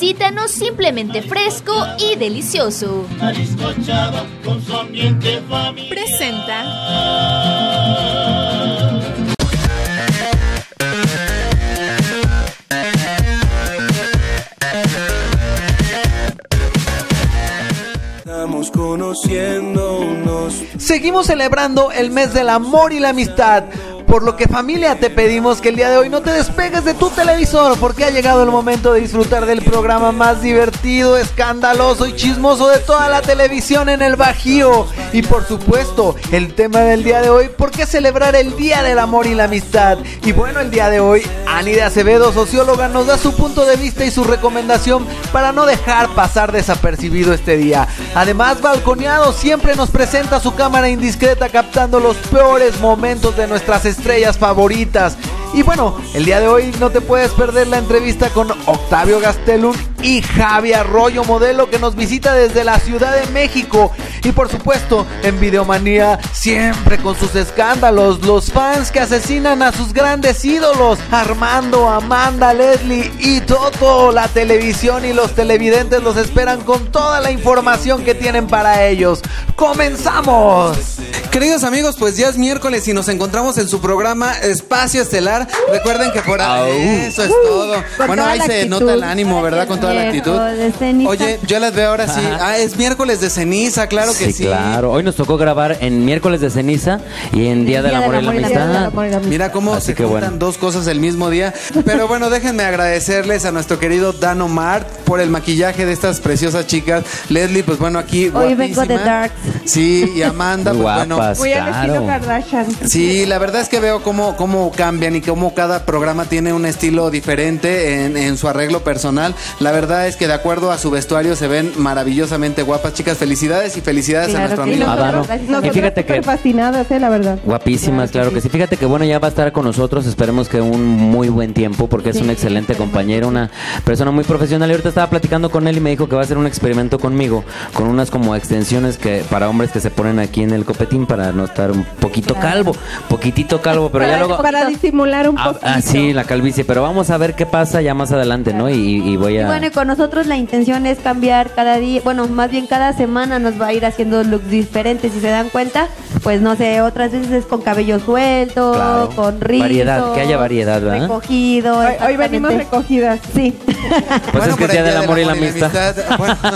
Visítanos simplemente fresco y delicioso. Presenta. Estamos conociéndonos. Seguimos celebrando el mes del amor y la amistad. Por lo que familia te pedimos que el día de hoy no te despegues de tu televisor porque ha llegado el momento de disfrutar del programa más divertido, escandaloso y chismoso de toda la televisión en el Bajío. Y por supuesto, el tema del día de hoy, ¿por qué celebrar el Día del Amor y la Amistad? Y bueno, el día de hoy, Ani de Acevedo, socióloga, nos da su punto de vista y su recomendación para no dejar pasar desapercibido este día. Además, Balconeado siempre nos presenta su cámara indiscreta captando los peores momentos de nuestras estrellas favoritas. Y bueno, el día de hoy no te puedes perder la entrevista con Octavio Gastelum y Javi Arroyo, modelo que nos visita desde la Ciudad de México. Y por supuesto, en Videomanía, siempre con sus escándalos, los fans que asesinan a sus grandes ídolos, Armando, Amanda, Leslie y todo. La televisión y los televidentes los esperan con toda la información que tienen para ellos. ¡Comenzamos! Queridos amigos, pues ya es miércoles y nos encontramos en su programa Espacio Estelar. Recuerden que por ahí eso es todo. Bueno, ahí se actitud. nota el ánimo, ¿verdad? Con toda la actitud. De ceniza. Oye, yo las veo ahora sí. Ah, es miércoles de ceniza, claro que sí. claro. Hoy nos tocó grabar en miércoles de ceniza y en Día del Amor y la Amistad. Mira cómo Así se que juntan bueno. dos cosas el mismo día. Pero bueno, déjenme agradecerles a nuestro querido Dan Omar por el maquillaje de estas preciosas chicas. Leslie, pues bueno, aquí. Hoy vengo de. Darks. Sí, y Amanda, pues bueno. Voy al estilo. Kardashian. Sí, la verdad es que veo cómo, cómo cambian y cómo cada programa tiene un estilo diferente en, en su arreglo personal. La verdad es que de acuerdo a su vestuario se ven maravillosamente guapas. Chicas, felicidades y felicidades a nuestro amigo. sí. Adaro. Nosotros Y fíjate que fascinadas, eh, la verdad. guapísimas, claro que sí. Fíjate que bueno, ya va a estar con nosotros, esperemos que un muy buen tiempo, porque es Sí. un excelente compañero, una persona muy profesional. Y ahorita estaba platicando con él y me dijo que va a hacer un experimento conmigo, con unas como extensiones que para hombres que se ponen aquí en el copetín para no estar un poquito calvo, poquitito calvo, pero ya para, luego... para disimular un Ah, poquito. ah, sí, la calvicie, pero vamos a ver qué pasa ya más adelante, ¿no? Y, y voy Y a... bueno, y con nosotros la intención es cambiar cada día, bueno, más bien cada semana nos va a ir haciendo looks diferentes, si se dan cuenta, pues no sé, otras veces es con cabello suelto, Claro. con rizos. Variedad, que haya variedad, ¿verdad? Recogido. Hoy, hoy venimos recogidas. Sí. Pues es que por es Día el del Amor y la Amistad. Bueno.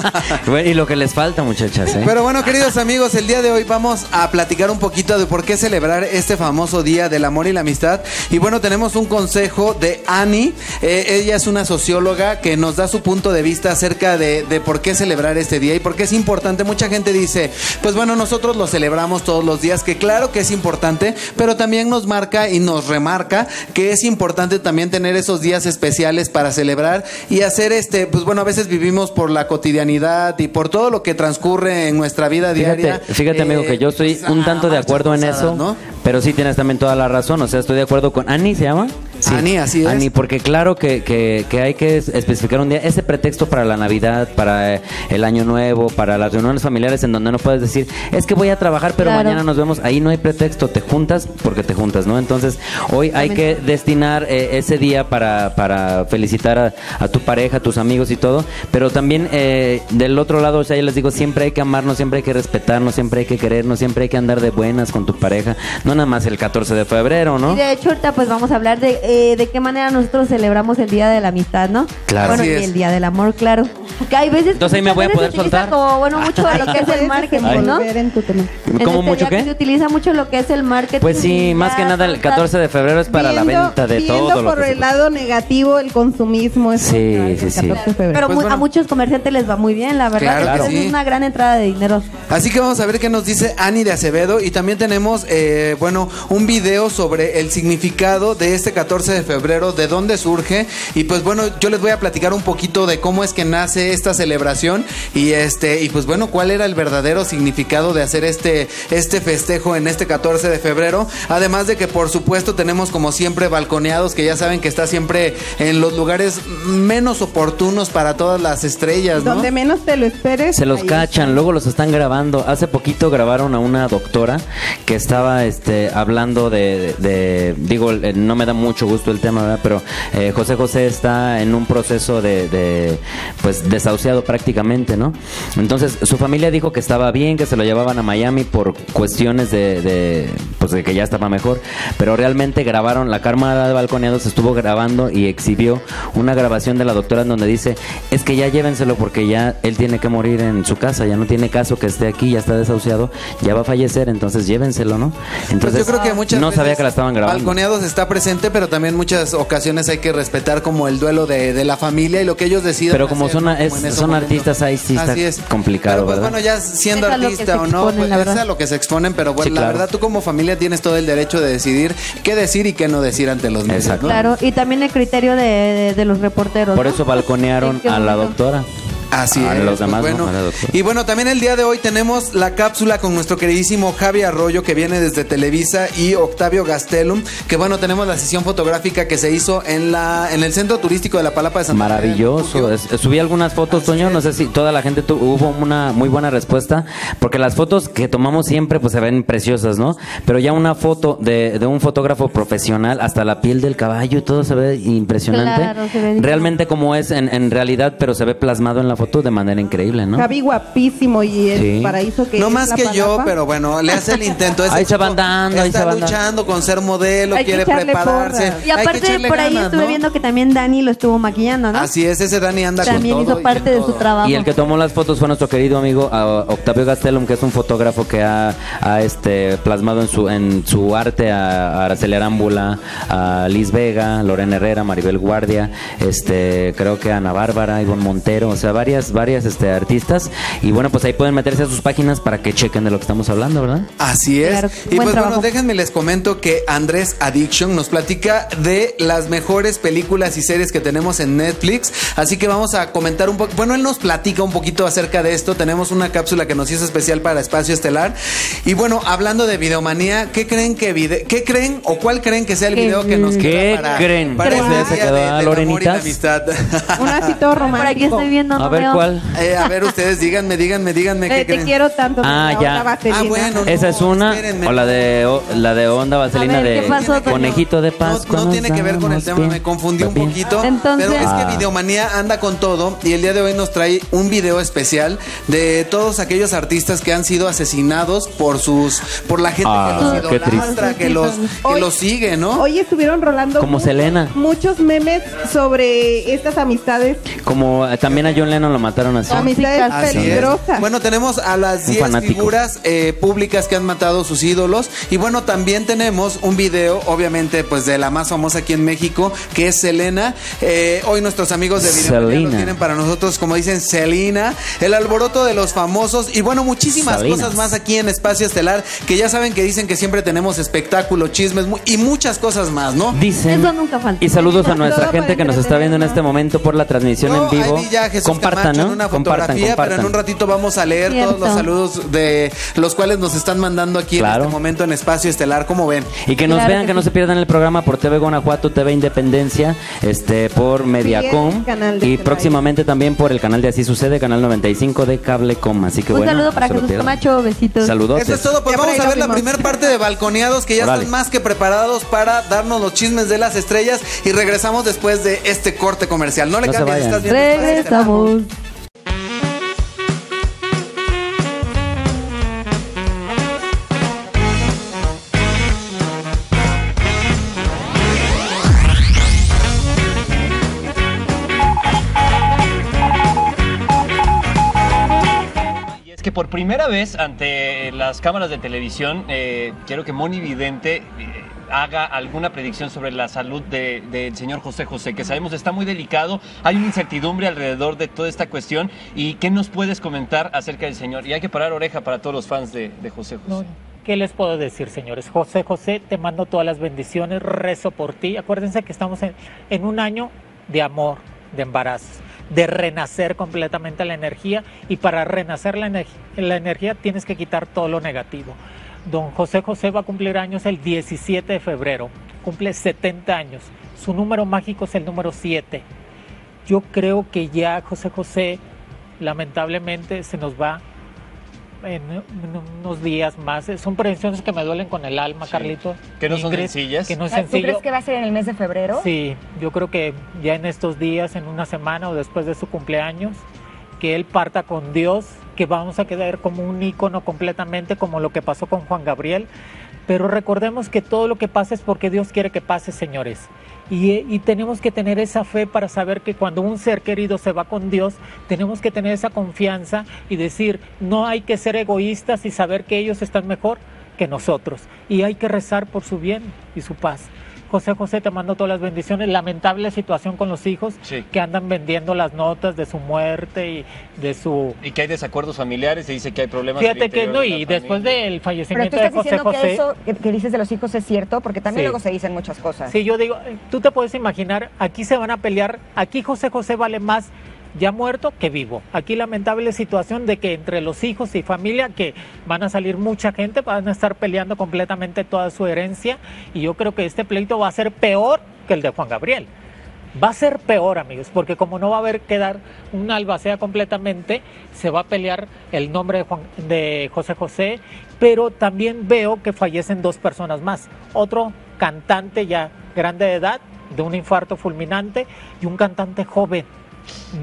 Bueno, y lo que les falta, muchachas, ¿eh? Pero bueno, queridos amigos, el día de hoy vamos a platicar un poquito de por qué celebrar este famoso Día del Amor y la Amistad. Y bueno, tenemos un consejo de Annie. Eh, ella es una socióloga que nos da su punto de vista acerca de, de por qué celebrar este día y por qué es importante. Mucha gente dice, pues bueno, nosotros lo celebramos todos los días, que claro que es importante, pero también nos marca y nos remarca que es importante también tener esos días especiales para celebrar y hacer este, pues bueno, a veces vivimos por la cotidianidad y por todo lo que transcurre en nuestra vida diaria. Fíjate, fíjate amigo, que yo estoy pues, un tanto de marchas acuerdo en eso, ¿no? pero sí tienes también toda la razón, o sea, estoy de acuerdo con... ¿Ani se llama? Ani, así es. Ani, porque claro que, que- que hay que es- especificar un día, ese pretexto para la Navidad, para eh, el Año Nuevo, para las reuniones familiares en donde no puedes decir, es que voy a trabajar, pero Claro. mañana nos vemos, ahí no hay pretexto, te juntas porque te juntas, ¿no? Entonces, hoy hay que destinar eh, ese día para, para felicitar a, a tu pareja, a tus amigos y todo, pero también eh, del otro lado, o sea, yo les digo, siempre hay que amarnos, siempre hay que respetarnos, siempre hay que querernos, siempre hay que andar de buenas con tu pareja, no nada más el 14 de febrero, ¿no? Y de hecho, ahorita pues vamos a hablar de eh, de qué manera nosotros celebramos el Día de la Amistad, ¿no? Claro. Bueno, y el Día del Amor, claro. Que hay veces Entonces ahí me voy a poder se utiliza soltar. Como, bueno, mucho de lo que es el marketing, ¿no? Volver en tu tema. En ¿Cómo mucho qué? se utiliza mucho lo que es el marketing. Pues sí, más que nada el está- 14 de febrero es para la venta de viendo todo lo por que el lado negativo el consumismo. es Sí, el sí, sí. 14 de febrero. Pero Pues mu- bueno. a muchos comerciantes les va muy bien, la verdad. Claro es una gran entrada de dinero. Así que vamos a ver qué nos dice Ani de Acevedo y también tenemos, eh, bueno, un video sobre el significado de este 14 de febrero, de dónde surge y pues bueno, yo les voy a platicar un poquito de cómo es que nace esta celebración y este y pues bueno, cuál era el verdadero significado de hacer este este festejo en este 14 de febrero, además de que por supuesto tenemos como siempre balconeados que ya saben que está siempre en los lugares menos oportunos para todas las estrellas, ¿no? Donde menos te lo esperes. Se los cachan, luego los están grabando. Hace poquito grabaron a una doctora que estaba este, hablando de, de- digo, no me da mucho gusto el tema, ¿verdad? Pero eh, José José está en un proceso de, de, pues desahuciado prácticamente, ¿no? Entonces su familia dijo que estaba bien, que se lo llevaban a Miami por cuestiones de, de, pues de que ya estaba mejor, pero realmente grabaron, la Cámara de Balconeados estuvo grabando y exhibió una grabación de la doctora en donde dice, es que ya llévenselo porque ya él tiene que morir en su casa, ya no tiene caso que esté aquí, ya está desahuciado, ya va a fallecer, entonces llévenselo, ¿no? Entonces pues yo creo que muchas no sabía veces que la estaban grabando. Balconeados está presente, pero también muchas ocasiones hay que respetar como el duelo de, de la familia y lo que ellos decidan. Pero como hacer, son, ¿no? es- Como son momento. artistas, ahí sí está Así es. complicado, Pero pues ¿verdad? bueno, ya siendo Es artista o no, exponen, pues, es a lo que se exponen, pero bueno, Sí, la verdad tú como familia tienes todo el derecho de decidir qué decir y qué no decir ante los medios. Exacto. ¿no? Claro, y también el criterio de, de- de los reporteros. Por ¿no? eso balconearon a la doctora. Así A es. los demás, pues ¿no? bueno. Y bueno, también el día de hoy tenemos la cápsula con nuestro queridísimo Javi Arroyo que viene desde Televisa y Octavio Gastelum, que bueno, tenemos la sesión fotográfica que se hizo en la en el centro turístico de la Palapa de Santa Maravilloso. Es- subí algunas fotos, Toño. No sé si toda la gente tu- hubo una muy buena respuesta. Porque las fotos que tomamos siempre pues se ven preciosas, ¿no? Pero ya una foto de, de un fotógrafo profesional, hasta la piel del caballo todo se ve impresionante. Claro, se ve Realmente como es en, en realidad, pero se ve plasmado en la foto de manera increíble, ¿no? Javi guapísimo y el Sí. paraíso que No es más la que yo, pero bueno, le hace el intento. Ese Ahí se chico van dando, ahí está se dando. luchando con ser modelo, Hay que quiere prepararse. porras. Y hay que aparte, por ahí ganas, estuve ¿no? viendo que también Dani lo estuvo maquillando, ¿no? Así es, ese Dani anda también con todo hizo parte de su trabajo. Y el que tomó las fotos fue nuestro querido amigo ah, Octavio Gastelum, que es un fotógrafo que ha, ha, este, plasmado en su, en su arte a, Araceli Arámbula, a Liz Vega, Lorena Herrera, Maribel Guardia, este, creo que Ana Bárbara, Ivonne Montero, o sea, varias, varias este, artistas. Y bueno, pues ahí pueden meterse a sus páginas para que chequen de lo que estamos hablando, ¿verdad? Así es. Claro, y pues trabajo. bueno, déjenme les comento que Andrés Addiction nos platica de las mejores películas y series que tenemos en Netflix. Así que vamos a comentar un poco. Bueno, él nos platica un poquito acerca de esto. Tenemos una cápsula que nos hizo especial para Espacio Estelar. Y bueno, hablando de videomanía, ¿qué creen que vide- qué creen o cuál creen que sea el ¿Qué- video que nos qué queda para, creen? para ¿Creen? este día de- a del amor y Lorenitas. la amistad? Un así todo Por aquí romántico. estoy viendo, A ver cuál. Eh, a ver, ustedes díganme, díganme, díganme Eh, qué te creen. quiero tanto. Ah, ya. Ah, bueno. Esa no, es una. espérenme. O la de, o- la de Onda Vaselina ver, ¿qué de pasó? Conejito de No, Pascua. no nos tiene que ver con el tema, bien. me confundí un poquito. Entonces- pero es que Videomanía anda con todo y el día de hoy nos trae un video especial de todos aquellos artistas que han sido asesinados por sus por la gente Ah, que los idolatra, que los que Hoy- los sigue, ¿no? Hoy estuvieron rolando Como mu- Selena. muchos memes sobre estas amistades, Como eh, también a John Lennon lo mataron así. Así es. peligrosas. Bueno, tenemos a las Un 10 fanático. figuras eh, públicas que han matado sus ídolos. Y bueno, también tenemos un video, obviamente, pues de la más famosa aquí en México, que es Selena. Eh, hoy nuestros amigos de Video tienen para nosotros, como dicen, Selena. El alboroto de los famosos. Y bueno, muchísimas Salinas. cosas más aquí en Espacio Estelar, que ya saben que dicen que siempre tenemos espectáculo, chismes y muchas cosas más, ¿no? Dicen. Eso nunca falta. Y saludos a nuestra Todo gente que nos está viendo en este momento por la transmisión No, en vivo. ahí compartan, Camacho ¿no? en una fotografía, compartan. pero en un ratito vamos a leer Cierto. todos los saludos de los cuales nos están mandando aquí en este momento en Espacio Estelar, ¿cómo ven? Y que nos Claro vean, que que, no se pierdan el programa por TV Guanajuato, TV Independencia, este por Mediacom y próximamente también por el canal de Así Sucede, canal 95 de Cablecom. Así que Un bueno, saludo para Jesús pierdan. Camacho, besitos. Saludos. Eso es todo, pues vamos a ver la primera parte de Balconeados que ya están más que preparados para darnos los chismes de las estrellas y regresamos después de este corte comercial. No le No cambies, estás viendo. Regresamos. Por primera vez ante las cámaras de televisión, eh, quiero que Moni Vidente eh, haga alguna predicción sobre la salud de- del señor José José, que sabemos está muy delicado, hay una incertidumbre alrededor de toda esta cuestión. ¿Y qué nos puedes comentar acerca del señor? Y hay que parar oreja para todos los fans de, de José José. ¿Qué les puedo decir, señores? José, José, te mando todas las bendiciones, rezo por ti. Acuérdense que estamos en, en un año de amor, de embarazos, de renacer completamente la energía y para renacer la, ener- la energía tienes que quitar todo lo negativo. Don José José va a cumplir años el 17 de febrero, cumple 70 años. Su número mágico es el número 7. Yo creo que ya José José lamentablemente se nos va en, en unos días más. Eh, Son prevenciones que me duelen con el alma, Carlito. Que no son sencillas. Que no es ¿Tú sencillo. crees que va a ser en el mes de febrero? Sí, yo creo que ya en estos días, en una semana o después de su cumpleaños, que él parta con Dios, que vamos a quedar como un ícono completamente, como lo que pasó con Juan Gabriel. Pero recordemos que todo lo que pasa es porque Dios quiere que pase, señores. Y, tenemos que tener esa fe para saber que cuando un ser querido se va con Dios, tenemos que tener esa confianza y decir, no hay que ser egoístas y saber que ellos están mejor que nosotros. Y hay que rezar por su bien y su paz. José José, te mando todas las bendiciones. Lamentable situación con los hijos Sí. que andan vendiendo las notas de su muerte y de su... Y que hay desacuerdos familiares, se dice que hay problemas. Fíjate que no, de y después del Pero fallecimiento de José diciendo que José... eso que, que dices de los hijos es cierto, porque también Sí. luego se dicen muchas cosas. Sí, yo digo, tú te puedes imaginar, aquí se van a pelear, aquí José José vale más ya muerto que vivo. Aquí lamentable situación de que entre los hijos y familia que van a salir mucha gente, van a estar peleando completamente toda su herencia y yo creo que este pleito va a ser peor que el de Juan Gabriel. Va a ser peor, amigos, porque como no va a haber que dar una albacea completamente, se va a pelear el nombre de, Juan, de José José, pero también veo que fallecen dos personas más. Otro cantante ya grande de edad, de un infarto fulminante, y un cantante joven,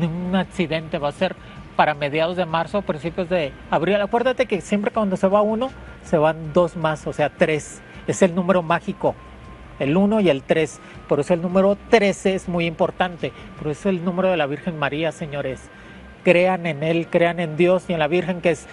un accidente. Va a ser para mediados de marzo, principios de abril. Acuérdate que siempre cuando se va uno, se van dos más, o sea, tres. Es el número mágico el 1 y el 3. Por eso el número 13 es muy importante. Por eso el número de la Virgen María, señores. Crean en Él, crean en Dios y en la Virgen que es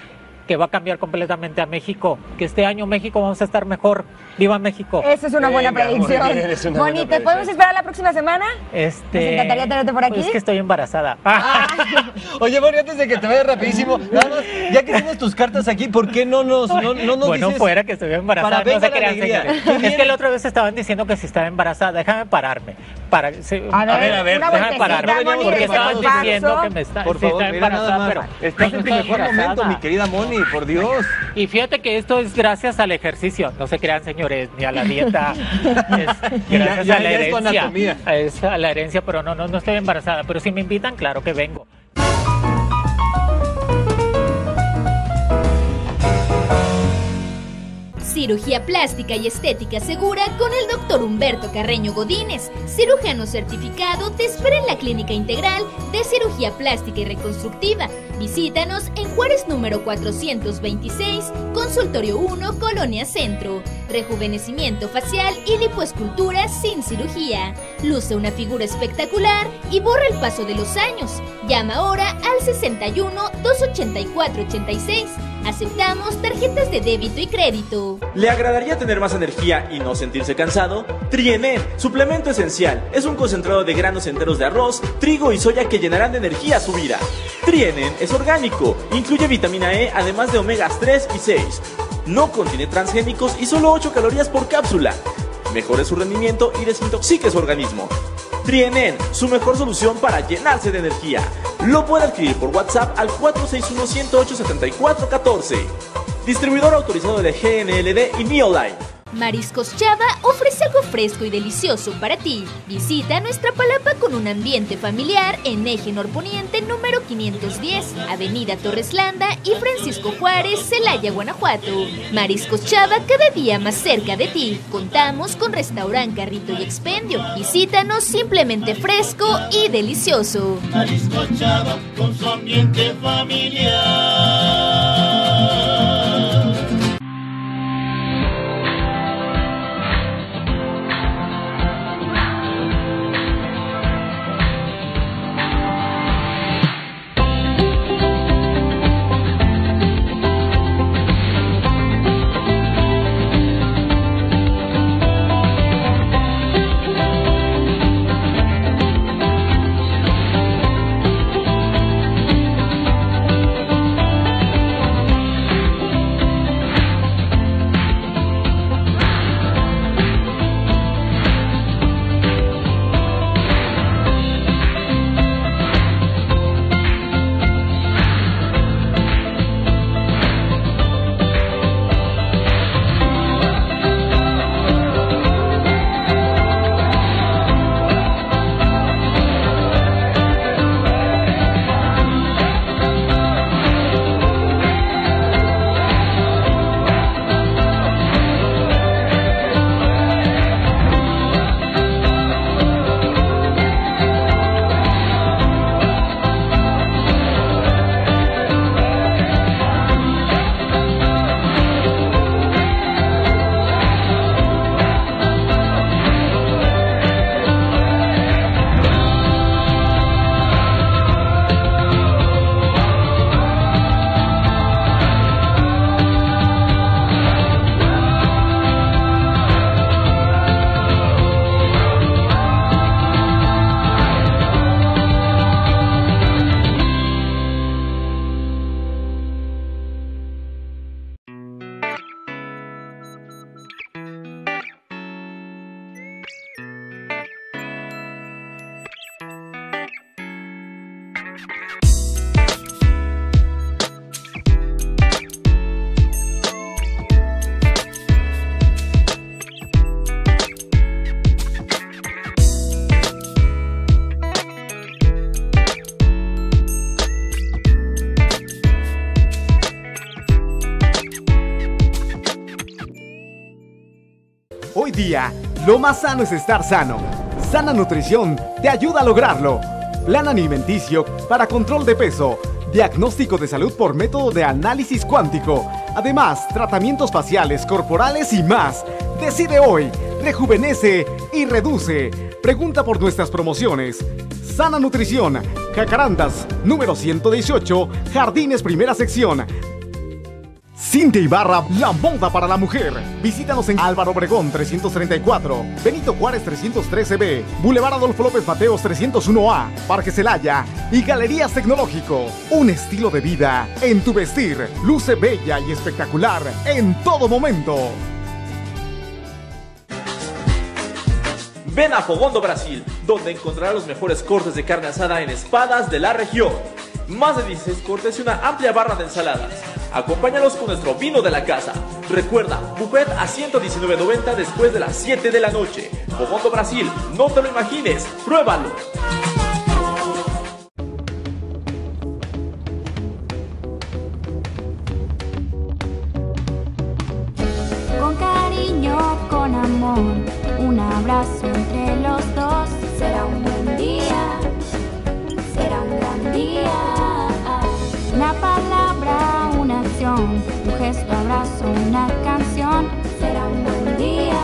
que va a cambiar completamente a México. Que este año México vamos a estar mejor. ¡Viva México! Esa es una buena Venga, predicción. muy bien, es una Moni, buena ¿te predicción. podemos esperar la próxima semana? Este, Nos encantaría tenerte por aquí. pues es que estoy embarazada. Oye, Moni, antes de que te vaya rapidísimo, nada más, ya que tienes tus cartas aquí, ¿por qué no nos, no, no nos bueno, dices? fuera que estoy embarazada, Para no se crean, alegría. señores. ¿Qué Es que la otra vez estaban diciendo que si estaba embarazada, déjame pararme. Para, se- A ver, A ver, a ver, déjame. Moni, porque el diciendo que me está, Por favor, está embarazada, más. pero Estás no en tu mejor momento, mi querida Moni, por Dios. Y fíjate que esto es gracias al ejercicio. No se crean, señores, ni a la dieta. Es gracias ya- a la herencia. Es a la herencia, pero no, no, no estoy embarazada. Pero si me invitan, claro que vengo. Cirugía plástica y estética segura con el doctor Humberto Carreño Godínez, cirujano certificado, te espera en la Clínica Integral de Cirugía Plástica y Reconstructiva. Visítanos en Juárez número 426, Consultorio 1, Colonia Centro. Rejuvenecimiento facial y lipoescultura sin cirugía. Luce una figura espectacular y borra el paso de los años. Llama ahora al 61 284 86. Aceptamos tarjetas de débito y crédito. ¿Le agradaría tener más energía y no sentirse cansado? Trienen, suplemento esencial. Es un concentrado de granos enteros de arroz, trigo y soya que llenarán de energía su vida. Trienen es orgánico, incluye vitamina E además de omegas 3 y 6. No contiene transgénicos y solo 8 calorías por cápsula. Mejore su rendimiento y desintoxique su organismo. Trienen, su mejor solución para llenarse de energía. Lo puede adquirir por WhatsApp al 461-108-7414. Distribuidor autorizado de GNLD y Neoline. Mariscos Chava ofrece algo fresco y delicioso para ti. Visita nuestra palapa con un ambiente familiar en Eje Norponiente número 510, Avenida Torres Landa y Francisco Juárez, Celaya, Guanajuato. Mariscos Chava cada día más cerca de ti. Contamos con restaurante, carrito y expendio. Visítanos simplemente fresco y delicioso. Marisco Chava con su ambiente familiar. Lo más sano es estar sano. Sana Nutrición te ayuda a lograrlo. Plan alimenticio para control de peso. Diagnóstico de salud por método de análisis cuántico. Además, tratamientos faciales, corporales y más. Decide hoy, rejuvenece y reduce. Pregunta por nuestras promociones. Sana Nutrición, Jacarandas, número 118, Jardines Primera Sección. Cintia Ibarra, la moda para la mujer. Visítanos en Álvaro Obregón 334, Benito Juárez 313B, Boulevard Adolfo López Mateos 301A, Parque Celaya y Galerías Tecnológico. Un estilo de vida en tu vestir. Luce bella y espectacular en todo momento. Ven a Fogondo Brasil, donde encontrarás los mejores cortes de carne asada en espadas de la región. Más de 16 cortes y una amplia barra de ensaladas. Acompáñanos con nuestro vino de la casa. Recuerda, buffet a 119.90 después de las 7 de la noche. Fogondo Brasil, no te lo imagines, pruébalo. Con cariño, con amor, un abrazo entre los dos. Será un buen día, será un gran día. Gesto, abrazo, una canción. Será un buen día,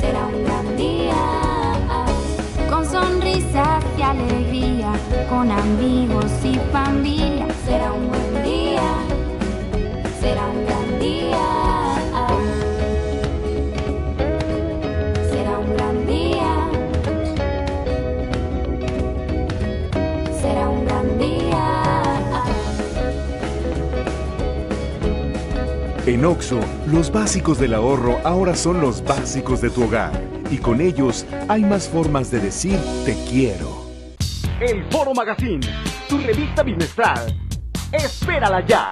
será un gran día. Con sonrisas y alegría, con amigos y familia. Será un buen día, será un gran día. En Oxo, los básicos del ahorro ahora son los básicos de tu hogar. Y con ellos hay más formas de decir te quiero. El Foro Magazine, tu revista bimestral. Espérala ya.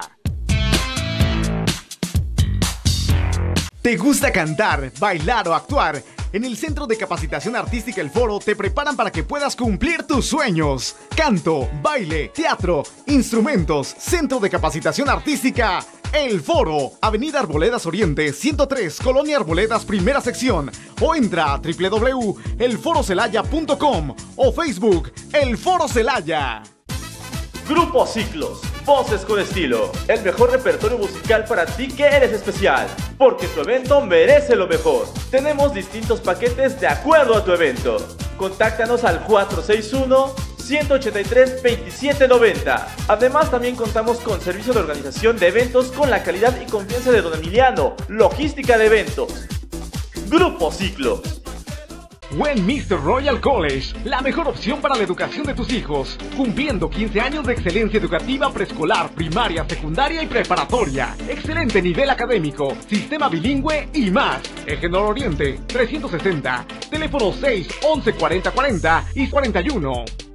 ¿Te gusta cantar, bailar o actuar? En el Centro de Capacitación Artística El Foro te preparan para que puedas cumplir tus sueños. Canto, baile, teatro, instrumentos, Centro de Capacitación Artística El Foro, Avenida Arboledas Oriente, 103, Colonia Arboledas, primera sección. O entra a www.elforocelaya.com o Facebook El Foro Celaya. Grupo Ciclos, voces con estilo. El mejor repertorio musical para ti que eres especial. Porque tu evento merece lo mejor. Tenemos distintos paquetes de acuerdo a tu evento. Contáctanos al 461 183 2790. Además, también contamos con servicio de organización de eventos con la calidad y confianza de Don Emiliano. Logística de eventos. Grupo Ciclos. Mr. Royal College, la mejor opción para la educación de tus hijos, cumpliendo 15 años de excelencia educativa preescolar, primaria, secundaria y preparatoria, excelente nivel académico, sistema bilingüe y más. Eje Nororiente 360, teléfono 6 11 40 40 y 41.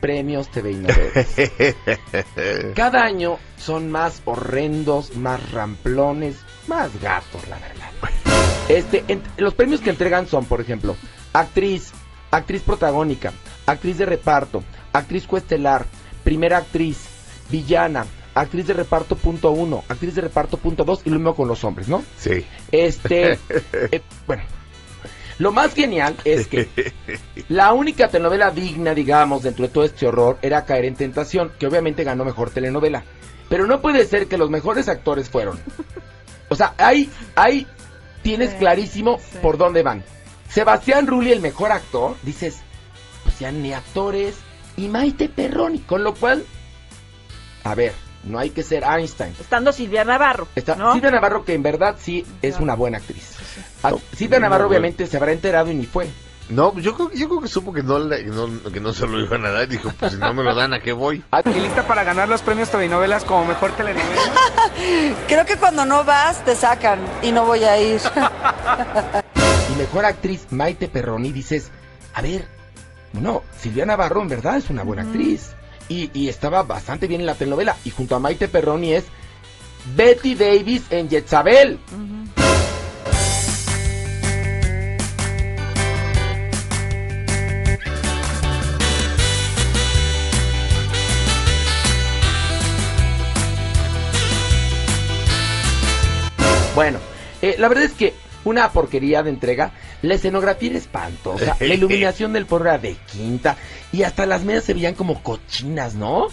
Premios TV y. Cada año son más horrendos, más ramplones, más gatos, la verdad. Este, los premios que entregan son, por ejemplo, actriz, actriz protagónica, actriz de reparto, actriz coestelar, primera actriz, villana, actriz de reparto punto uno, actriz de reparto punto dos y lo mismo con los hombres, ¿no? Sí. Este, eh, bueno, lo más genial es que la única telenovela digna, digamos, dentro de todo este horror era Caer en Tentación, que obviamente ganó mejor telenovela. Pero no puede ser que los mejores actores fueron. O sea, ahí, ahí tienes clarísimo por dónde van. Sebastián Rulli, el mejor actor, dices, pues ya ni actores, y Maite Perroni, con lo cual, a ver, no hay que ser Einstein. Estando Silvia Navarro. Está ¿no? Silvia Navarro, que en verdad sí es una buena actriz. Ah, Silvia Navarro, no, obviamente, se habrá enterado y ni fue. No, yo creo, yo creo que supo que no, le- que no, que no se lo iban a dar. y Dijo, pues si no me lo dan, ¿a qué voy? ¿Y lista para ganar los premios telenovelas como mejor telenovela? Creo que cuando no vas te sacan y no voy a ir. Mejor actriz, Maite Perroni, dices, a ver, no, Silvia Navarro en verdad es una buena actriz. Y, y estaba bastante bien en la telenovela. Y junto a Maite Perroni es Betty Davis en Jezabel. Bueno, eh, la verdad es que una porquería de entrega. La escenografía era espantosa. La iluminación del porro era de quinta. Y hasta las mesas se veían como cochinas, ¿no?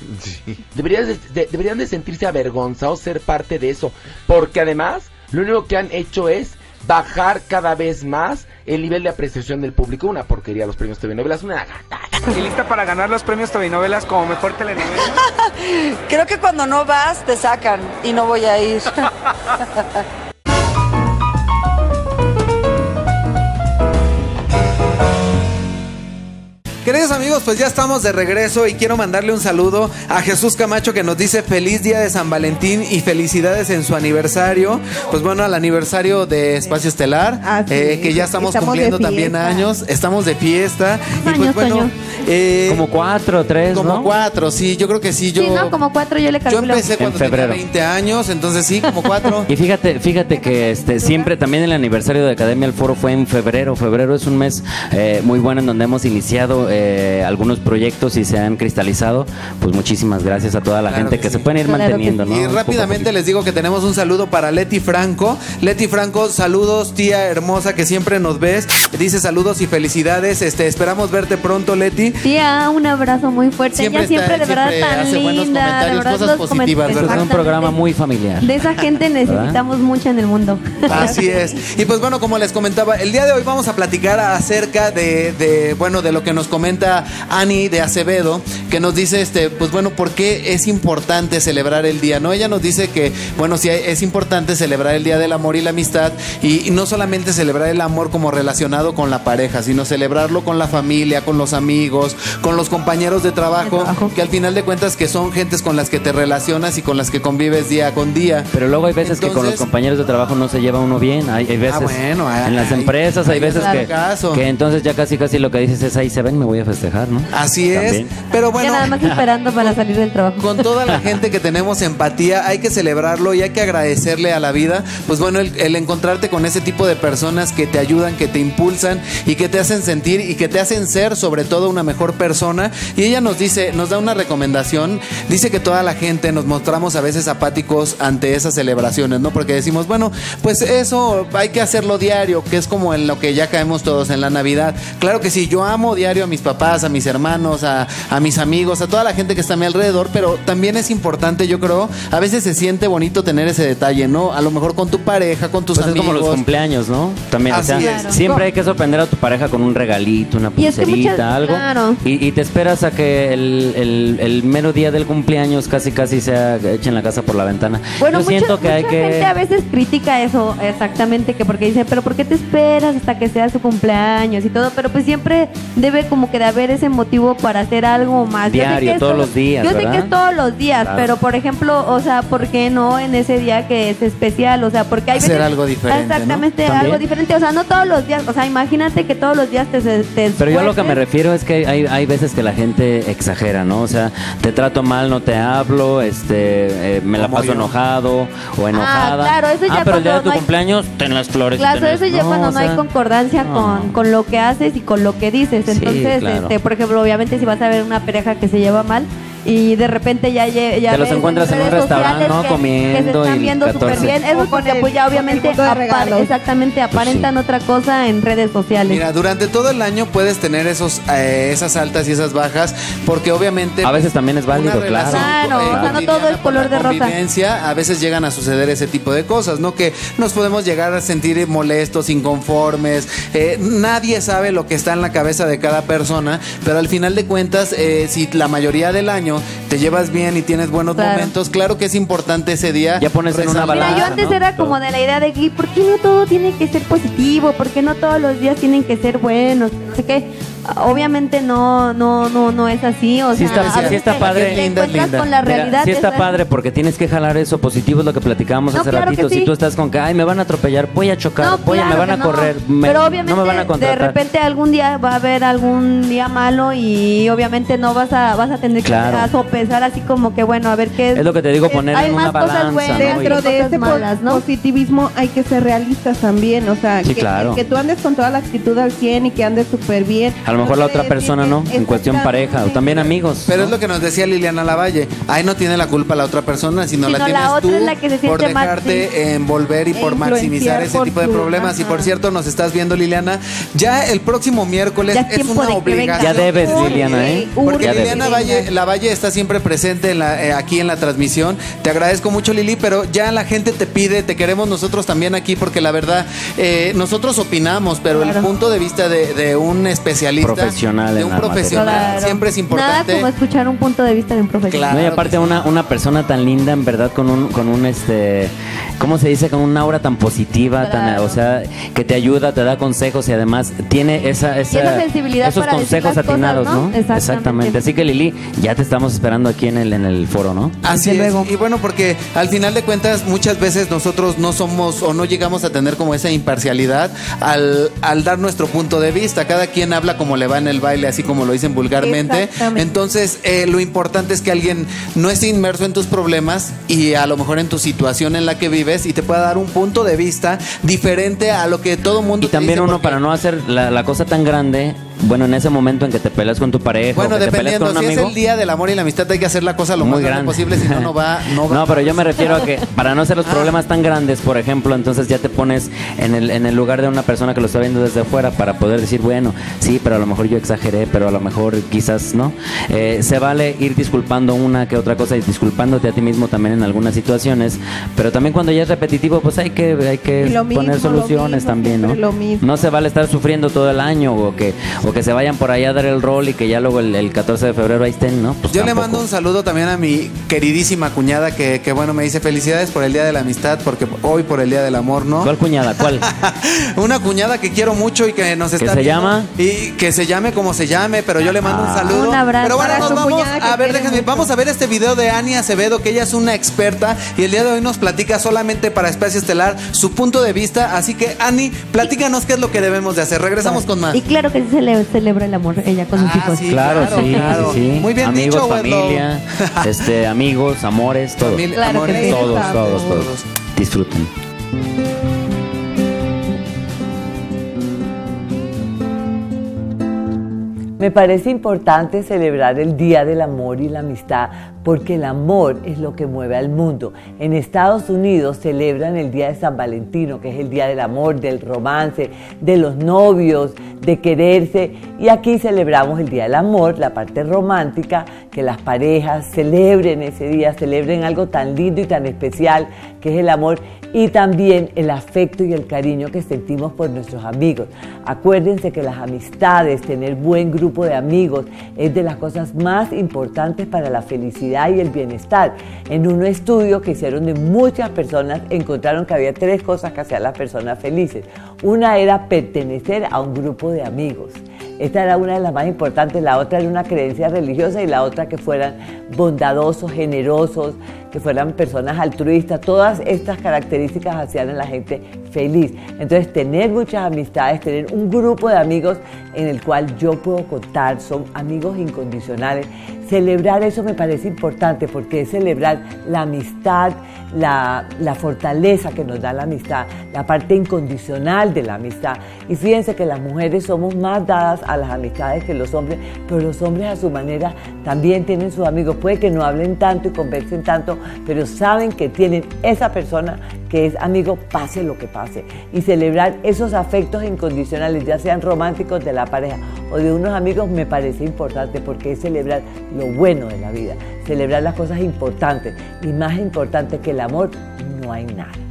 Deberían de, de- deberían de sentirse avergonzados ser parte de eso. Porque además, lo único que han hecho es bajar cada vez más el nivel de apreciación del público. Una porquería los premios TV novelas. Una ¿Y lista para ganar los premios telenovelas como mejor telenovela? Creo que cuando no vas, te sacan y no voy a ir. Queridos amigos, pues ya estamos de regreso y quiero mandarle un saludo a Jesús Camacho que nos dice feliz día de San Valentín y felicidades en su aniversario. Pues bueno, al aniversario de Espacio Estelar, eh, que ya estamos, cumpliendo también años, estamos de fiesta. Y pues años, bueno, eh, Como cuatro, tres, como ¿no? cuatro, sí, yo creo que sí. Yo, sí, no, como cuatro yo le yo calculo. empecé cuando tenía febrero. 20 años, entonces sí, como cuatro. Y fíjate, fíjate que este siempre también el aniversario de Academia El Foro fue en febrero. Febrero es un mes eh, muy bueno en donde hemos iniciado eh, algunos proyectos y se han cristalizado. Pues muchísimas gracias a toda la gente que, se pueden ir manteniendo, ¿no? Y rápidamente les digo que tenemos un saludo para Leti Franco. Leti Franco, saludos, tía hermosa que siempre nos ves. Dice saludos y felicidades. Este, esperamos verte pronto, Leti. Tía, un abrazo muy fuerte. Siempre Ella siempre, está- de verdad, siempre tan hace buenos linda. de comentarios, verdad, cosas positivas, coment- ¿verdad? Es un programa muy familiar. De esa gente necesitamos mucho en el mundo. Así es. Y pues bueno, como les comentaba, el día de hoy vamos a platicar acerca de, de, bueno, de lo que nos comenta Ani de Acevedo, que nos dice, este, pues bueno, ¿por qué es importante celebrar el día? ¿No? Ella nos dice que, bueno, sí es importante celebrar el Día del Amor y la Amistad y, y no solamente celebrar el amor como relacionado con la pareja, sino celebrarlo con la familia, con los amigos, con los compañeros de trabajo, que al final de cuentas que son gentes con las que te relacionas y con las que convives día con día. Pero luego hay veces que con los Entonces- compañeros de trabajo no se lleva uno bien. Hay, hay veces Ah, bueno, hay- en las empresas hay hay veces que, caso. que entonces ya casi casi lo que dices es ahí se ven, me voy a festejar, ¿no? Así es. También. Pero Ya bueno, nada más esperando para salir del trabajo. con toda la gente que tenemos empatía, hay que celebrarlo y hay que agradecerle a la vida. Pues bueno, el, el encontrarte con ese tipo de personas que te ayudan, que te impulsan y que te hacen sentir y que te hacen ser sobre todo una mejor persona. Y ella nos dice, nos da una recomendación, dice que toda la gente nos mostramos a veces apáticos ante esas celebraciones, ¿no? Porque decimos, bueno, pues eso hay que hacerlo diario, que es como en lo que ya caemos todos en la Navidad. Claro que sí, yo amo diario a mis papás, a mis hermanos, a, a mis amigos, a toda la gente que está a mi alrededor, pero también es importante, yo creo, a veces se siente bonito tener ese detalle, ¿no? A lo mejor con tu pareja, con tus Pues es amigos. como los cumpleaños, ¿no? También, o sea, es. Siempre hay que sorprender a tu pareja con un regalito, una Y es que pulserita, muchas- algo. claro. Y, y te esperas a que el, el- el mero día del cumpleaños casi casi sea echen la casa por la ventana. Bueno, Yo mucha, siento que hay que... gente a veces critica eso, exactamente, que porque dice, pero ¿por qué te esperas hasta que sea su cumpleaños y todo? Pero pues siempre debe como que de haber ese motivo para hacer algo más. Yo sé Diario, que es todos todo- los días, Yo sé que es todos los días, Claro. pero por ejemplo, o sea, ¿por qué no en ese día que es especial? O sea, porque hay Hacer veces... algo diferente, ¿no? Exactamente, algo diferente. O sea, no todos los días, o sea, imagínate que todos los días te... te Pero yo a lo que me refiero es que hay, hay veces que la gente exagera, ¿no? O sea, te trato mal, no te hablo, este, eh, me la paso yo. enojado o enojada. claro, eso ya Ah, pero el día de cuando tu no hay- cumpleaños, ten las flores. y Claro, eso ya cuando o no hay concordancia no. con, con lo que haces y con lo que dices. Sí, Entonces, claro. este, por ejemplo, obviamente si vas a ver una pareja que se lleva mal y de repente ya, ya Te los encuentras en un redes restaurante, sociales ¿no? que- Comiendo que se están y viendo súper 14. bien. Eso O porque el- pues ya obviamente apar- exactamente Pues aparentan otra cosa en redes sociales. Mira, durante todo el año puedes tener esos, eh, esas altas y esas bajas, porque obviamente A veces también es válido, claro. Claro, eh, o sea, no todo es color de rosa. A veces llegan a suceder ese tipo de cosas, ¿no? Que nos podemos llegar a sentir molestos, inconformes. eh, nadie sabe lo que está en la cabeza de cada persona, pero al final de cuentas, eh, si la mayoría del año te llevas bien y tienes buenos Claro. momentos, claro que es importante ese día. Ya pones en una. Mira, yo balanza, antes ¿no? era como de la idea de que, ¿por qué no todo tiene que ser positivo? ¿Por qué no todos los días tienen que ser buenos? No sé qué. Obviamente no, no, no, no es así. O Sí sea, está, sí está padre. te encuentras con la Mira, realidad. sí está es- padre porque tienes que jalar eso positivo, es lo que platicábamos No, hace claro que ratito. Si tú estás con que, ay, me van a atropellar, voy a chocar, No, voy a- me van a que no. correr, me- pero no obviamente me van a de repente algún día va a haber algún día malo y obviamente no vas a vas a tener que Claro. a sopesar así como que bueno a ver qué Es lo que te digo, poner hay en más una cosas balanza, buenas ¿no? Dentro de po- malas, ¿no? positivismo hay que ser realistas también, o sea, Sí, que, claro. que tú andes con toda la actitud al 100 y que andes súper bien. A lo mejor la otra persona no, en cuestión pareja, o también amigos. Pero es lo que nos decía Liliana Lavalle. Ahí no tiene la culpa la otra persona, sino Sino la tienes la otra tú es la que se por dejarte sí. envolver y por maximizar ese por tipo de problemas. Y por cierto, nos estás viendo, Liliana. Ya el próximo miércoles Ya es una obligación. Ya debes, Liliana, ¿eh? Porque Ya. Liliana Valle, la Valle está siempre presente en la- eh, aquí en la transmisión. Te agradezco mucho, Lili, pero ya la gente te pide, te queremos nosotros también aquí, porque la verdad, eh, nosotros opinamos, pero el punto de vista de, de un especialista, Profesional de en un la profesional, Claro. siempre es Nada importante. como escuchar un punto de vista de un profesional. No, y aparte una, una persona tan linda, en verdad, con un, con un este, ¿cómo se dice? Con una aura tan positiva, tan, Claro. o sea, que te ayuda, te da consejos y además tiene esa, esa, esa sensibilidad esos para decir consejos cosas, atinados, ¿no? ¿no? Exactamente. Así que Lili, ya te estamos esperando aquí en el, en el foro, ¿no? Así es. Y bueno, porque al final de cuentas muchas veces nosotros no somos o no llegamos a tener como esa imparcialidad al, al dar nuestro punto de vista. Cada quien habla como le va en el baile, así como lo dicen vulgarmente. Exactamente. Entonces, eh, lo importante es que alguien no esté inmerso en tus problemas y a lo mejor en tu situación en la que vives y te pueda dar un punto de vista diferente a lo que todo mundo Y también uno para no hacer la, la cosa tan grande, bueno, en ese momento en que te peleas con tu pareja Bueno, o que te peleas dependiendo, con un si amigo, es el día del amor y la amistad hay que hacer la cosa lo más Muy grande grande. posible, si no, no va, no va. No, pero yo me refiero a que para no hacer los problemas tan grandes, por ejemplo, entonces ya te pones en el, en el lugar de una persona que lo está viendo desde afuera para poder decir, bueno, sí, pero a lo mejor yo exageré, pero a lo mejor quizás no. Eh, se vale ir disculpando una que otra cosa y disculpándote a ti mismo también en algunas situaciones, pero también cuando ya es repetitivo, pues hay que, hay que poner mismo, lo soluciones mismo, también, ¿no? lo mismo. No se vale estar sufriendo todo el año o que, o que se vayan por allá a dar el rol y que ya luego el, el 14 de febrero ahí estén, ¿no? Pues Yo le mando un saludo también a mi queridísima cuñada que, que, bueno me dice felicidades por el día de la amistad porque hoy por el día del amor, ¿no? ¿Cuál cuñada? ¿Cuál? Una cuñada que quiero mucho y que nos está se viendo. llama? y que se llame como se llame, pero yo le mando un Ah. saludo. Un abrazo. Pero bueno, Para nos su vamos que a ver, déjenme, mucho. vamos a ver este video de Ani Acevedo que ella es una experta y el día de hoy nos platica solamente para Espacio Estelar su punto de vista, así que Ani, platícanos qué es lo que debemos de hacer. Regresamos con más. Y claro que sí se le celebra el amor ella con sus Ah, hijos. sí, Claro, sí, claro. sí, sí. Muy bien amigos, dicho, familia, este, amigos, amores, todo. Familia, Claro amores. Todos, Exacto. todos, todos. Disfruten. Me parece importante celebrar el Día del Amor y la Amistad porque el amor es lo que mueve al mundo. En Estados Unidos celebran el Día de San Valentino, que es el Día del Amor, del romance, de los novios, de quererse. Y aquí celebramos el Día del Amor, la parte romántica, que las parejas celebren ese día, celebren algo tan lindo y tan especial que es el amor y también el afecto y el cariño que sentimos por nuestros amigos. Acuérdense que las amistades, tener buen grupo de amigos, es de las cosas más importantes para la felicidad y el bienestar. En un estudio que hicieron de muchas personas, encontraron que había tres cosas que hacían las personas felices. Una era pertenecer a un grupo de amigos. Esta era una de las más importantes, la otra era una creencia religiosa y la otra que fueran bondadosos, generosos, que fueran personas altruistas. Todas estas características hacían a la gente Entonces, tener muchas amistades, tener un grupo de amigos en el cual yo puedo contar, son amigos incondicionales. Celebrar eso me parece importante porque es celebrar la amistad, la, la fortaleza que nos da la amistad, la parte incondicional de la amistad. Y fíjense que las mujeres somos más dadas a las amistades que los hombres, pero los hombres a su manera también tienen sus amigos. Puede que no hablen tanto y conversen tanto, pero saben que tienen esa persona que es amigo, pase lo que pase. Y celebrar esos afectos incondicionales, ya sean románticos de la pareja o de unos amigos, me parece importante porque es celebrar lo bueno de la vida, celebrar las cosas importantes. Y más importante que el amor, no hay nada.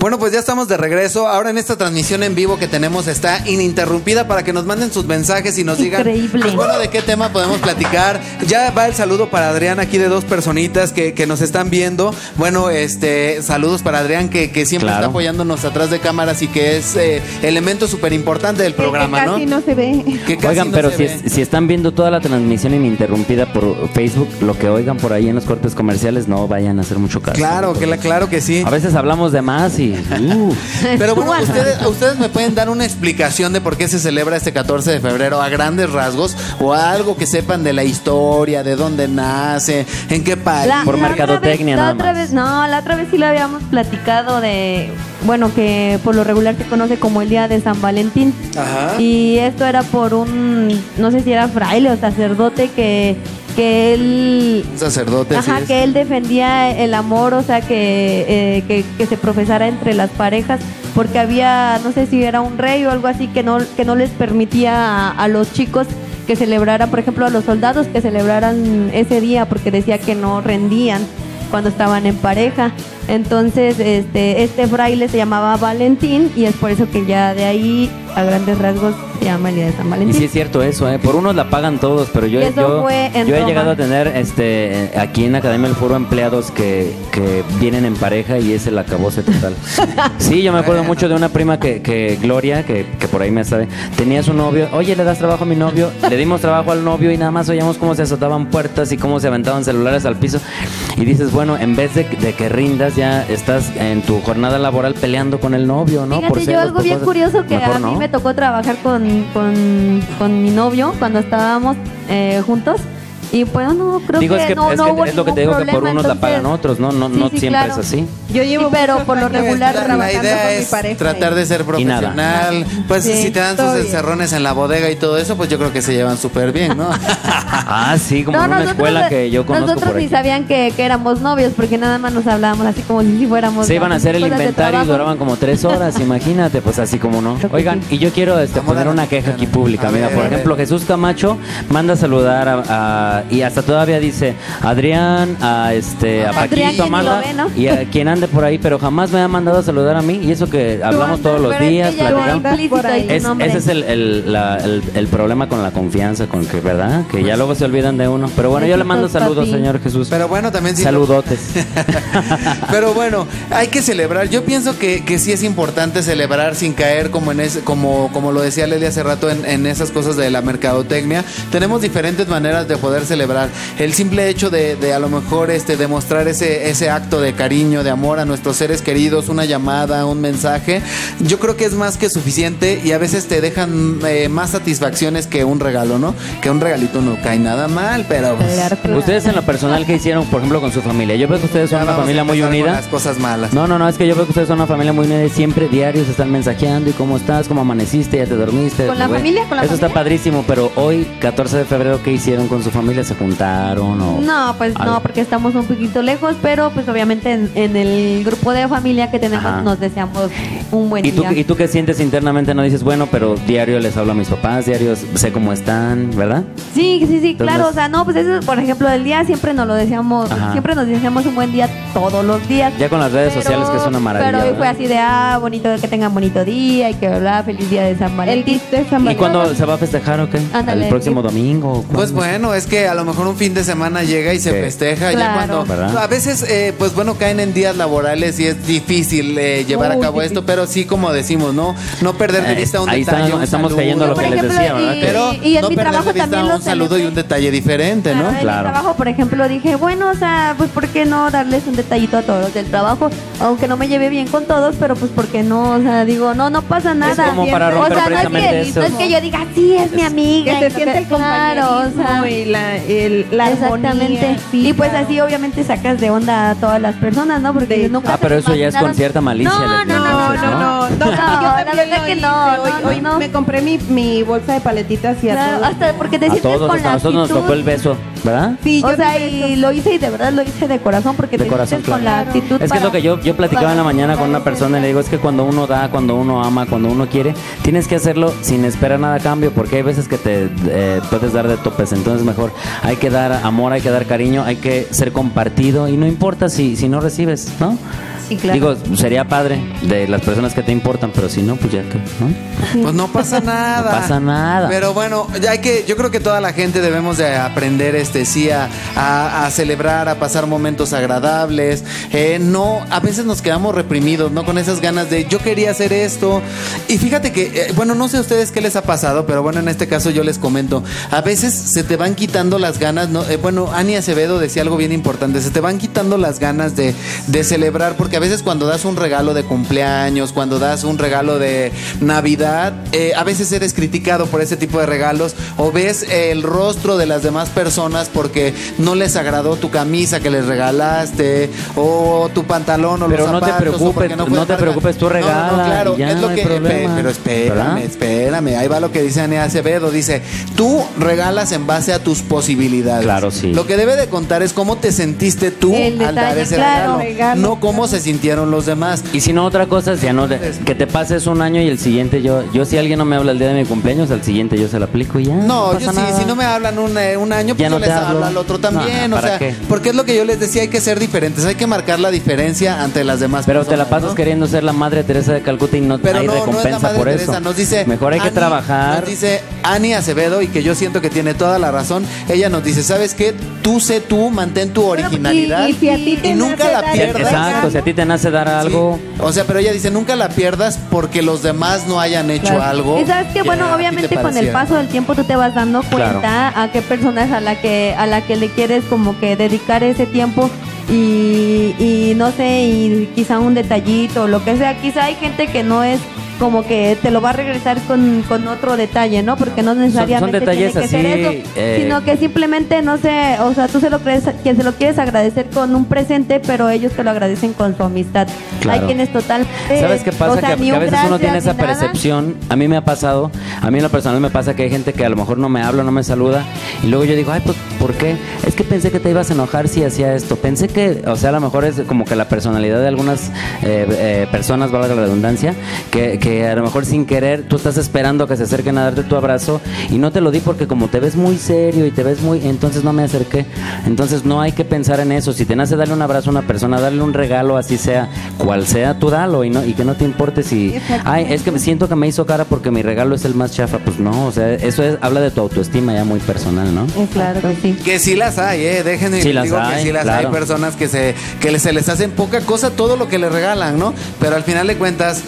Bueno, pues ya estamos de regreso. Ahora en esta transmisión en vivo que tenemos está ininterrumpida para que nos manden sus mensajes y nos digan Increíble. pues, bueno, de qué tema podemos platicar. Ya va el saludo para Adrián aquí de dos personitas que, que nos están viendo. Bueno, este saludos para Adrián que, que siempre Claro. está apoyándonos atrás de cámaras y que es eh, elemento súper importante del programa, ¿no? Casi no se ve. Que casi Oigan, no pero se si, ve. es- si están viendo toda la transmisión ininterrumpida por Facebook, lo que oigan por ahí en los cortes comerciales, no vayan a hacer mucho caso. Claro, que la, claro que sí. A veces hablamos de más y... uh. Pero bueno, ustedes, ustedes me pueden dar una explicación de por qué se celebra este 14 de febrero a grandes rasgos o algo que sepan de la historia, de dónde nace, en qué país. La- la otra vez- la otra vez, no, la otra vez sí lo habíamos platicado de, bueno, que por lo regular se conoce como el Día de San Valentín. Ajá. Y esto era por un, no sé si era fraile o sacerdote que, que él... Sacerdote, Ajá, así es. que él defendía el amor, o sea, que, eh, que, que se profesara entre las parejas, porque había, no sé si era un rey o algo así, que no, que no les permitía a, a los chicos que celebraran, por ejemplo, a los soldados que celebraran ese día, porque decía que no rendían cuando estaban en pareja. Entonces, este, este fraile se llamaba Valentín y es por eso que ya de ahí, a grandes rasgos, se llama el Día de San Y Valentín. sí es cierto eso, ¿eh? Por unos la pagan todos, pero yo, Y yo, he llegado a tener este aquí en Academia del Foro empleados que, que vienen en pareja y es el acabose total. Sí, yo me acuerdo mucho de una prima que, que Gloria, que, que por ahí me sabe, tenía su novio, oye, ¿le das trabajo a mi novio? Le dimos trabajo al novio y nada más oíamos cómo se azotaban puertas y cómo se aventaban celulares al piso. Y dices, bueno, en vez de, de que rindas, ya estás en tu jornada laboral peleando con el novio, ¿no? Fíjate, yo celos, algo por bien cosas. curioso que Mejor a mí no. me tocó trabajar con, con, con mi novio cuando estábamos eh, juntos. Y pues no, creo Digo, que, es que, no, es, no que hubo es lo que te digo que por unos la pagan otros, no, no, Sí, no sí, siempre claro. es así. Yo llevo Sí, pero por lo regular La trabajando idea con mi es pareja tratar de ser profesional. Pues Sí, si te dan tus bien. encerrones en la bodega y todo eso, pues yo creo que se llevan súper bien, ¿no? Ah, sí, como No, en una nosotros, escuela que yo conozco nosotros por ni aquí. sabían que, que éramos novios porque nada más nos hablábamos así como si fuéramos Se iban a hacer el inventario y duraban como tres horas, imagínate, pues así como no. Oigan, y yo quiero este, poner una queja aquí pública. Mira, por ejemplo, Jesús Camacho manda a saludar a, a- y hasta todavía dice Adrián, a este, a Adrián, Paquito, ve, ¿no? y a quien ande por ahí, pero jamás me ha mandado a saludar a mí y eso que hablamos andas, todos los pero es que días, platicamos. Es- ese es el, el- la- el- el problema con la confianza, con que, ¿verdad? Que ya luego se olvidan de uno. Pero bueno, yo le mando saludos, papi. señor Jesús. Pero bueno, también sí. Saludotes. Pero bueno, hay que celebrar. Yo pienso que, que sí es importante celebrar sin caer como en ese, como, como lo decía Lely hace rato en, en esas cosas de la mercadotecnia. Tenemos diferentes maneras de poder celebrar. El simple hecho de, de a lo mejor este demostrar ese, ese acto de cariño, de amor a nuestros seres queridos, una llamada, un mensaje, yo creo que es más que suficiente y a veces te dejan eh, más satisfacciones que un regalo, ¿no? Que un regalito no cae nada mal, pero pues, Ustedes en lo personal, ¿qué hicieron, por ejemplo, con su familia? Yo veo que ustedes son ya una familia muy unida. las cosas malas. No, no, no, es que yo veo que ustedes son una familia muy unida y siempre diarios están mensajeando y cómo estás, cómo amaneciste, ya te dormiste. ¿Con la Güey, familia? ¿Con la Eso está padrísimo, pero hoy, 14 de febrero, ¿qué hicieron con su familia? ¿Se juntaron o...? No, pues algo? no, porque estamos un poquito lejos, pero pues obviamente en, en el grupo de familia que tenemos Ajá. nos deseamos un buen ¿Y tú, día. ¿Y tú qué sientes internamente? No dices, bueno, pero diario les hablo a mis papás, diario sé cómo están, ¿verdad? Sí, sí, sí, Entonces- claro, o sea, no, pues eso, por ejemplo, el día siempre nos lo deseamos, Ajá. siempre nos deseamos un buen día todos los días. Ya con las redes sociales, que es una maravilla. Pero hoy fue así de, ah, bonito, que tengan bonito día y que, bla, feliz día de San Valentín. ¿Y cuándo se va a festejar o qué? Ándale, ¿El próximo domingo? ¿Cuándo? Pues bueno, es que a lo mejor un fin de semana llega y se Sí. festeja. Ya Claro. cuando ¿Verdad? a veces, eh, pues bueno, caen en días laborales y es difícil eh, llevar a Muy cabo difícil. esto, pero sí, como decimos, no, no perder de Eh, vista un ahí detalle. estamos- un estamos saludo. cayendo a lo Por que les ejemplo, decía, ¿verdad? y- Pero y en no mi perder trabajo de vista también lo un saludo y un detalle diferente, ¿no? Ajá, En mi trabajo, por ejemplo, dije, bueno, o sea, pues ¿por qué no darles un detallito a todos los del trabajo? Aunque no me lleve bien con todos, pero pues ¿por qué no? O sea, digo, no, no pasa nada. como para o romper sea, no es, precisamente que, eso. no es que yo diga, sí, es mi amiga. Que y se siente el claro, o sea, y la, el, la Exactamente. armonía, sí, y pues claro. así obviamente sacas de onda a todas las personas, ¿no? Porque nunca Ah, pero eso ya es con cierta malicia. No, no, no, No, no, no, No, yo la verdad que no, Hoy, no, hoy no. me compré mi, mi bolsa de paletitas y a Claro, todos. hasta porque te A sientes todos, con la a nosotros nos tocó el beso. ¿verdad? Sí, o sea, y lo hice y de verdad lo hice de corazón porque De te corazón, sientes con claro. la actitud Es que es lo que yo, yo platicaba en la mañana con una persona y le digo, es que cuando uno da, cuando uno ama, cuando uno quiere, tienes que hacerlo sin esperar nada a cambio, porque hay veces que te eh, puedes dar de topes, entonces mejor hay que dar amor, hay que dar cariño, hay que ser compartido y no importa si, si no recibes, ¿no? Sí, claro. Digo, sería padre de las personas que te importan, pero si no, pues ya que, ¿no? Pues no pasa nada. No pasa nada. Pero bueno, ya hay que, yo creo que toda la gente debemos de aprender este sí a, a- a celebrar, a pasar momentos agradables. Eh, no, a veces nos quedamos reprimidos, ¿no? Con esas ganas de yo quería hacer esto. Y fíjate que, eh, bueno, no sé a ustedes qué les ha pasado, pero bueno, en este caso yo les comento. A veces se te van quitando las ganas, ¿no? Eh, bueno, Ani Acevedo decía algo bien importante, se te van quitando las ganas de, de celebrar, porque a veces cuando das un regalo de cumpleaños, cuando das un regalo de Navidad, eh, a veces eres criticado por ese tipo de regalos o ves el rostro de las demás personas porque no les agradó tu camisa que les regalaste o tu pantalón o Pero los no te zapatos. o preocupes, porque fue no te preocupes, tú No, no, no, regala claro, ya, es lo no hay que, problema. pero espérame, ¿Verdad? espérame, ahí va lo que dice Ani Acevedo, dice, tú regalas en base a tus posibilidades. Claro, sí. Lo que debe de contar es cómo te sentiste tú El al dar detalle, ese claro. regalo, no cómo se sintieron los demás. Y si no, otra cosa es ya no, que te pases un año y el siguiente yo, yo si alguien no me habla el día de mi cumpleaños, al siguiente yo se lo aplico y ya. No, pasa yo sí, si no me hablan un, eh, un año, pues Ya yo no les hablo. hablo al otro también. No, o ¿para sea, qué? porque es lo que yo les decía, hay que ser diferentes, hay que marcar la diferencia ante las demás Pero te la pasas ¿no? queriendo ser la madre Teresa de Calcuta y no Pero hay no, no es la recompensa madre por Teresa, eso. nos dice Mejor hay que trabajar. Nos dice Ani Acevedo y que yo siento que tiene toda la razón. Ella nos dice, ¿sabes qué? Tú sé tú, mantén tu originalidad y si a ti te y nunca la pierdas. Exacto, si a ti te nace dar algo, O sea, pero ella dice, nunca la pierdas porque los demás no hayan hecho Claro. algo. Y sabes que bueno, obviamente con el paso del tiempo tú te vas dando Claro. cuenta a qué personas a la que a la que le quieres como que dedicar ese tiempo y, y no sé, y quizá un detallito o lo que sea. Quizá hay gente que no es como que te lo va a regresar con, con otro detalle, ¿no? Porque no necesariamente tiene que ser así, eso, eh, sino que simplemente no sé, o sea, tú se lo crees que se lo quieres agradecer con un presente, pero ellos te lo agradecen con su amistad. Claro. Hay quienes total ¿Sabes qué pasa? o sea, que, que a veces uno tiene esa percepción. A mí me ha pasado, a mí en lo personal me pasa que hay gente que a lo mejor no me habla, no me saluda. Y luego yo digo, ay, pues, ¿por qué? Es que pensé que te ibas a enojar si hacía esto. Pensé que, o sea, a lo mejor es como que la personalidad de algunas eh, eh, personas, valga la redundancia, que, que a lo mejor sin querer tú estás esperando a que se acerquen a darte tu abrazo y no te lo di porque como te ves muy serio y te ves muy, entonces no me acerqué. Entonces no hay que pensar en eso. Si te nace darle un abrazo a una persona, darle un regalo, así sea, cual sea, tú dalo y no y que no te importe si, ay, es que me siento que me hizo cara porque mi regalo es el más chafa. Pues no, o sea, eso es, habla de tu autoestima ya muy personal, ¿no? Claro que sí. Que sí las hay, eh, déjenme Sí las digo que hay, sí las claro. hay personas que se que se les hacen poca cosa todo lo que le regalan, ¿no? Pero al final de cuentas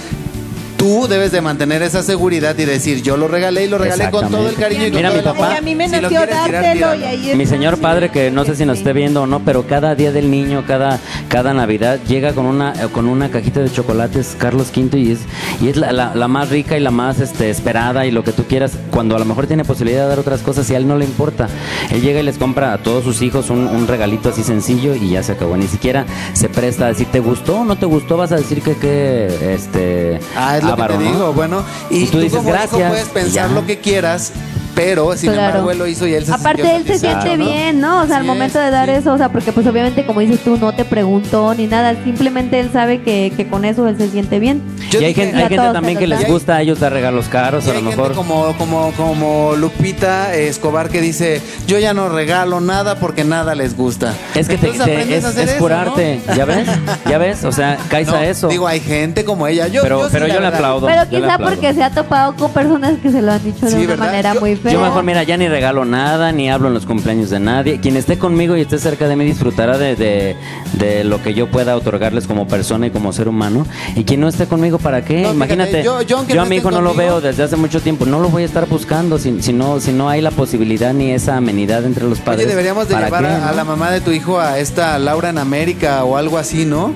tú debes de mantener esa seguridad y decir, yo lo regalé y lo regalé con todo el cariño y con Mira, todo mi el amor. papá- Y a mí me Si lo nació quieres tirar, dártelo y tíralo. ahí Mi está. señor padre, que no sé si nos esté viendo o no, pero cada día del niño, cada, cada Navidad, llega con una, eh, con una cajita de chocolates Carlos V y es, y es la, la- la más rica y la más este, esperada y lo que tú quieras, cuando a lo mejor tiene posibilidad de dar otras cosas y a él no le importa. Él llega y les compra a todos sus hijos un, un regalito así sencillo y ya se acabó. Ni siquiera se presta a decir, ¿te gustó o no te gustó? Vas a decir que, que este... Ah, es lo que te digo, bueno, y, Y tú dices, como hijo "Gracias", puedes pensar ya. lo que quieras, pero sin Claro. embargo él lo hizo y él se Aparte sintió él se siente ¿no? bien, ¿no? O sea, al Sí, momento de dar eso, o sea, porque pues obviamente como dices tú, no te preguntó ni nada, simplemente él sabe que, que con eso él se siente bien. y hay gente, hay gente también que les gusta a ellos dar regalos caros, Y a lo hay gente mejor... como, como, como Lupita Escobar que dice, yo ya no regalo nada porque nada les gusta. Es que te, Entonces te- aprendes es, a hacer es eso, curarte, ¿ya ves? ¿Ya ves? O sea, caes No, a eso. Digo, hay gente como ella. Yo, pero yo sí, pero la yo le aplaudo. Pero yo quizá aplaudo. porque se ha topado con personas que se lo han dicho de Sí, una ¿verdad? manera Yo- muy. Yo mejor, mira, ya ni regalo nada, ni hablo en los cumpleaños de nadie. Quien esté conmigo y esté cerca de mí disfrutará de, de, de lo que yo pueda otorgarles como persona y como ser humano. Y quien no esté conmigo, ¿para qué? No, Imagínate, yo- yo, yo aunque a no mi hijo no lo veo desde hace mucho tiempo. No lo voy a estar buscando si, si, no, si no hay la posibilidad ni esa amenidad entre los padres. Oye, deberíamos de ¿Para llevar qué, a, a no? la mamá de tu hijo a esta Laura en América o algo así, ¿no?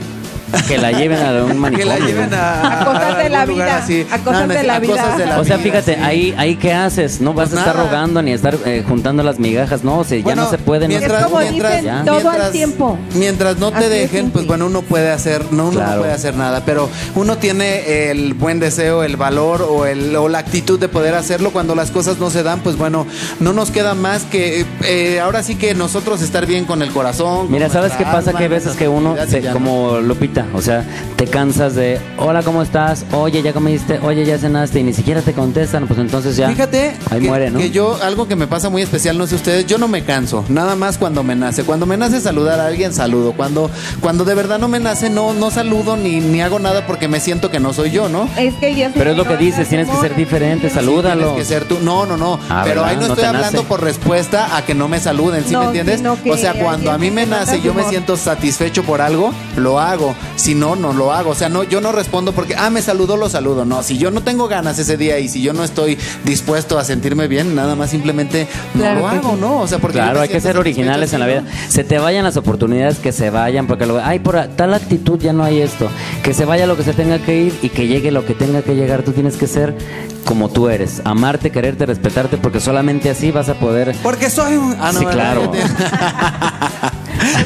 Que la lleven a un manicomio. Que la lleven a, A cosas de la vida, así. a cosas No, de la vida. de la O sea, vida, fíjate, sí. ahí, ahí qué haces, no vas Pues a estar nada. rogando ni a estar eh, juntando las migajas, no, o sea, ya no se puede. no se mientras- Es como puede. mientras- dicen, Ya. todo Mientras- al tiempo. Mientras no te Así dejen, pues bueno, uno puede hacer, no, uno Claro. no puede hacer nada, pero uno tiene el buen deseo, el valor o, el, o la actitud de poder hacerlo cuando las cosas no se dan, pues bueno, no nos queda más que eh, ahora sí que nosotros estar bien con el corazón. Mira, ¿sabes qué pasa? Que hay veces que uno, se- como Lupita, o sea, te cansas de, hola, ¿cómo estás? Oye, ¿ya comiste? Oye, ¿ya cenaste? Y ni siquiera te contestan, pues entonces ya. Fíjate Ahí que, muere, ¿no? que yo, algo que me pasa muy especial, no sé ustedes, yo no me canso, nada más cuando me nace. Cuando me nace saludar a alguien, saludo. Cuando, cuando de verdad no me nace, no, no saludo ni, ni hago nada porque me siento que no soy yo, ¿no? Es que Dios Pero es lo que dices, tienes que ser diferente, salúdalo. Tienes que ser tú. No, no, no. Ah, pero ¿verdad? ahí no No estoy te hablando nace. por respuesta a que no me saluden, ¿sí No, me entiendes? O sea, cuando a mí me nace manda yo me siento satisfecho por algo, lo hago. Si no, no lo hago. O sea, no, yo no respondo porque, ah, me saludó, lo saludo. No, si yo no tengo ganas ese día y si yo no estoy dispuesto a sentirme bien, nada más simplemente no Claro lo que hago. ¿no? O sea, porque Claro, hay que ser originales en la vida. Se te vayan las oportunidades, que se vayan, porque luego, ay, por tal actitud ya no hay esto. Que se vaya lo que se tenga que ir y que llegue lo que tenga que llegar. Tú tienes que ser como tú eres. Amarte, quererte, respetarte, porque solamente así vas a poder. Porque soy un... Ah, no, Sí, claro.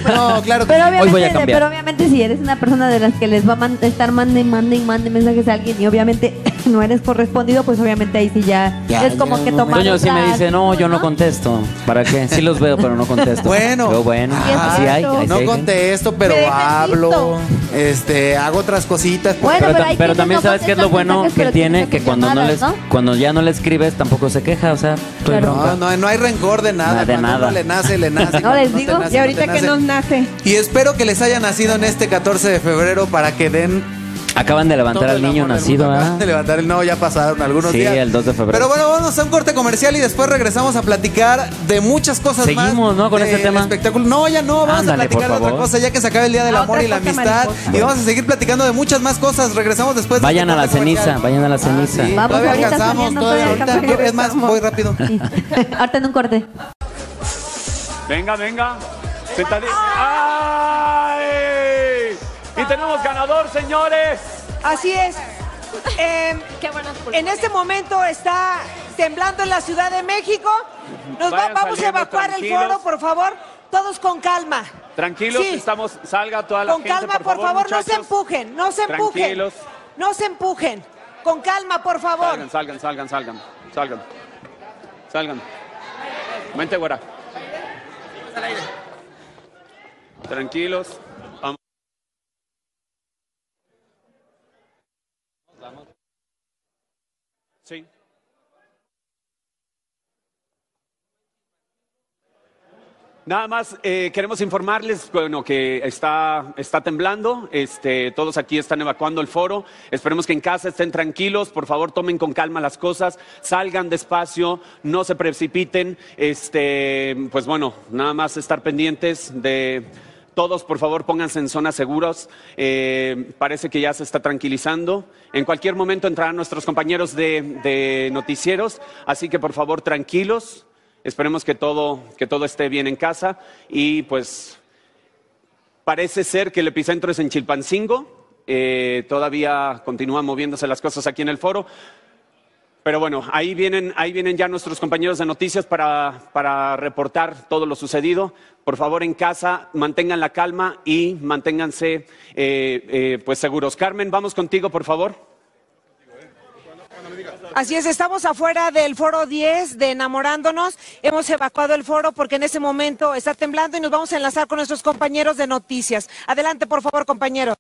no, claro que Pero Hoy voy a obviamente, cambiar. pero obviamente si eres una persona de las que les va a man- estar mande, mande y mande mensajes a alguien y obviamente no eres correspondido, pues obviamente ahí sí ya, Ya, es como ya, que tomar Toño sí me dice, no, yo no contesto. ¿Para qué? Sí los veo, pero no contesto. Bueno. Yo, bueno, así hay. así No hay contesto, pero hablo, este, hago otras cositas. Bueno, pero, pero pero también no sabes qué es lo bueno que pero tiene que cuando no les ¿no? cuando ya no le escribes tampoco se queja, o sea, Claro. No, no, no hay rencor de nada. Nada, de Cuando nada. le nace, le nace. No les digo, nace, Y ahorita que nos nace. Y espero que les haya nacido en este 14 de febrero para que den Acaban de levantar todo al niño nacido. Acaban de levantar el no, ya pasaron algunos Sí, días. el 2 de febrero. Pero bueno, vamos a un corte comercial y después regresamos a platicar de muchas cosas más. Seguimos, ¿no? Con este tema. espectáculo. No, ya no, vamos Ándale, a platicar de otra cosa, ya que se acabe el Día del Ah, Amor y la Amistad. mariposa. Y vamos a seguir platicando de muchas más cosas. Regresamos después de Vayan este a la comercial. ceniza, vayan a la ceniza. Sí, Vamos todavía alcanzamos, todavía ahorita. Es más, voy rápido. Ahorita en un corte. Venga, venga. ¡Ay! Y tenemos ganador, señores. Así es. Eh, en este momento está temblando en la Ciudad de México. Nos va- vamos a evacuar el foro, por favor. Todos con calma. Tranquilos, Sí. estamos. Salga toda la Con gente, calma, por favor, no se empujen, no se empujen. Tranquilos. No se empujen. Con calma, por favor. Salgan, salgan, salgan, salgan. Salgan. Salgan. Vente, güera. Tranquilos. Vamos. Sí. Nada más eh, queremos informarles bueno, que está, está temblando, este, todos aquí están evacuando el foro, esperemos que en casa estén tranquilos, por favor tomen con calma las cosas, salgan despacio, no se precipiten, este, pues bueno, nada más estar pendientes de todos, por favor, pónganse en zonas seguras. Eh, parece que ya se está tranquilizando. En cualquier momento entrarán nuestros compañeros de, noticieros, así que por favor, tranquilos. Esperemos que todo, que todo esté bien en casa. Y pues parece ser que el epicentro es en Chilpancingo. Eh, todavía continúan moviéndose las cosas aquí en el foro. Pero bueno, ahí vienen, ahí vienen ya nuestros compañeros de noticias para, para reportar todo lo sucedido. Por favor, en casa, mantengan la calma y manténganse eh, eh, pues seguros. Carmen, vamos contigo, por favor. Así es, estamos afuera del foro 10 de Enamorándonos. Hemos evacuado el foro porque en ese momento está temblando y nos vamos a enlazar con nuestros compañeros de noticias. Adelante, por favor, compañeros.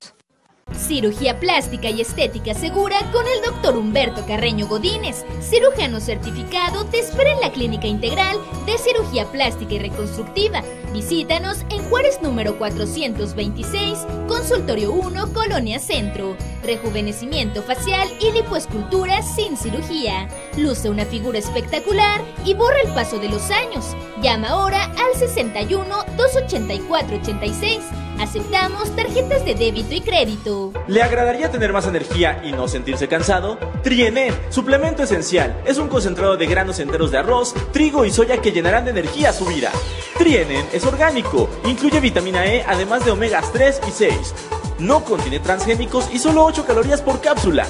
Cirugía plástica y estética segura con el doctor Humberto Carreño Godínez, cirujano certificado, te espera en la Clínica Integral de Cirugía Plástica y Reconstructiva. Visítanos en Juárez número 426, Consultorio 1, Colonia Centro. Rejuvenecimiento facial y lipoescultura sin cirugía. Luce una figura espectacular y borra el paso de los años. Llama ahora al 61 284 86. Aceptamos tarjetas de débito y crédito. ¿Le agradaría tener más energía y no sentirse cansado? Trienet, suplemento esencial. Es un concentrado de granos enteros de arroz, trigo y soya que llenarán de energía su vida. Trienen es orgánico, incluye vitamina E además de omegas 3 y 6. no contiene transgénicos y solo 8 calorías por cápsula.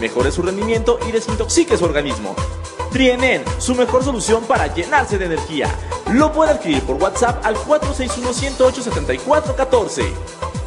Mejore su rendimiento y desintoxique su organismo. Trienen, su mejor solución para llenarse de energía. Lo puede adquirir por WhatsApp al 461-108-7414.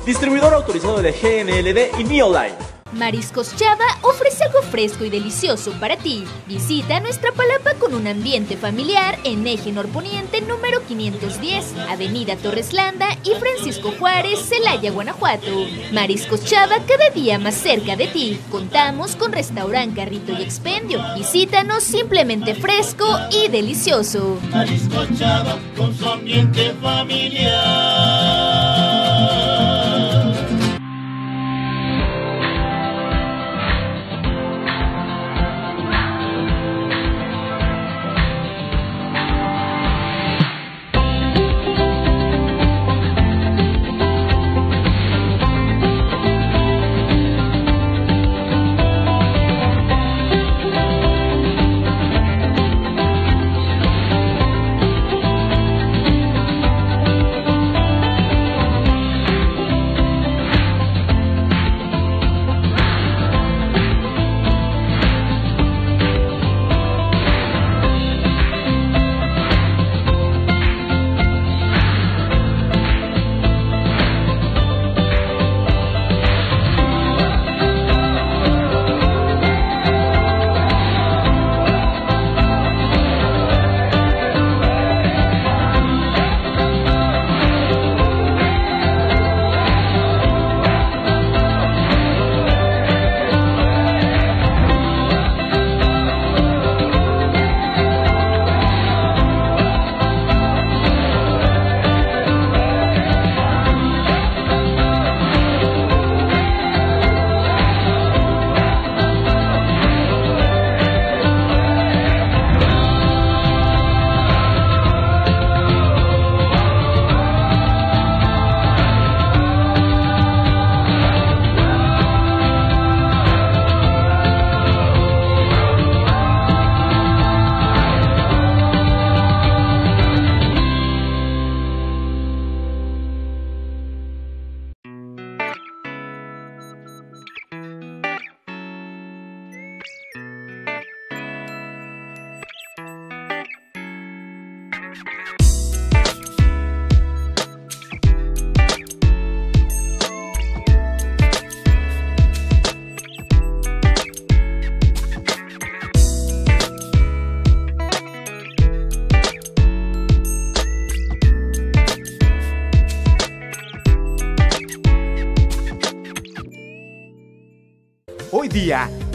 Distribuidor autorizado de GNLD y Neoline. Mariscos Chava ofrece algo fresco y delicioso para ti. Visita nuestra palapa con un ambiente familiar en Eje Norponiente número 510, Avenida Torres Landa y Francisco Juárez, Celaya, Guanajuato. Mariscos Chava cada día más cerca de ti. Contamos con restaurante Carrito y Expendio. Visítanos simplemente fresco y delicioso. Mariscos Chava con su ambiente familiar.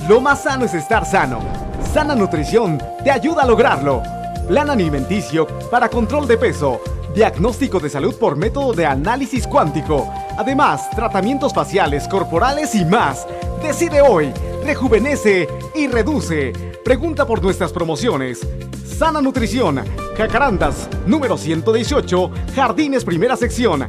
Lo más sano es estar sano. Sana Nutrición te ayuda a lograrlo. Plan alimenticio para control de peso. Diagnóstico de salud por método de análisis cuántico. Además, tratamientos faciales, corporales y más. Decide hoy, rejuvenece y reduce. Pregunta por nuestras promociones. Sana Nutrición, Jacarandas, número 118, Jardines Primera Sección.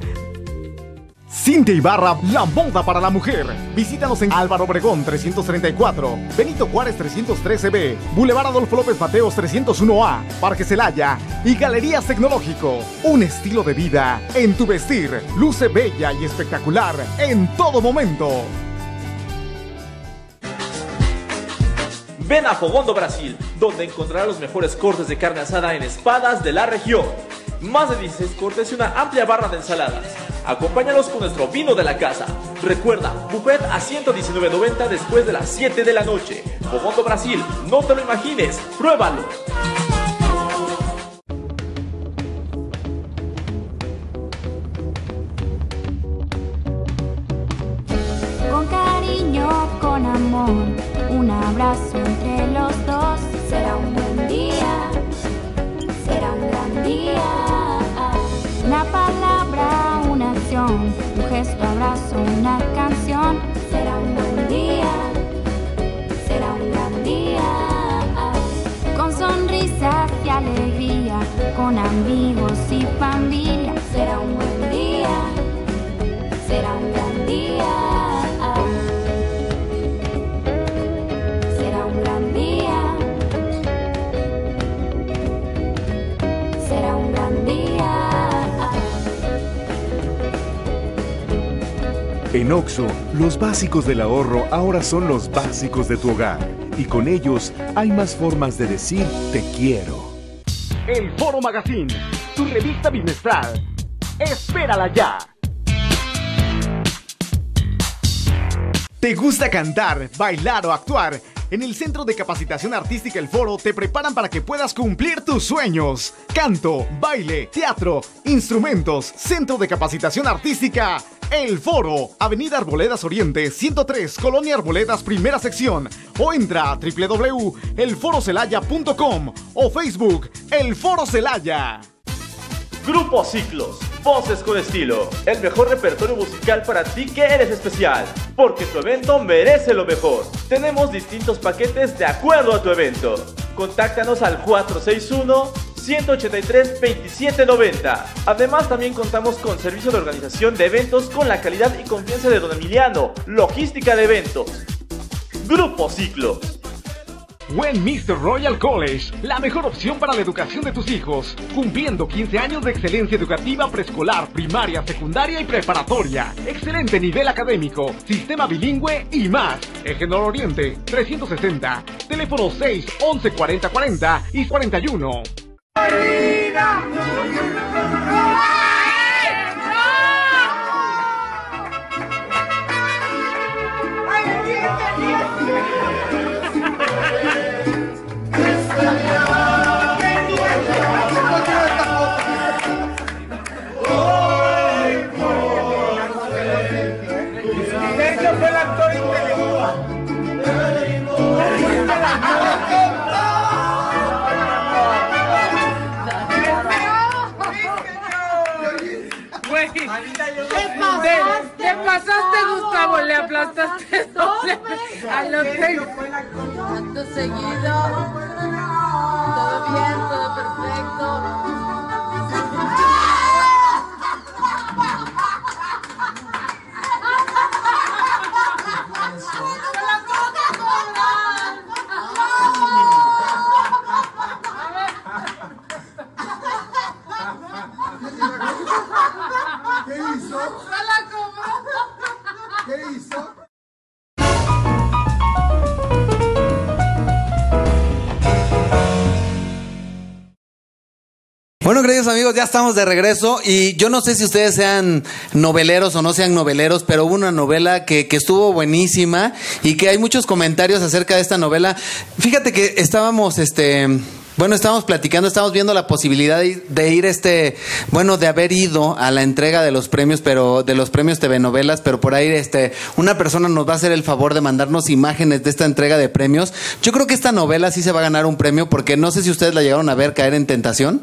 Cintia Ibarra, la moda para la mujer. Visítanos en Álvaro Obregón 334, Benito Juárez 313B, Boulevard Adolfo López Mateos 301A, Parque Celaya y Galerías Tecnológico. Un estilo de vida en tu vestir. Luce bella y espectacular en todo momento. Ven a Fogondo Brasil, donde encontrarás los mejores cortes de carne asada en espadas de la región. Más de 16 cortes y una amplia barra de ensaladas. Acompáñalos con nuestro vino de la casa. Recuerda, buffet a 119.90 después de las 7 de la noche. Fogondo Brasil, no te lo imagines, pruébalo. Con cariño, con amor, un abrazo entre los dos. Será un buen día, será un gran día. Una palabra, un gesto, abrazo, una canción. Será un buen día, será un gran día. Con sonrisas y alegría, con amigos y familia. Será un buen En OXO, los básicos del ahorro ahora son los básicos de tu hogar. Y con ellos hay más formas de decir te quiero. El Foro Magazine, tu revista bimestral. Espérala ya. ¿Te gusta cantar, bailar o actuar? En el Centro de Capacitación Artística El Foro te preparan para que puedas cumplir tus sueños. Canto, baile, teatro, instrumentos, Centro de Capacitación Artística El Foro, Avenida Arboledas Oriente, 103, Colonia Arboledas, primera sección. O entra a www.elforocelaya.com o Facebook El Foro Celaya. Grupo Ciclos, voces con estilo. El mejor repertorio musical para ti que eres especial. Porque tu evento merece lo mejor. Tenemos distintos paquetes de acuerdo a tu evento. Contáctanos al 461 183 2790. Además también contamos con servicio de organización de eventos con la calidad y confianza de Don Emiliano. Logística de eventos. Grupo Ciclos. Buen Mr. Royal College, la mejor opción para la educación de tus hijos, cumpliendo 15 años de excelencia educativa preescolar, primaria, secundaria y preparatoria. Excelente nivel académico, sistema bilingüe y más. Eje Nororiente 360, teléfono 6 11 40 40 y 41. Sergio Le aplastaste doble a lo que... Acto seguido. Todo bien, ya estamos de regreso y yo no sé si ustedes sean noveleros o no sean noveleros, pero hubo una novela que, que estuvo buenísima y que hay muchos comentarios acerca de esta novela. Fíjate que estábamos, este, bueno, estábamos platicando, estábamos viendo la posibilidad de de ir, este, bueno, de haber ido a la entrega de los premios, pero de los premios TV novelas, pero por ahí, este, una persona nos va a hacer el favor de mandarnos imágenes de esta entrega de premios. Yo creo que esta novela sí se va a ganar un premio porque no sé si ustedes la llegaron a ver caer en tentación.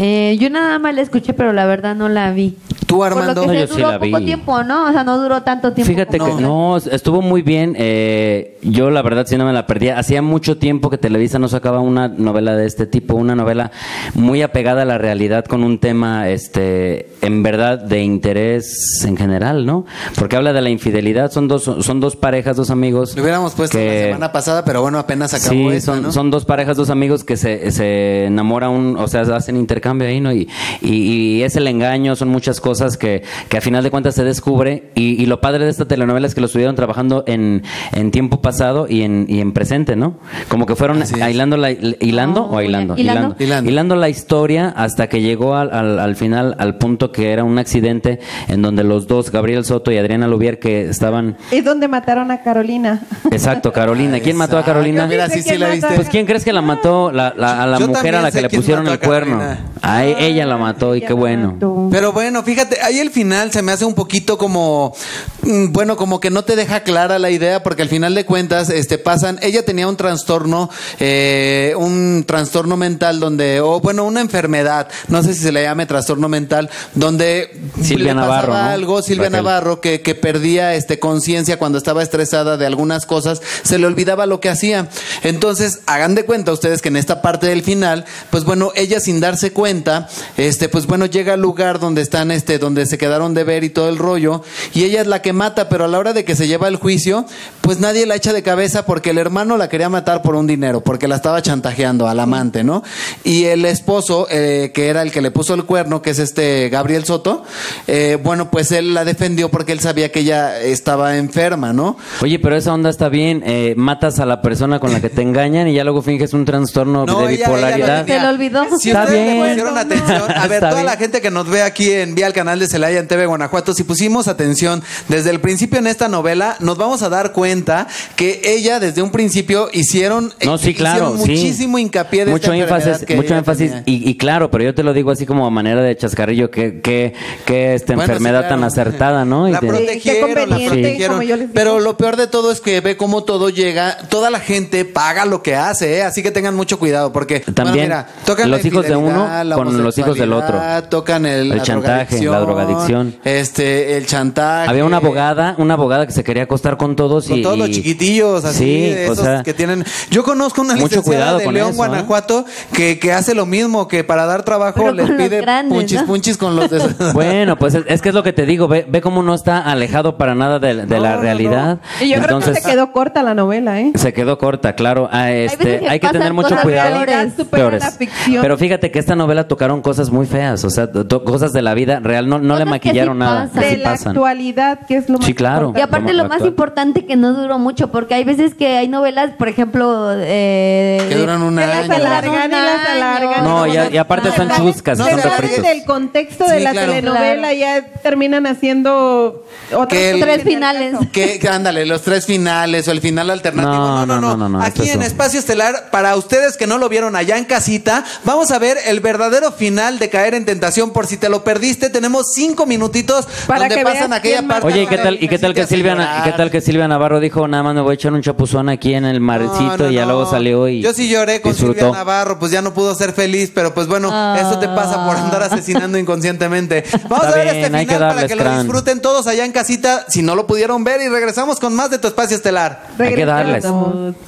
Eh, yo nada más la escuché, pero la verdad no la vi. ¿Tú, Por lo Armando? que No, se yo sí la vi. poco tiempo, ¿no? O sea, no duró tanto tiempo. Fíjate como- que no, estuvo muy bien. eh, yo la verdad sí no me la perdía. Hacía mucho tiempo que Televisa no sacaba una novela de este tipo, una novela muy apegada a la realidad con un tema, este, en verdad de interés en general, ¿no? Porque habla de la infidelidad. Son dos, son dos parejas, dos amigos. Lo hubiéramos puesto la semana pasada, pero bueno, apenas acabó Sí, esta, son, ¿no? son dos parejas, dos amigos que se, se enamoran, un- o sea, hacen intercambio ahí, ¿no? Y, y, y es el engaño, son muchas cosas que, que a final de cuentas se descubre. Y, y lo padre de esta telenovela es que lo estuvieron trabajando en, en tiempo pasado y en, y en presente, ¿no? Como que fueron hilando, la, hilando o hilando, hilando. hilando, la historia hasta que llegó al, al, al final al punto que era un accidente en donde los dos, Gabriel Soto y Adriana Lubier, que estaban Es donde mataron a Carolina. Exacto, Carolina. ¿Quién mató a Carolina? Mira, sí, sí la viste. Pues ¿quién crees que la mató? La, la- a la Yo mujer a la que le pusieron el cuerno. A ella la mató y qué bueno. Pero bueno, fíjate, ahí el final se me hace un poquito como, mm, bueno, como que no te deja clara la idea, porque al final de cuentas, este, pasan, ella tenía un trastorno, eh, un trastorno mental donde, o bueno, una enfermedad, no sé si se le llame trastorno mental, donde Silvia le pasaba Navarro, ¿no? algo, Silvia Raquel. Navarro, que, que perdía este conciencia cuando estaba estresada de algunas cosas, se le olvidaba lo que hacía. Entonces, hagan de cuenta ustedes que en esta parte del final, pues bueno, ella sin darse cuenta, cuenta, este, pues bueno, llega al lugar donde están, este, donde se quedaron de ver y todo el rollo, y ella es la que mata, pero a la hora de que se lleva el juicio, pues nadie la echa de cabeza porque el hermano la quería matar por un dinero, porque la estaba chantajeando al amante, ¿no? Y el esposo, eh, que era el que le puso el cuerno, que es este Gabriel Soto, eh, bueno, pues él la defendió porque él sabía que ella estaba enferma, ¿no? Oye, pero esa onda está bien. eh, matas a la persona con la que te engañan y ya luego finges un trastorno No, de ella- ella lo bipolaridad. tenía. Se lo olvidó. Si Está bien. Pusieron atención, a ver, toda bien. la gente que nos ve aquí en vía al canal de Celaya en TV Guanajuato, si pusimos atención desde el principio en esta novela, nos vamos a dar cuenta que ella desde un principio hicieron, No, sí, claro, hicieron sí. muchísimo hincapié de mucho esta énfasis, que mucho énfasis y, y claro, pero yo te lo digo así como a manera de chascarrillo que que, que esta Bueno, sí, enfermedad claro. tan acertada, ¿no? Y La protegieron, protegieron. digo. Pero lo peor de todo es que ve cómo todo llega, toda la gente paga lo que hace, ¿eh? así que tengan mucho cuidado porque bueno, También mira, los hijos de uno la con los hijos del otro. Tocan el, El la chantaje, la drogadicción. Este, el chantaje. Había una abogada, una abogada que se quería acostar con todos Con y todos los chiquitillos, así, Sí, de o esos sea, que tienen. Yo conozco una mucho licenciada cuidado de con León, eso, ¿eh? Guanajuato, que, que hace lo mismo, que para dar trabajo Pero les pide grandes, punchis, ¿no? punchis con los de Bueno, pues es, es que es lo que te digo, ve, ve cómo no está alejado para nada de, de la realidad. Y yo Entonces, creo que se quedó corta la novela, ¿eh? Se quedó corta, claro. Ah, este, veces que hay que tener mucho cuidado. peores. Pero fíjate que esta novela tocaron cosas muy feas, o sea, cosas de la vida real. No, no le maquillaron nada. que De sí la pasan. actualidad, que es lo más Sí, claro. Y aparte lo más importante que no duró mucho, porque hay veces que hay novelas, por ejemplo, eh, Que duran un de- año. que alargan y las alargan. No, y, a- y aparte están chuscas, salen refritos. del contexto de Sí, la claro. telenovela ya terminan haciendo otros Que el- tres finales. Que, que ándale, los tres finales o el final alternativo. No, No, no, no. no, no, no, Aquí en es- Espacio Estelar, para ustedes que no lo vieron allá en casita, vamos a ver el verdadero final de Caer en Tentación. Por si te lo perdiste, tenemos cinco minutitos Para donde que pasan veas aquella quién parte. Oye, ¿y qué tal, y qué tal que Silvia, y qué tal que Silvia Navarro dijo, nada más me voy a echar un chapuzón aquí en el no, y ya no. luego salió y Yo sí lloré con disfrutó. Silvia Navarro, pues ya no pudo ser feliz, pero pues bueno, eso te pasa por andar asesinando inconscientemente. Vamos Está a ver bien, este hay que final para darles que lo disfruten todos allá en casita, si no lo pudieron ver, y regresamos con más de tu espacio estelar. Hay que darles.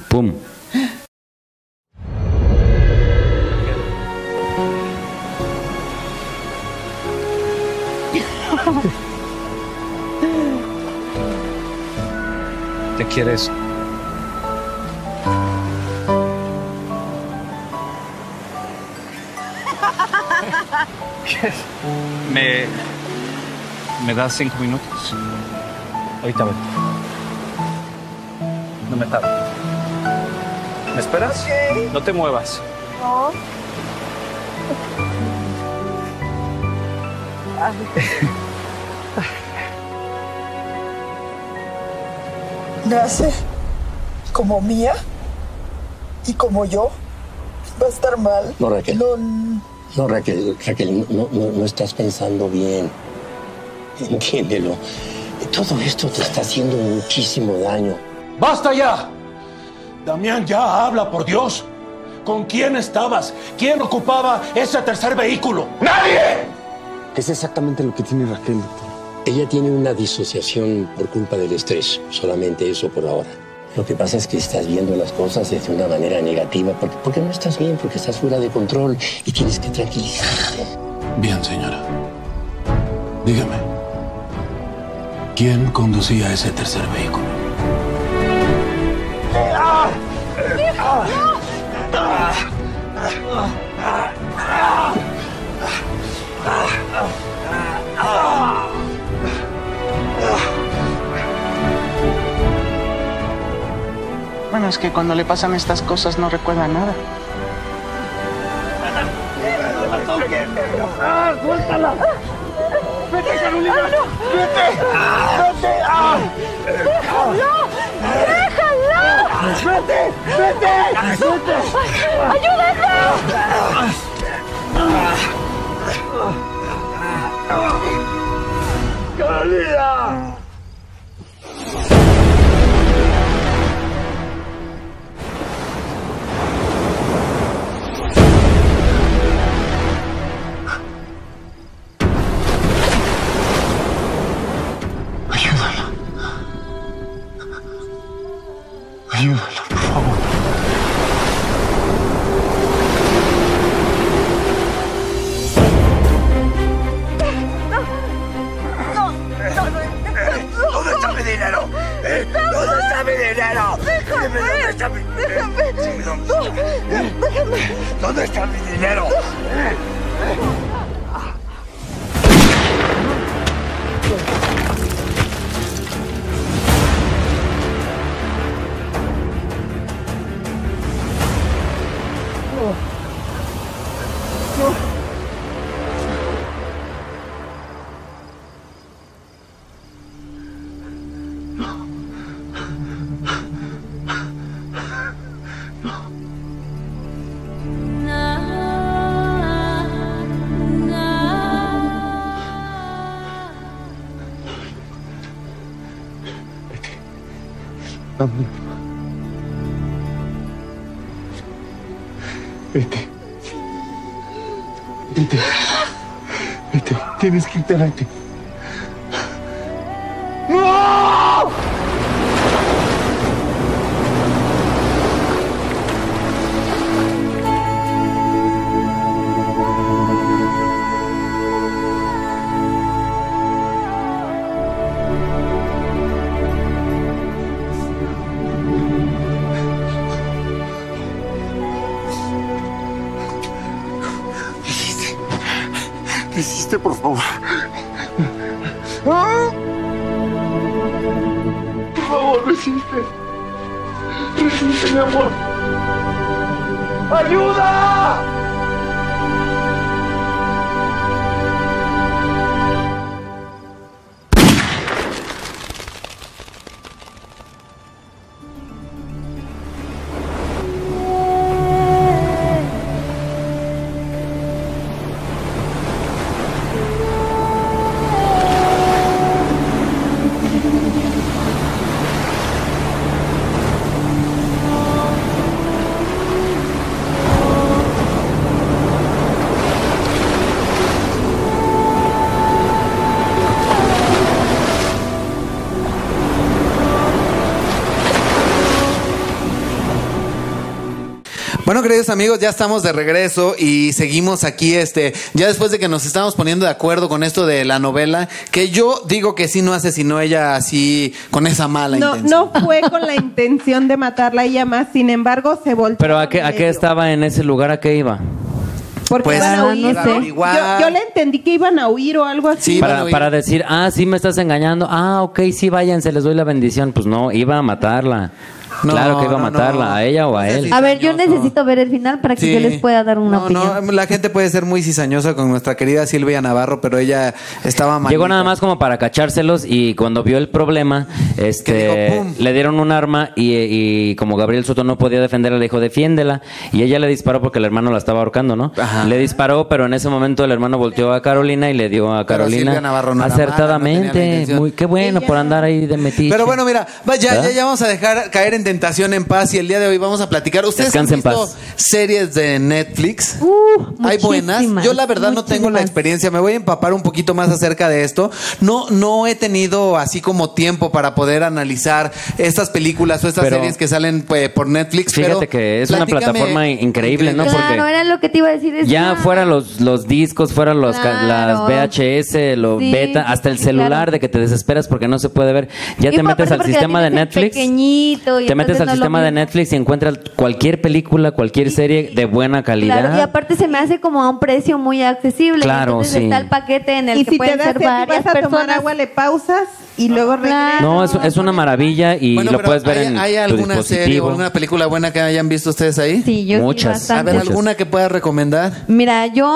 Pum. ¿Te quieres? ¿Me, ¿Me das cinco minutos? Ahorita voy. No me tardo. ¿Me esperas? No te muevas. No. me hace como mía y como yo. Va a estar mal. No, Raquel. No, No, Raquel, Raquel, no, no, no estás pensando bien. Entiéndelo. Todo esto te está haciendo muchísimo daño. ¡Basta ya! Damián, ya habla, por Dios. ¿Con quién estabas? ¿Quién ocupaba ese tercer vehículo? ¡Nadie! Es exactamente lo que tiene Raquel, doctor. Ella tiene una disociación por culpa del estrés. Solamente eso por ahora. Lo que pasa es que estás viendo las cosas de una manera negativa porque, porque no estás bien, porque estás fuera de control y tienes que tranquilizarte. Bien, señora. Dígame. ¿Quién conducía ese tercer vehículo? Bueno, es que cuando le pasan estas cosas no recuerda nada. ¡Ah, suéltala! ¡Vete, Carolina! ¡Vete! ¡Vete! ¡Ah! ¡Déjalo! ¡Déjalo! ¡Vete! ¡Vete! ¡Vete! ¡Carolina! you look forward? dinero. ¿Dónde está mi dinero? Dónde está mi dinero. Dónde está mi dinero. Tienes que Bueno, queridos amigos, ya estamos de regreso y seguimos aquí, este, ya después de que nos estamos poniendo de acuerdo con esto de la novela, que yo digo que sí no asesinó ella así con esa mala No, intención. no fue con la intención de matarla ella más, sin embargo se volteó. Pero ¿a qué, ¿a qué estaba en ese lugar? ¿A qué iba? Porque Pues, iban a huir, iba a ¿no? Yo, yo le entendí que iban a huir o algo así. para, para decir, ah, sí me estás engañando. Ah, ok, sí, váyanse, les doy la bendición. Pues no, iba a matarla. No, claro que iba a matarla, no. a ella o a él. A ver, yo necesito ver el final para que Sí. yo les pueda dar una No, opinión. no, la gente puede ser muy cizañosa con nuestra querida Silvia Navarro, pero ella estaba mal. Llegó nada más como para cachárselos y cuando vio el problema, este, le dieron un arma y, y como Gabriel Soto no podía defenderla, le dijo, defiéndela. Y ella le disparó porque el hermano la estaba ahorcando, ¿no? Le disparó, pero en ese momento el hermano volteó a Carolina y le dio a Carolina Silvia Navarro no era mala, no acertadamente. Muy, qué bueno por andar ahí de metiche. Pero bueno, mira, va, ya, ya, ya vamos a dejar caer en tentación en paz y el día de hoy vamos a platicar. ¿Ustedes han visto paz. series de Netflix? Hay buenas. Yo la verdad no tengo la experiencia. Me voy a empapar un poquito más acerca de esto. No, no he tenido así como tiempo para poder analizar estas películas o estas Pero- series que salen pues, por Netflix. Fíjate pero que es una plataforma increíble, ¿no? Claro, Porque era lo que te iba a decir. es ya una- fuera los, los discos, fuera los, Claro. las VHS, los Sí, beta, hasta el celular claro. de que te desesperas porque no se puede ver. Ya Y te metes al sistema de Netflix. pequeñito y Te metes al no sistema de. Netflix y encuentras cualquier película, cualquier serie de buena calidad. Claro, y aparte se me hace como a un precio muy accesible. Claro, Entonces sí. está el paquete en el Y que si te pueden das ser sed varias vas a tomar personas. agua, le pausas y luego regresas. No, es, es una maravilla y Bueno, lo puedes ver ¿hay, en ¿hay tu alguna serie o alguna película buena que hayan visto ustedes ahí? Sí, yo sí, Muchas, bastante. A ver. ¿alguna que puedas recomendar? Mira, yo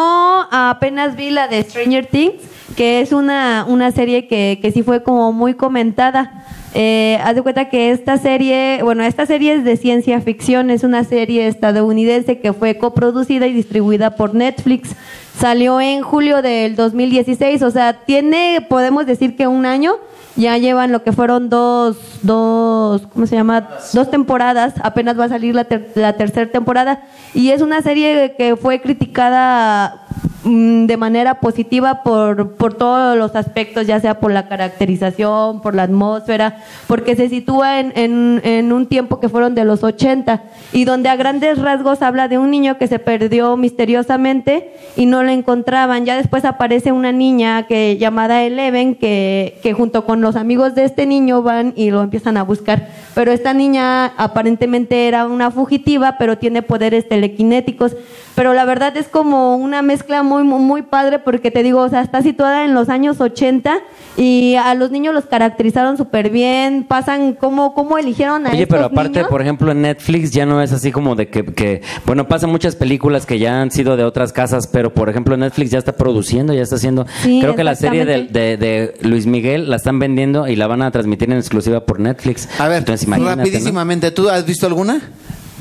apenas vi la de Stranger Things, que es una, una serie que, que sí fue como muy comentada. Eh, haz de cuenta que esta serie, bueno, esta serie es de ciencia ficción, es una serie estadounidense que fue coproducida y distribuida por Netflix. Salió en julio del 2016, o sea, tiene, podemos decir que un año, ya llevan lo que fueron dos, dos, ¿cómo se llama? Dos temporadas, apenas va a salir la, ter- la tercera temporada. Y es una serie que fue criticada mm, de manera positiva por, por todos los aspectos, ya sea por la caracterización, por la atmósfera, porque se sitúa en, en, en un tiempo que fueron de los 80 y donde a grandes rasgos habla de un niño que se perdió misteriosamente y no lo encontraban. Ya después aparece una niña que llamada Eleven que, que junto con los amigos de este niño van y lo empiezan a buscar. Pero esta niña aparentemente era una fugitiva, pero tiene poderes telequinéticos. Pero la verdad es como una mezcla muy, muy, muy padre porque te digo, o sea, está situada en los años 80 y a los niños los caracterizaron súper bien, pasan cómo, cómo eligieron a Oye, pero estos aparte, niños. por ejemplo, en Netflix ya no es así como de que, que- bueno, pasan muchas películas que ya han sido de otras casas, pero por ejemplo, Netflix ya está produciendo, ya está haciendo. Sí, creo que la serie de, de- de Luis Miguel la están vendiendo y la van a transmitir en exclusiva por Netflix. A ver, Entonces, imagínate, ¿no? rapidísimamente, ¿tú has visto alguna?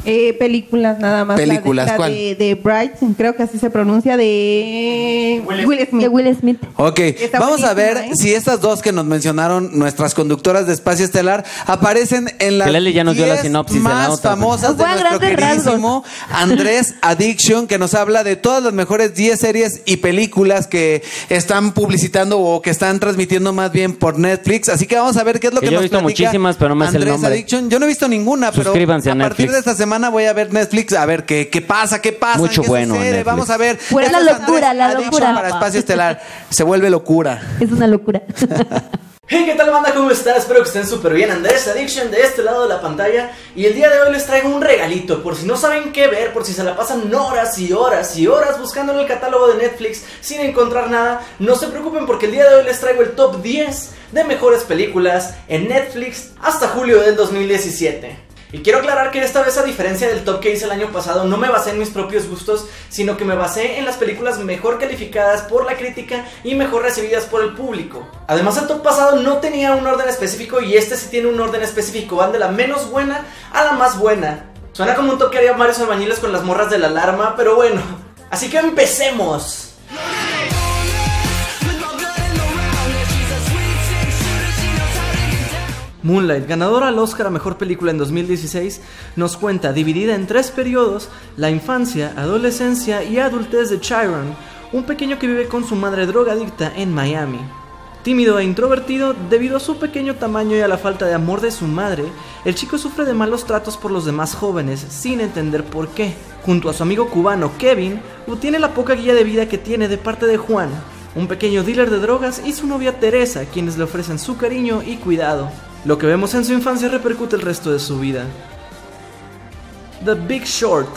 Eh, películas nada más. la de- Películas, la ¿cuál? De, de Bright, creo que así se pronuncia, de Will Smith. De Will Smith. Ok, Está vamos a ver ¿eh? si estas dos que nos mencionaron, nuestras conductoras de Espacio Estelar, aparecen en las Leli ya nos dio la 10 sinopsis de la más nota. famosas de nuestro queridísimo Andrés Addiction, que nos habla de todas las mejores 10 series y películas que están publicitando o que están transmitiendo más bien por Netflix. Así que vamos a ver qué es lo Que que, yo he nos visto platica muchísimas, pero no me sé el Andrés nombre. Addiction. Yo no he visto ninguna, pero a a partir de esta semana voy a ver Netflix a ver qué, qué pasa, qué pasa, Mucho qué bueno sucede. Vamos a ver. Pues la locura, Andrés la locura. para Espacio Estelar. Se vuelve locura. Es una locura. Hey, ¿qué tal banda? ¿Cómo están? Espero que estén súper bien. Andrés Addiction de este lado de la pantalla. Y el día de hoy les traigo un regalito. Por si no saben qué ver, por si se la pasan horas y horas y horas buscando en el catálogo de Netflix sin encontrar nada, no se preocupen porque el día de hoy les traigo el top 10 de mejores películas en Netflix hasta julio del 2017. Y quiero aclarar que esta vez, a diferencia del top que hice el año pasado, no me basé en mis propios gustos, sino que me basé en las películas mejor calificadas por la crítica y mejor recibidas por el público. Además, el top pasado no tenía un orden específico y este sí tiene un orden específico. Van de la menos buena a la más buena. Suena como un top que haría varios albañiles con las morras de la alarma, pero bueno. Así que empecemos. Moonlight, ganadora al Oscar a Mejor Película en 2016, nos cuenta, dividida en tres periodos, la infancia, adolescencia y adultez de Chiron, un pequeño que vive con su madre drogadicta en Miami. Tímido e introvertido, debido a su pequeño tamaño y a la falta de amor de su madre, el chico sufre de malos tratos por los demás jóvenes sin entender por qué. Junto a su amigo cubano Kevin, obtiene la poca guía de vida que tiene de parte de Juan, un pequeño dealer de drogas y su novia Teresa, quienes le ofrecen su cariño y cuidado. Lo que vemos en su infancia repercute el resto de su vida. The Big Short.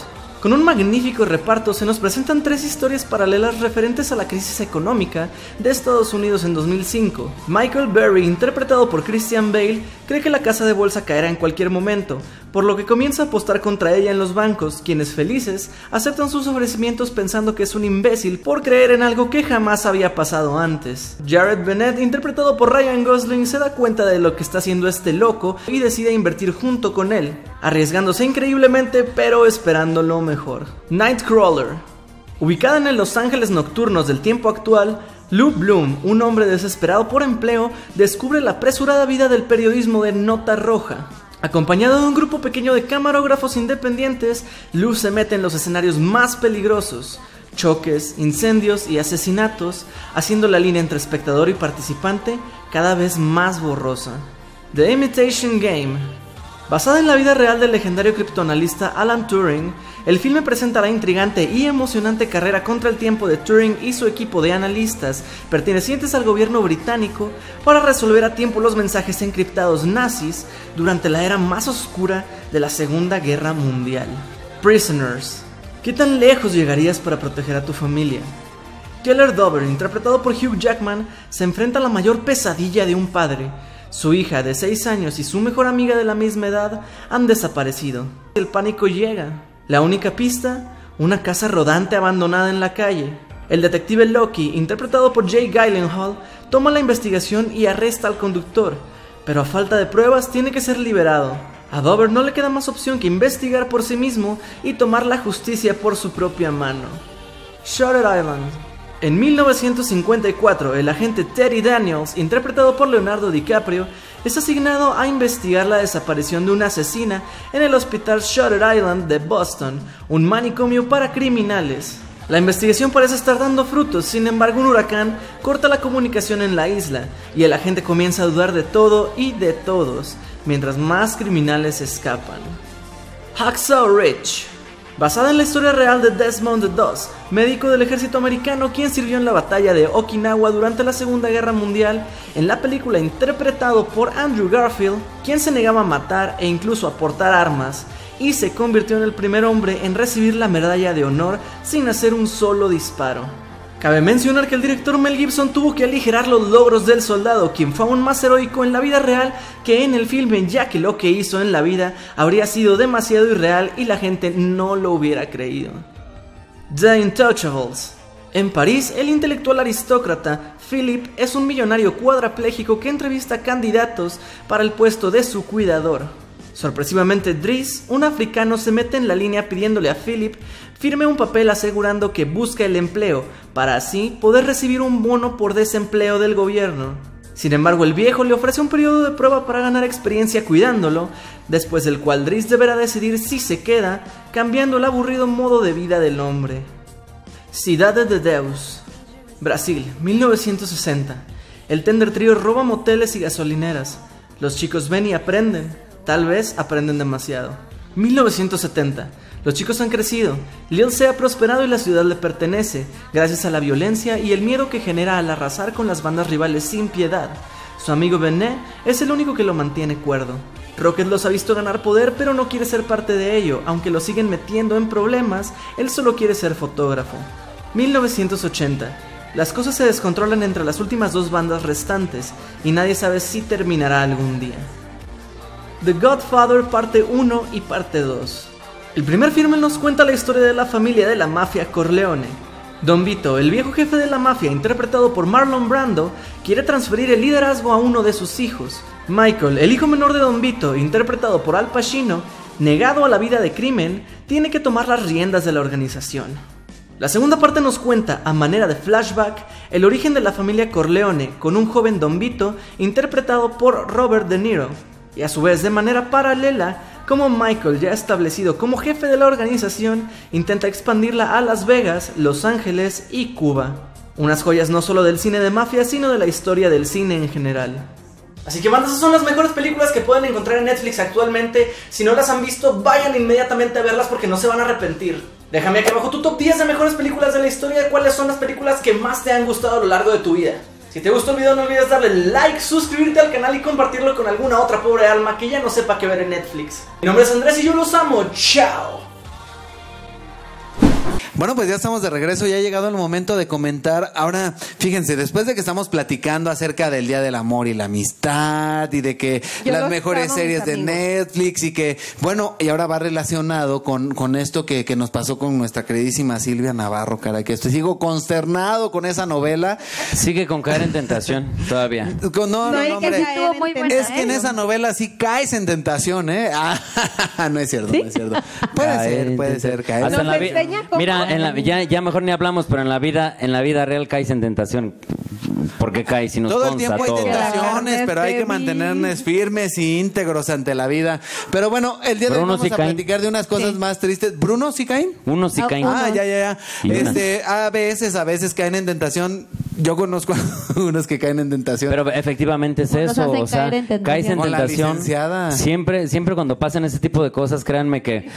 Con un magnífico reparto se nos presentan tres historias paralelas referentes a la crisis económica de Estados Unidos en 2005. Michael Berry, interpretado por Christian Bale, cree que la casa de bolsa caerá en cualquier momento, por lo que comienza a apostar contra ella en los bancos, quienes felices aceptan sus ofrecimientos pensando que es un imbécil por creer en algo que jamás había pasado antes. Jared Bennett, interpretado por Ryan Gosling, se da cuenta de lo que está haciendo este loco y decide invertir junto con él, arriesgándose increíblemente pero esperando lo mejor. Nightcrawler. Ubicada en Los Ángeles nocturnos del tiempo actual, Lou Bloom, un hombre desesperado por empleo, descubre la apresurada vida del periodismo de Nota Roja. Acompañado de un grupo pequeño de camarógrafos independientes, Lou se mete en los escenarios más peligrosos, choques, incendios y asesinatos, haciendo la línea entre espectador y participante cada vez más borrosa. The Imitation Game. Basada en la vida real del legendario criptoanalista Alan Turing, el filme presenta la intrigante y emocionante carrera contra el tiempo de Turing y su equipo de analistas pertenecientes al gobierno británico para resolver a tiempo los mensajes encriptados nazis durante la era más oscura de la Segunda Guerra Mundial. Prisoners. ¿Qué tan lejos llegarías para proteger a tu familia? Keller Dover, interpretado por Hugh Jackman, se enfrenta a la mayor pesadilla de un padre. Su hija de 6 años y su mejor amiga de la misma edad han desaparecido. El pánico llega. La única pista, una casa rodante abandonada en la calle. El detective Loki, interpretado por Jay Gyllenhaal, toma la investigación y arresta al conductor, pero a falta de pruebas tiene que ser liberado. A Dover no le queda más opción que investigar por sí mismo y tomar la justicia por su propia mano. Shutter Island. En 1954, el agente Terry Daniels, interpretado por Leonardo DiCaprio, es asignado a investigar la desaparición de una asesina en el hospital Shutter Island de Boston, un manicomio para criminales. La investigación parece estar dando frutos, sin embargo un huracán corta la comunicación en la isla y el agente comienza a dudar de todo y de todos, mientras más criminales escapan. Hacksaw Ridge Basada en la historia real de Desmond Doss, médico del ejército americano quien sirvió en la batalla de Okinawa durante la Segunda Guerra Mundial, en la película interpretado por Andrew Garfield, quien se negaba a matar e incluso a portar armas, y se convirtió en el primer hombre en recibir la medalla de honor sin hacer un solo disparo. Cabe mencionar que el director Mel Gibson tuvo que aligerar los logros del soldado, quien fue aún más heroico en la vida real que en el filme, ya que lo que hizo en la vida habría sido demasiado irreal y la gente no lo hubiera creído. The Intouchables. En París, el intelectual aristócrata Philip es un millonario cuadrapléjico que entrevista candidatos para el puesto de su cuidador. Sorpresivamente, Driss, un africano, se mete en la línea pidiéndole a Philip firme un papel asegurando que busca el empleo, para así poder recibir un bono por desempleo del gobierno. Sin embargo, el viejo le ofrece un periodo de prueba para ganar experiencia cuidándolo, después del cual Driss deberá decidir si se queda, cambiando el aburrido modo de vida del hombre. Cidade de Deus, Brasil, 1960. El Tender Trio roba moteles y gasolineras. Los chicos ven y aprenden. Tal vez aprenden demasiado. 1970. Los chicos han crecido. Lil se ha prosperado y la ciudad le pertenece, gracias a la violencia y el miedo que genera al arrasar con las bandas rivales sin piedad. Su amigo Benet es el único que lo mantiene cuerdo. Rocket los ha visto ganar poder, pero no quiere ser parte de ello, aunque lo siguen metiendo en problemas, él solo quiere ser fotógrafo. 1980. Las cosas se descontrolan entre las últimas dos bandas restantes y nadie sabe si terminará algún día. The Godfather parte 1 y parte 2. El primer filme nos cuenta la historia de la familia de la mafia Corleone. Don Vito, el viejo jefe de la mafia interpretado por Marlon Brando, quiere transferir el liderazgo a uno de sus hijos. Michael, el hijo menor de Don Vito, interpretado por Al Pacino, negado a la vida de crimen, tiene que tomar las riendas de la organización. La segunda parte nos cuenta, a manera de flashback, el origen de la familia Corleone con un joven Don Vito interpretado por Robert De Niro, y a su vez de manera paralela, como Michael, ya establecido como jefe de la organización, intenta expandirla a Las Vegas, Los Ángeles y Cuba. Unas joyas no solo del cine de mafia, sino de la historia del cine en general. Así que bandas, esas son las mejores películas que pueden encontrar en Netflix actualmente. Si no las han visto, vayan inmediatamente a verlas porque no se van a arrepentir. Déjame aquí abajo tu top 10 de mejores películas de la historia. ¿Cuáles son las películas que más te han gustado a lo largo de tu vida? Si te gustó el video no olvides darle like, suscribirte al canal y compartirlo con alguna otra pobre alma que ya no sepa qué ver en Netflix. Mi nombre es Andrés y yo los amo. Chao. Bueno, pues ya estamos de regreso, ya ha llegado el momento de comentar. Ahora, fíjense, después de que estamos platicando acerca del Día del Amor y la Amistad y de que Yo las mejores series de. Netflix y que, bueno, y ahora va relacionado con, con esto que, que nos pasó con nuestra queridísima Silvia Navarro, cara, que estoy sigo consternado con esa novela. Sigue con caer en tentación todavía. Con- no, no, No, no, es que hombre. sí muy buena, Es que en ¿eh? esa novela sí caes en tentación, ¿eh? Ah, no es cierto, no es cierto. Puede Caer ser, puede ser, caer. Hasta en la enseña cómo- Mira, en la- ya, ya mejor ni hablamos, pero en la vida, en la vida real caes en tentación. ¿Por qué caes? Si nos Todo el tiempo hay todo. tentaciones, pero hay que mantenernos firmes y íntegros ante la vida. Pero bueno, el día de hoy vamos sí a caen. platicar de unas cosas más tristes. ¿Bruno sí caen? Unos sí caen. Ah, ya, ya, ya. Y. Este, a veces, a veces caen en tentación. Yo conozco a unos que caen en tentación. Pero efectivamente es eso, o sea, caer en tentación. caes en Con la tentación. licenciada. Siempre, siempre cuando pasan ese tipo de cosas, créanme que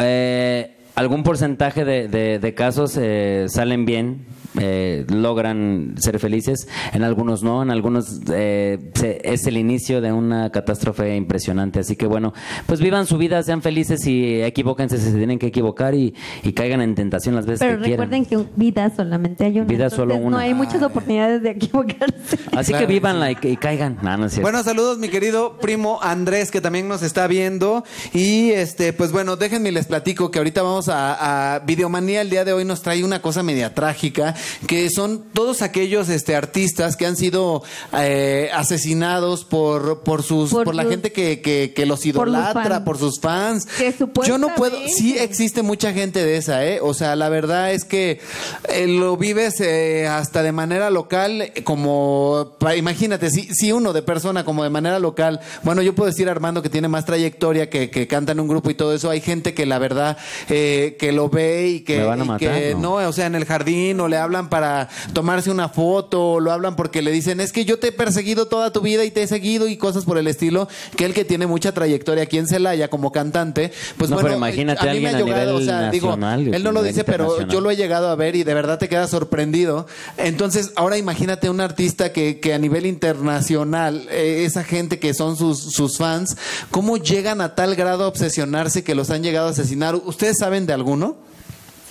eh, algún porcentaje de, de- de casos eh, salen bien, eh, logran ser felices, en algunos no, en algunos eh, se- es el inicio de una catástrofe impresionante. Así que bueno, pues vivan su vida, sean felices y equivóquense si se tienen que equivocar y, y caigan en tentación las veces Pero que quieran. recuerden que vida solamente hay una. Vida solo una. No hay muchas oportunidades de equivocarse. Así Claro que que vivanla y, y caigan. No, no es cierto. Bueno, saludos mi querido primo Andrés que también nos está viendo y este pues bueno, déjenme les platico que ahorita vamos a, a Videomanía el día de hoy nos trae una cosa media trágica que son todos aquellos este artistas que han sido eh, asesinados por por sus por, Por la sus- gente que, que, que los por los idolatra, fans. por sus fans. Que Yo no puedo, sí existe mucha gente de esa, ¿eh? O sea, la verdad es que eh, lo vives eh, hasta de manera local, como, imagínate, si, si uno de persona como de manera local, bueno, yo puedo decir Armando que tiene más trayectoria, que, que canta en un grupo y todo eso, hay gente que la verdad, eh, que lo ve y que, Me van a y matar, que ¿no? no, o sea, en el jardín o le hablan para tomarse una foto, lo hablan porque le dicen, es que yo te he perseguido toda tu vida y te he seguido y cosas por el estilo, que él que tiene mucha trayectoria aquí en Celaya como cantante, pues No, bueno, pero imagínate a mí me ha a llegado, nivel o sea, digo, él no lo dice, pero yo lo he llegado a ver y de verdad te quedas sorprendido. Entonces, ahora imagínate un artista que, que a nivel internacional, eh, esa gente que son sus, sus fans, ¿cómo llegan a tal grado a obsesionarse que los han llegado a asesinar? ¿Ustedes saben de alguno?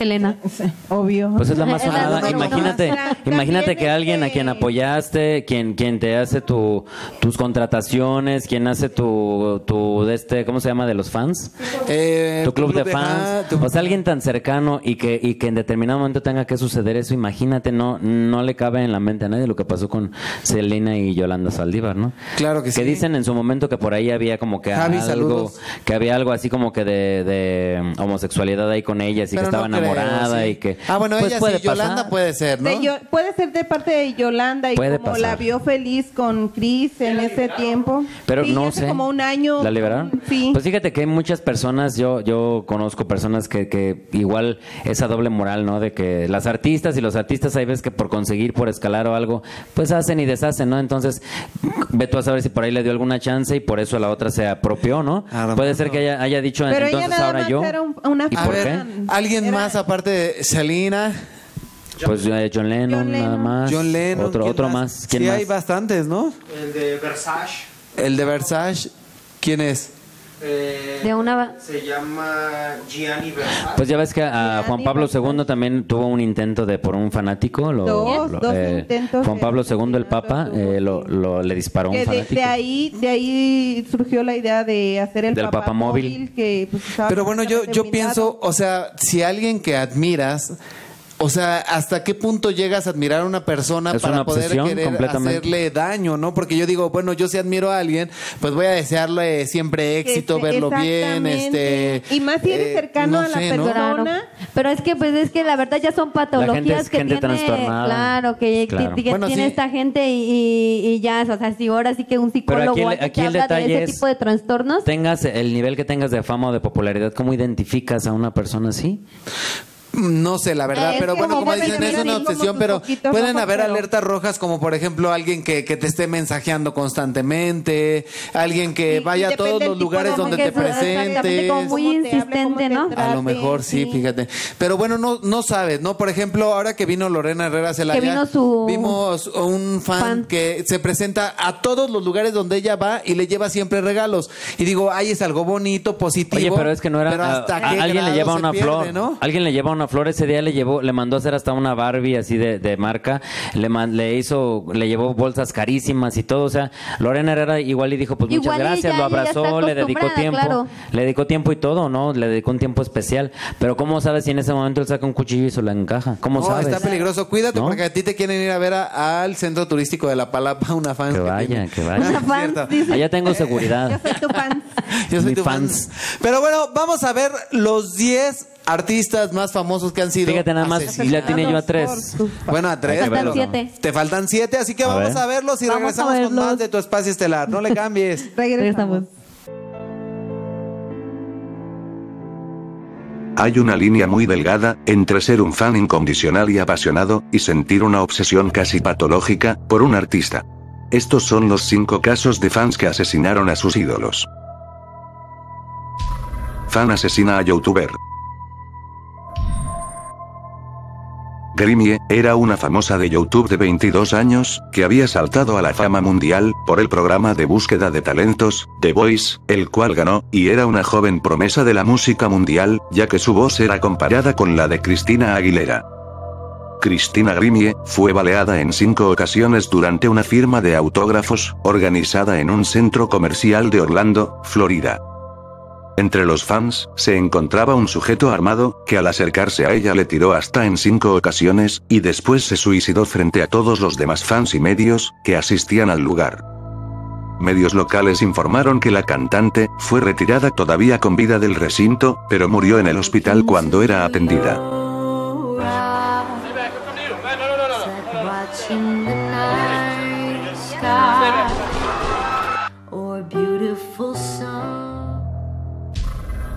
Selena. Obvio. Pues es la más sonada. Imagínate, imagínate que alguien a quien apoyaste, quien, quien te hace tu, tus contrataciones, quien hace tu, tu de este, ¿cómo se llama? De los fans. Eh, tu club de ah, fans. tu- O sea, alguien tan cercano y que, y que en determinado momento tenga que suceder eso, imagínate, no, no le cabe en la mente a nadie lo que pasó con Selena y Yolanda Saldívar, ¿no? Claro que Que sí. dicen en su momento que por ahí había como que Javi, algo, saludos. que había algo así como que de, de homosexualidad ahí con ellas y Pero que estaba no enamorada sí. y que Ah, bueno, pues ella puede sí, Yolanda pasar. puede ser, ¿no? De Yo- puede ser de parte de Yolanda y Puede como pasar. la vio feliz con Chris en ese tiempo. Pero Sí, no hace sé. como un año. ¿La liberaron? Sí. Pues fíjate que hay muchas personas, yo, yo conozco personas que, que igual esa doble moral, ¿no? De que las artistas y los artistas hay veces que por conseguir, por escalar o algo, pues hacen y deshacen, ¿no? Entonces, ve tú a saber si por ahí le dio alguna chance y por eso la otra se apropió, ¿no? Puede ser que haya, haya dicho Pero ella entonces nada ahora más yo. era un- una ¿Y por ver, qué? ¿alguien más aparte de Selena? Pues eh, John Lennon, nada más. John Lennon. Otro, ¿quién otro más. ¿Quién sí, más? hay bastantes, ¿no? El de Versace. El de Versace, ¿quién es? Eh, De una... Se llama Gianni Versace. Pues ya ves que a Juan Pablo II también tuvo un intento de por un fanático. Lo, Dos, lo- dos eh, intentos Juan Pablo II, el Papa, eh, lo, lo- le disparó a un de, fanático. de ahí de ahí surgió la idea de hacer el Del papamóvil que pues, Pero bueno, yo, yo pienso, o sea, si alguien que admiras, o sea, ¿hasta qué punto llegas a admirar a una persona Es para una poder querer hacerle daño, ¿no? Porque yo digo, bueno, yo si admiro a alguien, pues voy a desearle siempre éxito, Este, verlo bien, este... Y más si eres eh, cercano no a la sé, ¿no? persona. Pero es que pues es que la verdad ya son patologías es que gente tiene, trastornada. claro, que, Claro. que- Bueno, tiene sí. esta gente y, y- y ya, o sea, si ahora sí que un Pero psicólogo aquí el- alguien aquí el habla de ese es- tipo de trastornos, Tengas el nivel que tengas de fama o de popularidad, ¿cómo identificas a una persona así? No sé, la verdad, Es pero bueno, como dicen, es una como obsesión, pero pueden haber pero- alertas rojas como por ejemplo alguien que, que te esté mensajeando constantemente, alguien que vaya a todos los lugares de donde te presentes. como muy insistente, ¿no? A lo mejor sí, fíjate. Pero bueno, no, no sabes, ¿no? Por ejemplo, ahora que vino Lorena Herrera Celaya, vino su- vimos un fan, fan. que se presenta a todos los lugares donde ella va y le lleva siempre regalos. Y digo, ay, es algo bonito, positivo. Oye, pero es que no era. pero hasta a- alguien le lleva una pierde, flor. ¿no? Alguien le lleva una flor. Ese día le llevó, le mandó a hacer hasta una Barbie así de, de marca. Le, man- le hizo, le llevó bolsas carísimas y todo. O sea, Lorena Herrera igual y dijo, pues muchas Igual gracias, lo abrazó, le dedicó tiempo. claro. Le dedicó tiempo y todo, ¿no? Le dedicó un tiempo especial. Pero ¿cómo sabes si en ese momento él saca un cuchillo y se lo encaja? ¿Cómo No, sabes? está peligroso. Cuídate ¿No? porque a ti te quieren ir a ver a- al centro turístico de La Palapa, una fan. Que vaya, que vaya. Cierto. Allá tengo seguridad. Soy tu fan. Yo soy Mi tu fan. fans. Pero bueno, vamos a ver los 10 artistas más famosos que han sido. Fíjate nada más, y la tiene yo a tres. Bueno, a tres. Pero siete. Te faltan siete, así que A vamos ver. a verlos y Vamos a regresamos con verlos. más de tu espacio estelar. No le cambies. Regresamos. Hay una línea muy delgada, entre ser un fan incondicional y apasionado, y sentir una obsesión casi patológica, por un artista. Estos son los cinco casos de fans que asesinaron a sus ídolos. Fan asesina a youtuber. Grimie, era una famosa de YouTube de 22 años, que había saltado a la fama mundial, por el programa de búsqueda de talentos, The Voice, el cual ganó, y era una joven promesa de la música mundial, ya que su voz era comparada con la de Cristina Aguilera. Cristina Grimie, fue baleada en cinco ocasiones durante una firma de autógrafos, organizada en un centro comercial de Orlando, Florida. Entre los fans, se encontraba un sujeto armado, que al acercarse a ella le tiró hasta en cinco ocasiones, y después se suicidó frente a todos los demás fans y medios, que asistían al lugar. Medios locales informaron que la cantante, fue retirada todavía con vida del recinto, pero murió en el hospital cuando era atendida.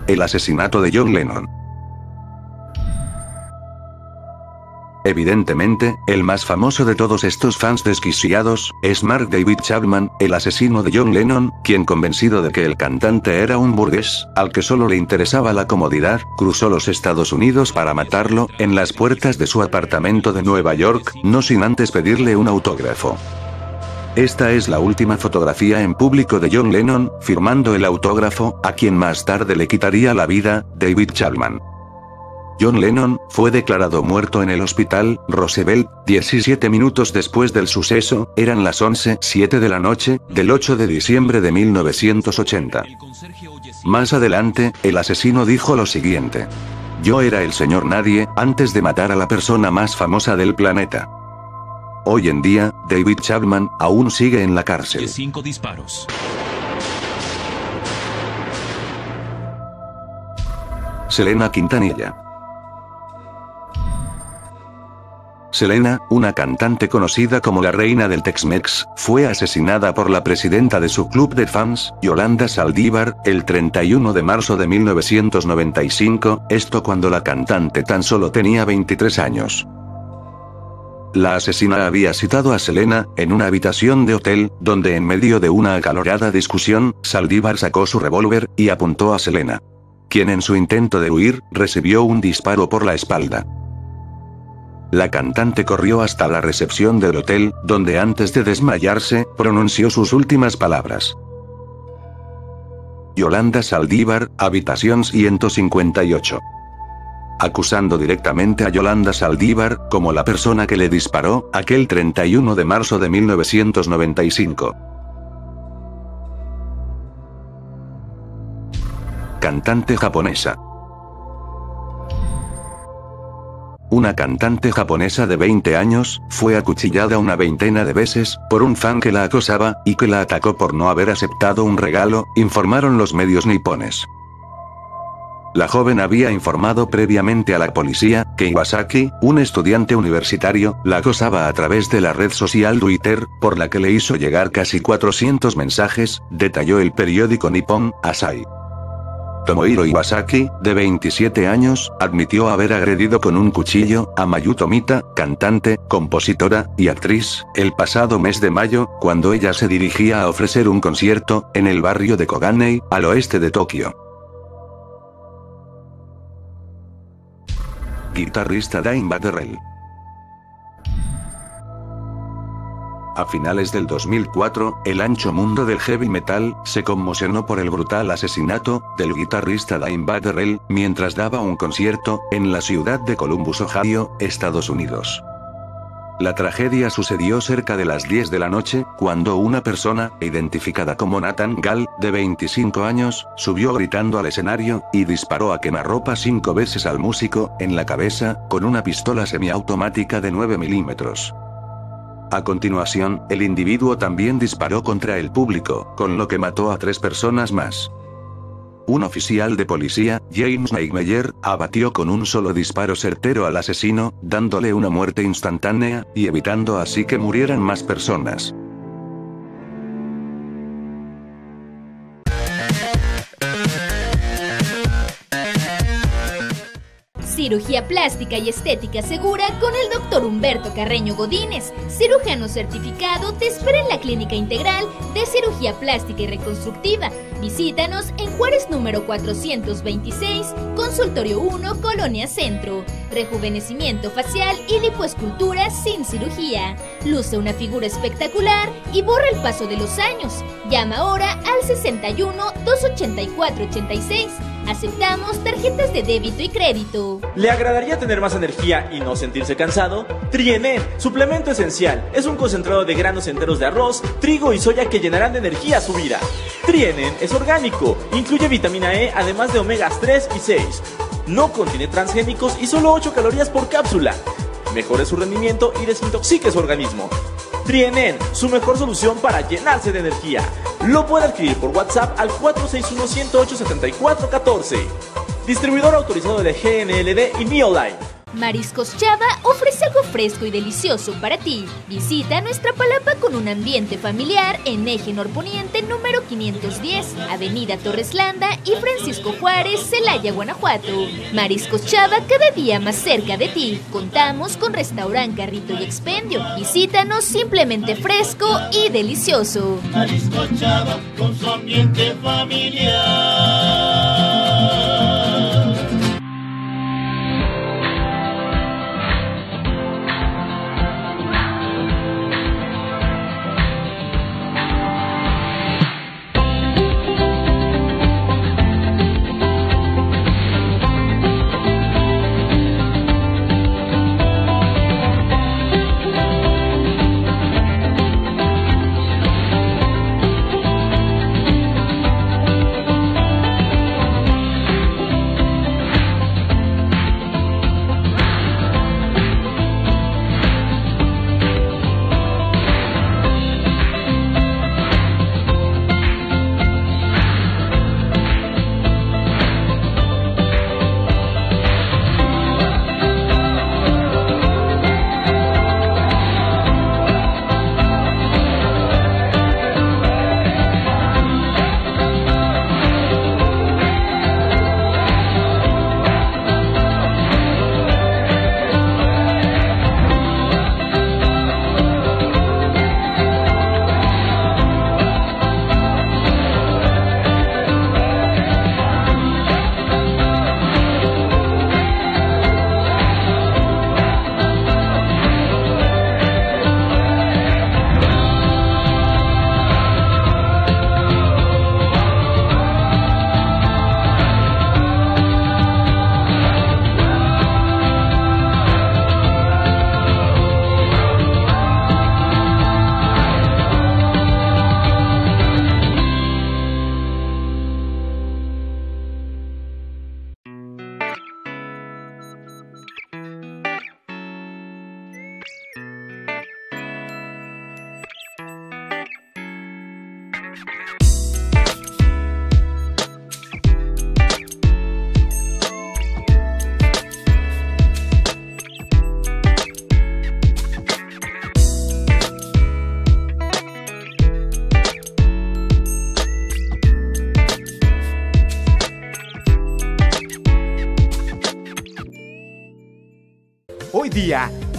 El asesinato de John Lennon. Evidentemente, el más famoso de todos estos fans desquiciados, es Mark David Chapman, el asesino de John Lennon, quien convencido de que el cantante era un burgués, al que solo le interesaba la comodidad, cruzó los Estados Unidos para matarlo, en las puertas de su apartamento de Nueva York, no sin antes pedirle un autógrafo. Esta es la última fotografía en público de John Lennon, firmando el autógrafo, a quien más tarde le quitaría la vida, David Chapman. John Lennon fue declarado muerto en el hospital Roosevelt 17 minutos después del suceso, eran las 11.07 de la noche, del 8 de diciembre de 1980. Más adelante, el asesino dijo lo siguiente. Yo era el señor nadie, antes de matar a la persona más famosa del planeta. Hoy en día, David Chapman aún sigue en la cárcel. cinco disparos. Selena Quintanilla. Selena, una cantante conocida como la reina del Tex-Mex, fue asesinada por la presidenta de su club de fans, Yolanda Saldívar, el 31 de marzo de 1995, esto cuando la cantante tan solo tenía 23 años. La asesina había citado a Selena, en una habitación de hotel, donde en medio de una acalorada discusión, Saldívar sacó su revólver, y apuntó a Selena. Quien en su intento de huir, recibió un disparo por la espalda. La cantante corrió hasta la recepción del hotel, donde antes de desmayarse, pronunció sus últimas palabras. Yolanda Saldívar, habitación 158 acusando directamente a Yolanda Saldívar, como la persona que le disparó, aquel 31 de marzo de 1995. Cantante japonesa. Una cantante japonesa de 20 años, fue acuchillada una veintena de veces, por un fan que la acosaba, y que la atacó por no haber aceptado un regalo, informaron los medios nipones. La joven había informado previamente a la policía, que Iwasaki, un estudiante universitario, la acosaba a través de la red social Twitter, por la que le hizo llegar casi 400 mensajes, detalló el periódico Nippon, Asai. Tomohiro Iwasaki, de 27 años, admitió haber agredido con un cuchillo a Mayu Tomita, cantante, compositora y actriz, el pasado mes de mayo, cuando ella se dirigía a ofrecer un concierto en el barrio de Koganei, al oeste de Tokio. Guitarrista Dime Batterell. A finales del 2004, el ancho mundo del heavy metal se conmocionó por el brutal asesinato del guitarrista Dime Batterell mientras daba un concierto en la ciudad de Columbus, Ohio, Estados Unidos. La tragedia sucedió cerca de las 10 de la noche, cuando una persona, identificada como Nathan Gall, de 25 años, subió gritando al escenario, y disparó a quemarropa cinco veces al músico, en la cabeza, con una pistola semiautomática de 9 milímetros. A continuación, el individuo también disparó contra el público, con lo que mató a tres personas más. Un oficial de policía, James Nightmeyer, abatió con un solo disparo certero al asesino, dándole una muerte instantánea, y evitando así que murieran más personas. Cirugía plástica y estética segura con el doctor Humberto Carreño Godínez, cirujano certificado, te espera en la Clínica Integral de Cirugía Plástica y Reconstructiva. Visítanos en Juárez número 426, Consultorio 1, Colonia Centro. Rejuvenecimiento facial y lipoescultura sin cirugía. Luce una figura espectacular y borra el paso de los años. Llama ahora al 61 284 86. Aceptamos tarjetas de débito y crédito. ¿Le agradaría tener más energía y no sentirse cansado? Trienet, suplemento esencial. Es un concentrado de granos enteros de arroz, trigo y soya que llenarán de energía su vida. Trienen es orgánico, incluye vitamina E además de omegas 3 y 6. No contiene transgénicos y solo 8 calorías por cápsula. Mejore su rendimiento y desintoxique su organismo. Trienen, su mejor solución para llenarse de energía. Lo puede adquirir por WhatsApp al 461-108-7414. Distribuidor autorizado de GNLD y Neoline. Mariscos Chava ofrece algo fresco y delicioso para ti. Visita nuestra palapa con un ambiente familiar en Eje Norponiente número 510, Avenida Torres Landa y Francisco Juárez, Celaya, Guanajuato. Mariscos Chava cada día más cerca de ti. Contamos con restaurante, carrito y expendio. Visítanos simplemente fresco y delicioso. Mariscos Chava con su ambiente familiar.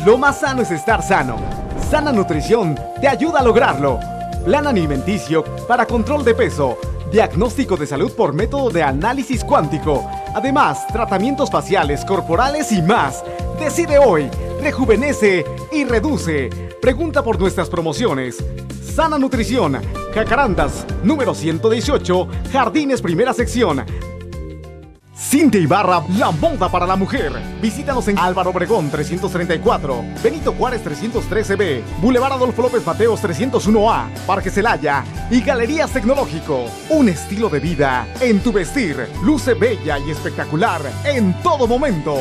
Lo más sano es estar sano. Sana Nutrición te ayuda a lograrlo. Plan alimenticio para control de peso. Diagnóstico de salud por método de análisis cuántico. Además, tratamientos faciales, corporales y más. Decide hoy, rejuvenece y reduce. Pregunta por nuestras promociones. Sana Nutrición, Jacarandas, número 118, Jardines Primera Sección. Cintia Ibarra, la moda para la mujer. Visítanos en Álvaro Obregón 334, Benito Juárez 313B, Boulevard Adolfo López Mateos 301A, Parque Celaya y Galerías Tecnológico. Un estilo de vida en tu vestir. Luce bella y espectacular en todo momento.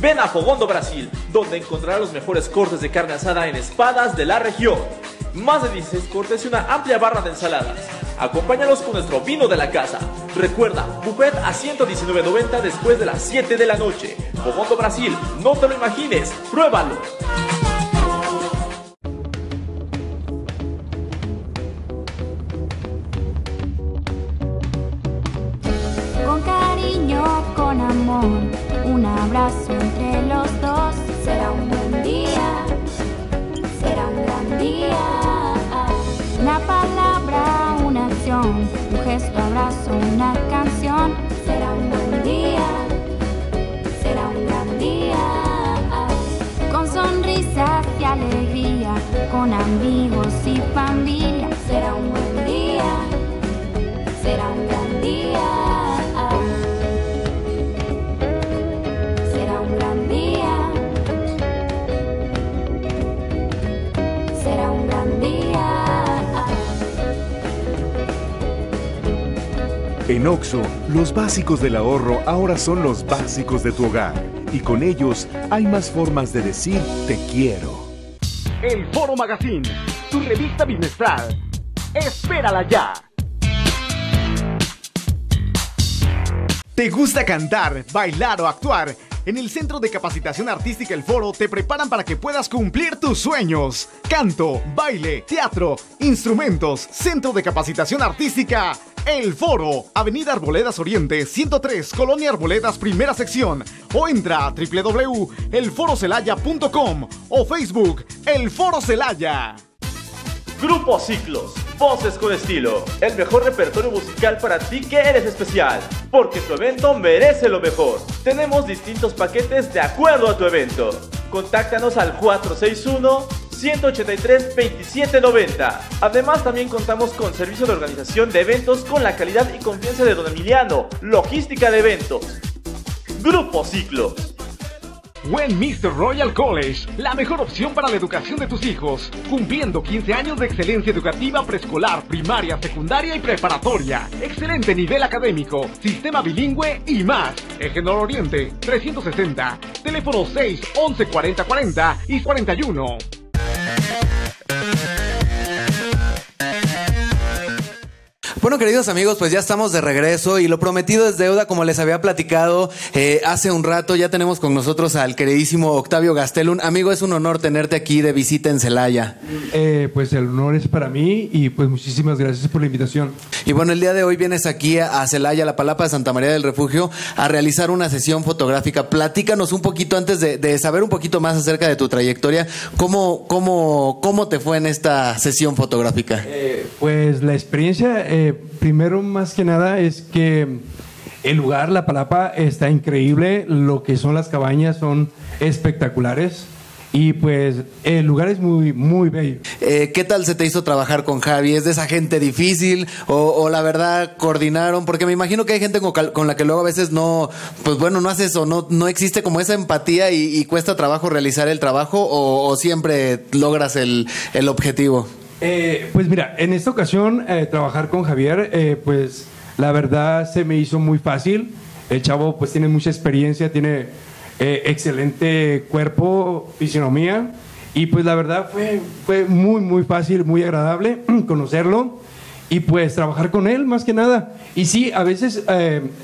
Ven a Fogondo Brasil, donde encontrarás los mejores cortes de carne asada en espadas de la región. Más de 16 cortes y una amplia barra de ensaladas. Acompáñanos con nuestro vino de la casa. Recuerda, buffet a 119.90 después de las 7 de la noche. Fogondo Brasil, no te lo imagines, pruébalo. Con cariño, con amor, un abrazo entre los dos. Un gesto, abrazo, una canción. Será un buen día, será un gran día. Con sonrisas y alegría, con amigos y En Oxo, los básicos del ahorro ahora son los básicos de tu hogar. Y con ellos hay más formas de decir te quiero. El Foro Magazine, tu revista bimestral. Espérala ya. ¿Te gusta cantar, bailar o actuar? En el Centro de Capacitación Artística El Foro te preparan para que puedas cumplir tus sueños. Canto, baile, teatro, instrumentos, Centro de Capacitación Artística El Foro, Avenida Arboledas Oriente, 103, Colonia Arboledas, primera sección. O entra a www.elforocelaya.com o Facebook El Foro Celaya. Grupo Ciclos, voces con estilo. El mejor repertorio musical para ti que eres especial. Porque tu evento merece lo mejor. Tenemos distintos paquetes de acuerdo a tu evento. Contáctanos al 461 183 2790. Además, también contamos con servicio de organización de eventos con la calidad y confianza de Don Emiliano. Logística de eventos. Grupo Ciclos. Mr. Royal College, la mejor opción para la educación de tus hijos, cumpliendo 15 años de excelencia educativa preescolar, primaria, secundaria y preparatoria, excelente nivel académico, sistema bilingüe y más. Eje Nororiente 360, teléfono 6 11 40 40 y 41. Thank you. Bueno, queridos amigos, pues ya estamos de regreso y lo prometido es deuda, como les había platicado eh, hace un rato. Ya tenemos con nosotros al queridísimo Octavio Gastelum. Amigo, es un honor tenerte aquí de visita en Celaya. Eh, pues el honor es para mí y pues muchísimas gracias por la invitación. Y bueno, el día de hoy vienes aquí a Celaya, la Palapa de Santa María del Refugio, a realizar una sesión fotográfica. Platícanos un poquito antes de, de saber un poquito más acerca de tu trayectoria. ¿Cómo, cómo, cómo te fue en esta sesión fotográfica? Eh, pues la experiencia, primero más que nada, es que el lugar, la Palapa, está increíble. Lo que son las cabañas son espectaculares. Y pues el lugar es muy, muy bello. Eh, ¿Qué tal se te hizo trabajar con Javi? ¿Es de esa gente difícil o, o la verdad coordinaron? Porque me imagino que hay gente con, con la que luego a veces no, pues bueno, no hace eso, no, no existe como esa empatía y, y cuesta trabajo realizar el trabajo o, o siempre logras el, el objetivo. Eh, pues mira, en esta ocasión eh, trabajar con Javier, eh, pues la verdad se me hizo muy fácil. El chavo pues tiene mucha experiencia, tiene excelente cuerpo, fisionomía y pues la verdad fue, fue muy muy fácil, muy agradable conocerlo y pues trabajar con él más que nada. Y sí, a veces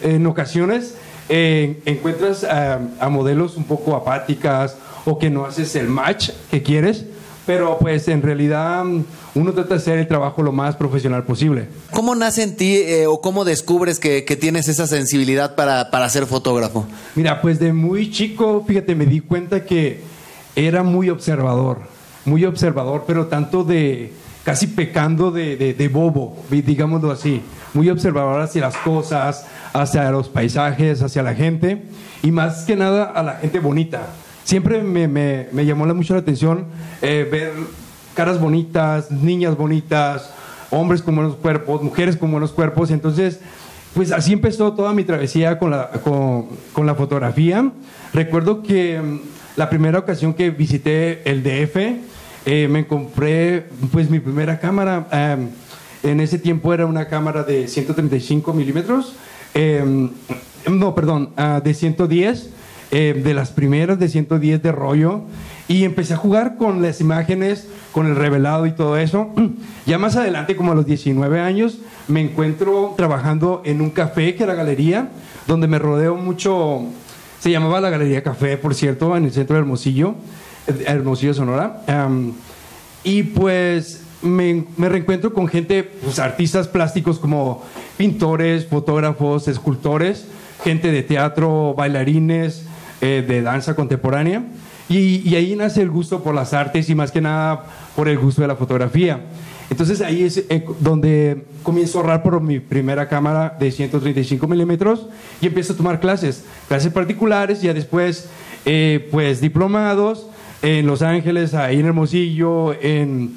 en ocasiones encuentras a modelos un poco apáticas o que no haces el match que quieres, pero pues en realidad uno trata de hacer el trabajo lo más profesional posible. ¿Cómo nace en ti eh, o cómo descubres que, que tienes esa sensibilidad para, para ser fotógrafo? Mira, pues de muy chico, fíjate, me di cuenta que era muy observador, muy observador, pero tanto de casi pecando de, de, de bobo, digámoslo así, muy observador hacia las cosas, hacia los paisajes, hacia la gente y más que nada a la gente bonita. Siempre me, me- me llamó la- mucho la atención eh, ver caras bonitas, niñas bonitas, hombres con buenos cuerpos, mujeres con buenos cuerpos. Entonces, pues así empezó toda mi travesía con la, con, con la fotografía. Recuerdo que mm, la primera ocasión que visité el DF, eh, me compré pues mi primera cámara. em, en ese tiempo era una cámara de 135 milímetros. em, no, perdón, ah, de 110, eh, de las primeras de 110 de rollo. Y empecé a jugar con las imágenes, con el revelado y todo eso. Ya más adelante, como a los 19 años, me encuentro trabajando en un café que era galería, donde me rodeo mucho. Se llamaba la Galería Café, por cierto, en el centro de Hermosillo, Hermosillo, Sonora. Y pues me, me reencuentro con gente, pues artistas plásticos como pintores, fotógrafos, escultores, gente de teatro, bailarines, eh, de danza contemporánea. Y, ahí nace el gusto por las artes y más que nada por el gusto de la fotografía. Entonces ahí es eh, donde comienzo a ahorrar por mi primera cámara de 135 milímetros y empiezo a tomar clases, clases particulares, ya después eh, pues diplomados en Los Ángeles, ahí en Hermosillo, en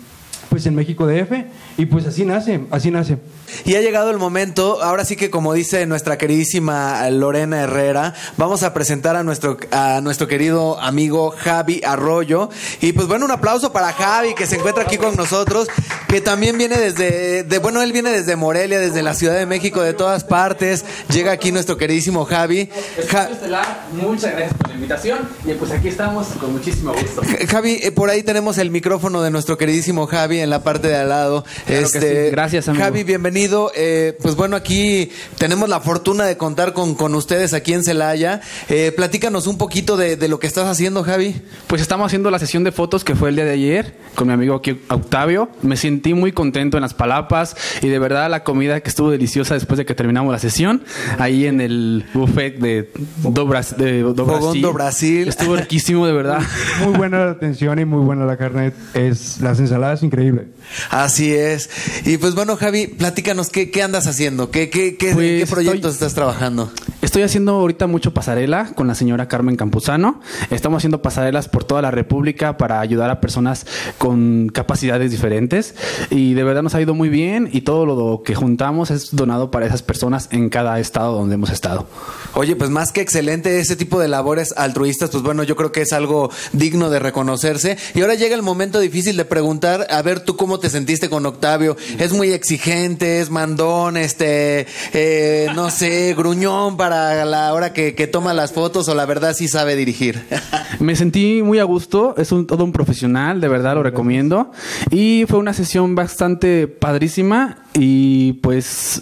pues en México DF y pues así nace, así nace. Y ha llegado el momento, ahora sí que como dice nuestra queridísima Lorena Herrera, vamos a presentar a nuestro, a nuestro querido amigo Javi Arroyo. Y pues bueno, un aplauso para Javi que se encuentra aquí con nosotros, que también viene desde, de, bueno, él viene desde Morelia, desde la Ciudad de México, de todas partes. Llega aquí nuestro queridísimo Javi. Ja- Estelar, muchas gracias por la invitación y pues aquí estamos con muchísimo gusto. Javi, eh, por ahí tenemos el micrófono de nuestro queridísimo Javi en la parte de al lado. Claro que sí. Gracias, amigo. Javi, bienvenido. Eh, pues bueno, aquí tenemos la fortuna de contar con, con ustedes aquí en Celaya. Eh, platícanos un poquito de, de lo que estás haciendo, Javi. Pues estamos haciendo la sesión de fotos que fue el día de ayer con mi amigo aquí, Octavio. Me sentí muy contento en las palapas y de verdad la comida que estuvo deliciosa después de que terminamos la sesión ahí en el buffet de Do, Bras- de Do Fogón Brasil. do Brasil. Estuvo riquísimo, de verdad. Muy buena la atención y muy buena la carne. Es, las ensaladas increíble. Así es. Y pues bueno, Javi, platícanos qué, qué andas haciendo, qué, qué, qué, Pues qué proyectos estás trabajando. Estoy haciendo ahorita mucho pasarela con la señora Carmen Campuzano. Estamos haciendo pasarelas por toda la República para ayudar a personas con capacidades diferentes. Y de verdad nos ha ido muy bien y todo lo que juntamos es donado para esas personas en cada estado donde hemos estado. Oye, pues más que excelente ese tipo de labores altruistas, pues bueno, yo creo que es algo digno de reconocerse. Y ahora llega el momento difícil de preguntar, a ver tú cómo te sentiste con Octavio. Es muy exigente, mandón, este, eh, no sé, gruñón para la hora que, que toma las fotos o la verdad sí sabe dirigir. Me sentí muy a gusto, es un, todo un profesional, de verdad lo recomiendo. Y fue una sesión bastante padrísima y pues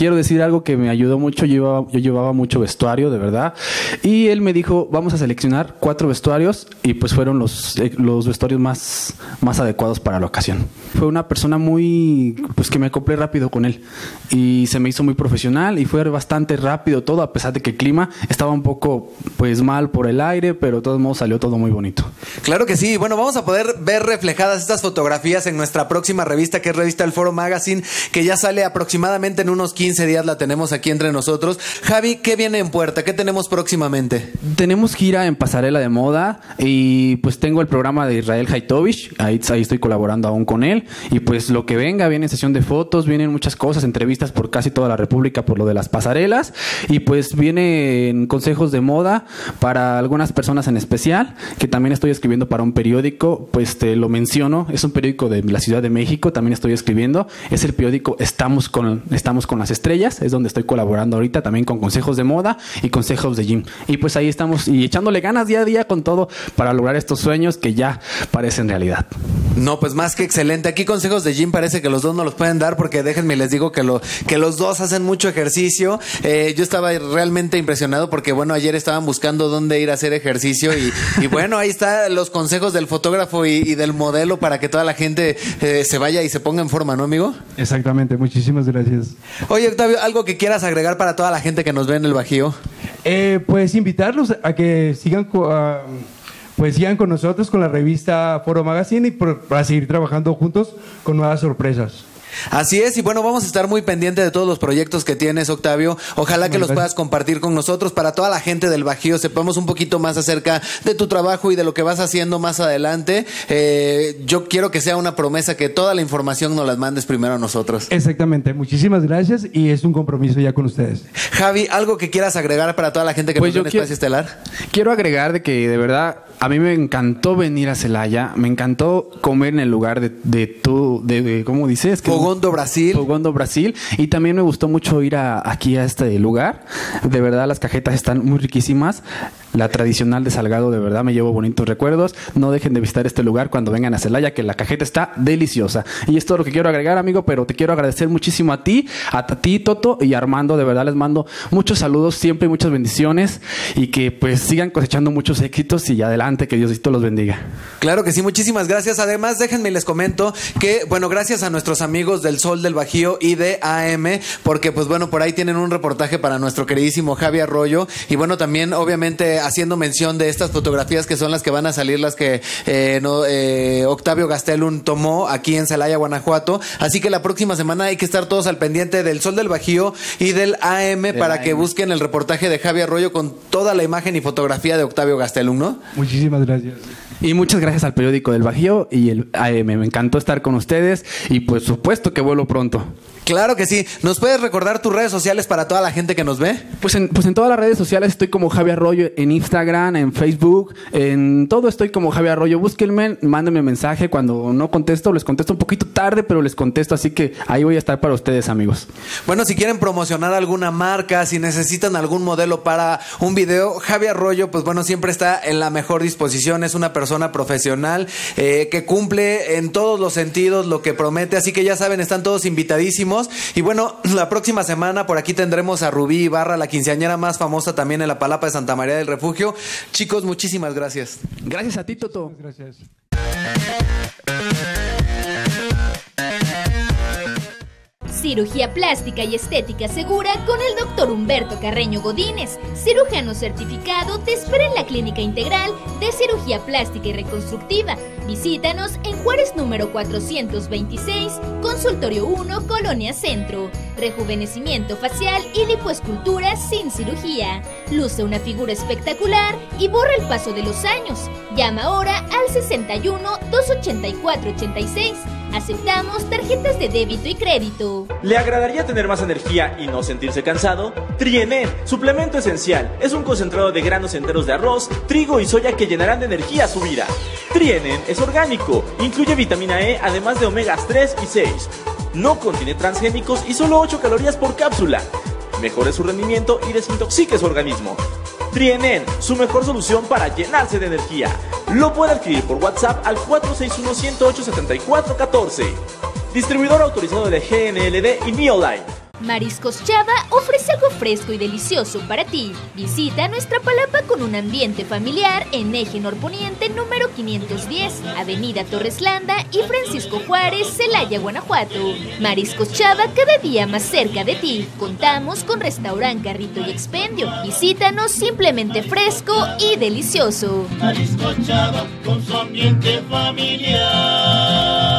quiero decir algo que me ayudó mucho. Yo llevaba, yo llevaba mucho vestuario, de verdad. Y él me dijo, vamos a seleccionar cuatro vestuarios y pues fueron los, eh, los vestuarios más, más adecuados para la ocasión. Fue una persona muy, pues que me acoplé rápido con él y se me hizo muy profesional y fue bastante rápido todo, a pesar de que el clima estaba un poco pues mal por el aire, pero de todos modos salió todo muy bonito. Claro que sí. Bueno, vamos a poder ver reflejadas estas fotografías en nuestra próxima revista, que es Revista El Foro Magazine, que ya sale aproximadamente en unos 15 días, la tenemos aquí entre nosotros. Javi, ¿qué viene en puerta? ¿Qué tenemos próximamente? Tenemos gira en pasarela de moda y pues tengo el programa de Israel Haitovich, ahí, estoy colaborando aún con él y pues lo que venga, viene sesión de fotos, vienen muchas cosas, entrevistas por casi toda la República por lo de las pasarelas y pues vienen consejos de moda para algunas personas en especial, que también estoy escribiendo para un periódico, pues te lo menciono, es un periódico de la Ciudad de México, también estoy escribiendo, es el periódico Estamos con, Estamos con las Estrellas, es donde estoy colaborando ahorita también con consejos de moda y consejos de gym. Y pues ahí estamos y echándole ganas día a día con todo para lograr estos sueños que ya parecen realidad. No, pues más que excelente. Aquí consejos de gym parece que los dos no los pueden dar porque déjenme les digo que lo que los dos hacen mucho ejercicio. Eh, yo estaba realmente impresionado porque bueno ayer estaban buscando dónde ir a hacer ejercicio y, y bueno ahí están los consejos del fotógrafo y, y del modelo para que toda la gente eh, se vaya y se ponga en forma, ¿no, amigo? Exactamente, muchísimas gracias. Oye Algo que quieras agregar para toda la gente que nos ve en el Bajío. Eh, pues invitarlos a que sigan a- pues sigan con nosotros con la revista Foro Magazine y por- para seguir trabajando juntos con nuevas sorpresas. Así es, y bueno, vamos a estar muy pendientes de todos los proyectos que tienes, Octavio. Ojalá que Muy los puedas compartir con nosotros para toda la gente del Bajío, sepamos un poquito más acerca de tu trabajo y de lo que vas haciendo más adelante. Eh, yo quiero que sea una promesa que toda la información nos las mandes primero a nosotros. Exactamente, muchísimas gracias y es un compromiso ya con ustedes. Javi, ¿algo que quieras agregar para toda la gente que Pues nos ve en Espacio Estelar? Quiero agregar de que de verdad a mí me encantó venir a Celaya, me encantó comer en el lugar de, de tu, de, de- ¿cómo dices? Que Fogondo, Brasil. Fogondo, Brasil. Y también me gustó mucho ir a, aquí a este lugar. De verdad las cajetas están muy riquísimas. La tradicional de Salgado, de verdad me llevo bonitos recuerdos. No dejen de visitar este lugar cuando vengan a Celaya, que la cajeta está deliciosa. Y es todo lo que quiero agregar, amigo, pero te quiero agradecer muchísimo a ti, a ti, Toto y Armando. De verdad les mando muchos saludos siempre y muchas bendiciones. Y que pues sigan cosechando muchos éxitos y adelante, que Diosito los bendiga. Claro que sí, muchísimas gracias. Además, déjenme y les comento que, bueno, gracias a nuestros amigos del Sol del Bajío y de AM, porque pues bueno, por ahí tienen un reportaje para nuestro queridísimo Javi Arroyo. Y bueno, también obviamente haciendo mención de estas fotografías que son las que van a salir, las que eh, no, eh, Octavio Gastelum tomó aquí en Celaya, Guanajuato. Así que la próxima semana hay que estar todos al pendiente del Sol del Bajío y del AM para que busquen el reportaje de Javi Arroyo con toda la imagen y fotografía de Octavio Gastelum, ¿no? Muchísimas gracias. Y muchas gracias al periódico del Bajío y el. Me encantó estar con ustedes y por supuesto que vuelo pronto. Claro que sí. ¿Nos puedes recordar tus redes sociales para toda la gente que nos ve? Pues en, pues en todas las redes sociales estoy como Javier Arroyo, en Instagram, en Facebook, en todo estoy como Javier Arroyo. Búsquenme, mándenme mensaje. Cuando no contesto, les contesto un poquito tarde, pero les contesto. Así que ahí voy a estar para ustedes, amigos. Bueno, si quieren promocionar alguna marca, si necesitan algún modelo para un video, Javi Arroyo, pues bueno, siempre está en la mejor disposición. Es una persona profesional eh, que cumple en todos los sentidos lo que promete. Así que ya saben, están todos invitadísimos. Y bueno, la próxima semana por aquí tendremos a Rubí Ibarra, la quinceañera más famosa también en la Palapa de Santa María del Refugio. Chicos, muchísimas gracias. Gracias a ti, Toto. Gracias. Cirugía plástica y estética segura con el doctor Humberto Carreño Godínez, cirujano certificado, te espera en la Clínica Integral de Cirugía Plástica y Reconstructiva. Visítanos en Juárez número 426, Consultorio 1, Colonia Centro. Rejuvenecimiento facial y lipoescultura sin cirugía. Luce una figura espectacular y borra el paso de los años. Llama ahora al 61 284 86. Aceptamos tarjetas de débito y crédito. ¿Le agradaría tener más energía y no sentirse cansado? Trienet, suplemento esencial, es un concentrado de granos enteros de arroz, trigo y soya que llenarán de energía su vida. Trienen es orgánico, incluye vitamina E además de omegas 3 y 6. No contiene transgénicos y solo 8 calorías por cápsula. Mejore su rendimiento y desintoxique su organismo. Trienen, su mejor solución para llenarse de energía. Lo puede adquirir por WhatsApp al 461-108-7414. Distribuidor autorizado de GNLD y Neoline. Mariscos Chava ofrece algo fresco y delicioso para ti. Visita nuestra palapa con un ambiente familiar en Eje Norponiente número 510, Avenida Torres Landa y Francisco Juárez, Celaya, Guanajuato. Mariscos Chava cada día más cerca de ti. Contamos con restaurante, carrito y expendio. Visítanos simplemente fresco y delicioso. Marisco Chava con su ambiente familiar.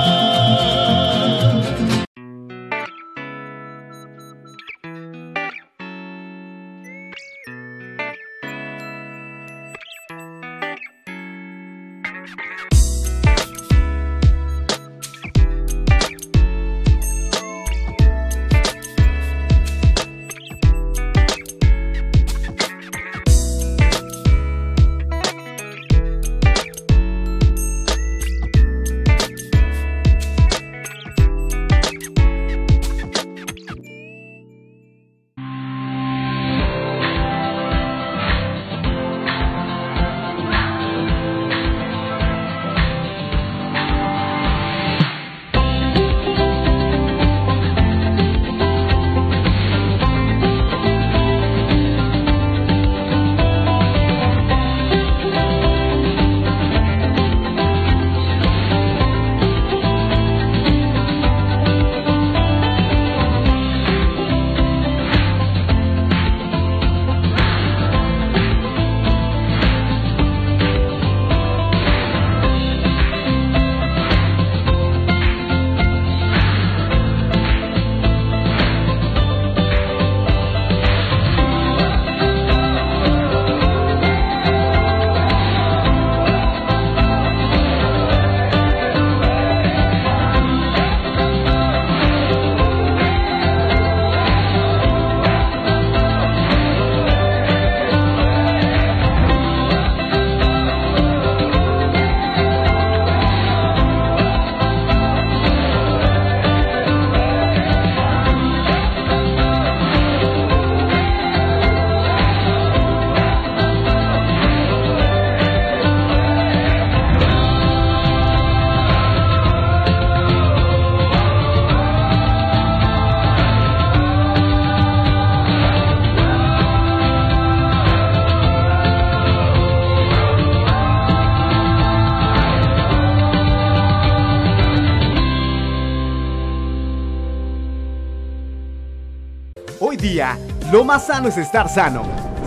Lo más sano es estar sano.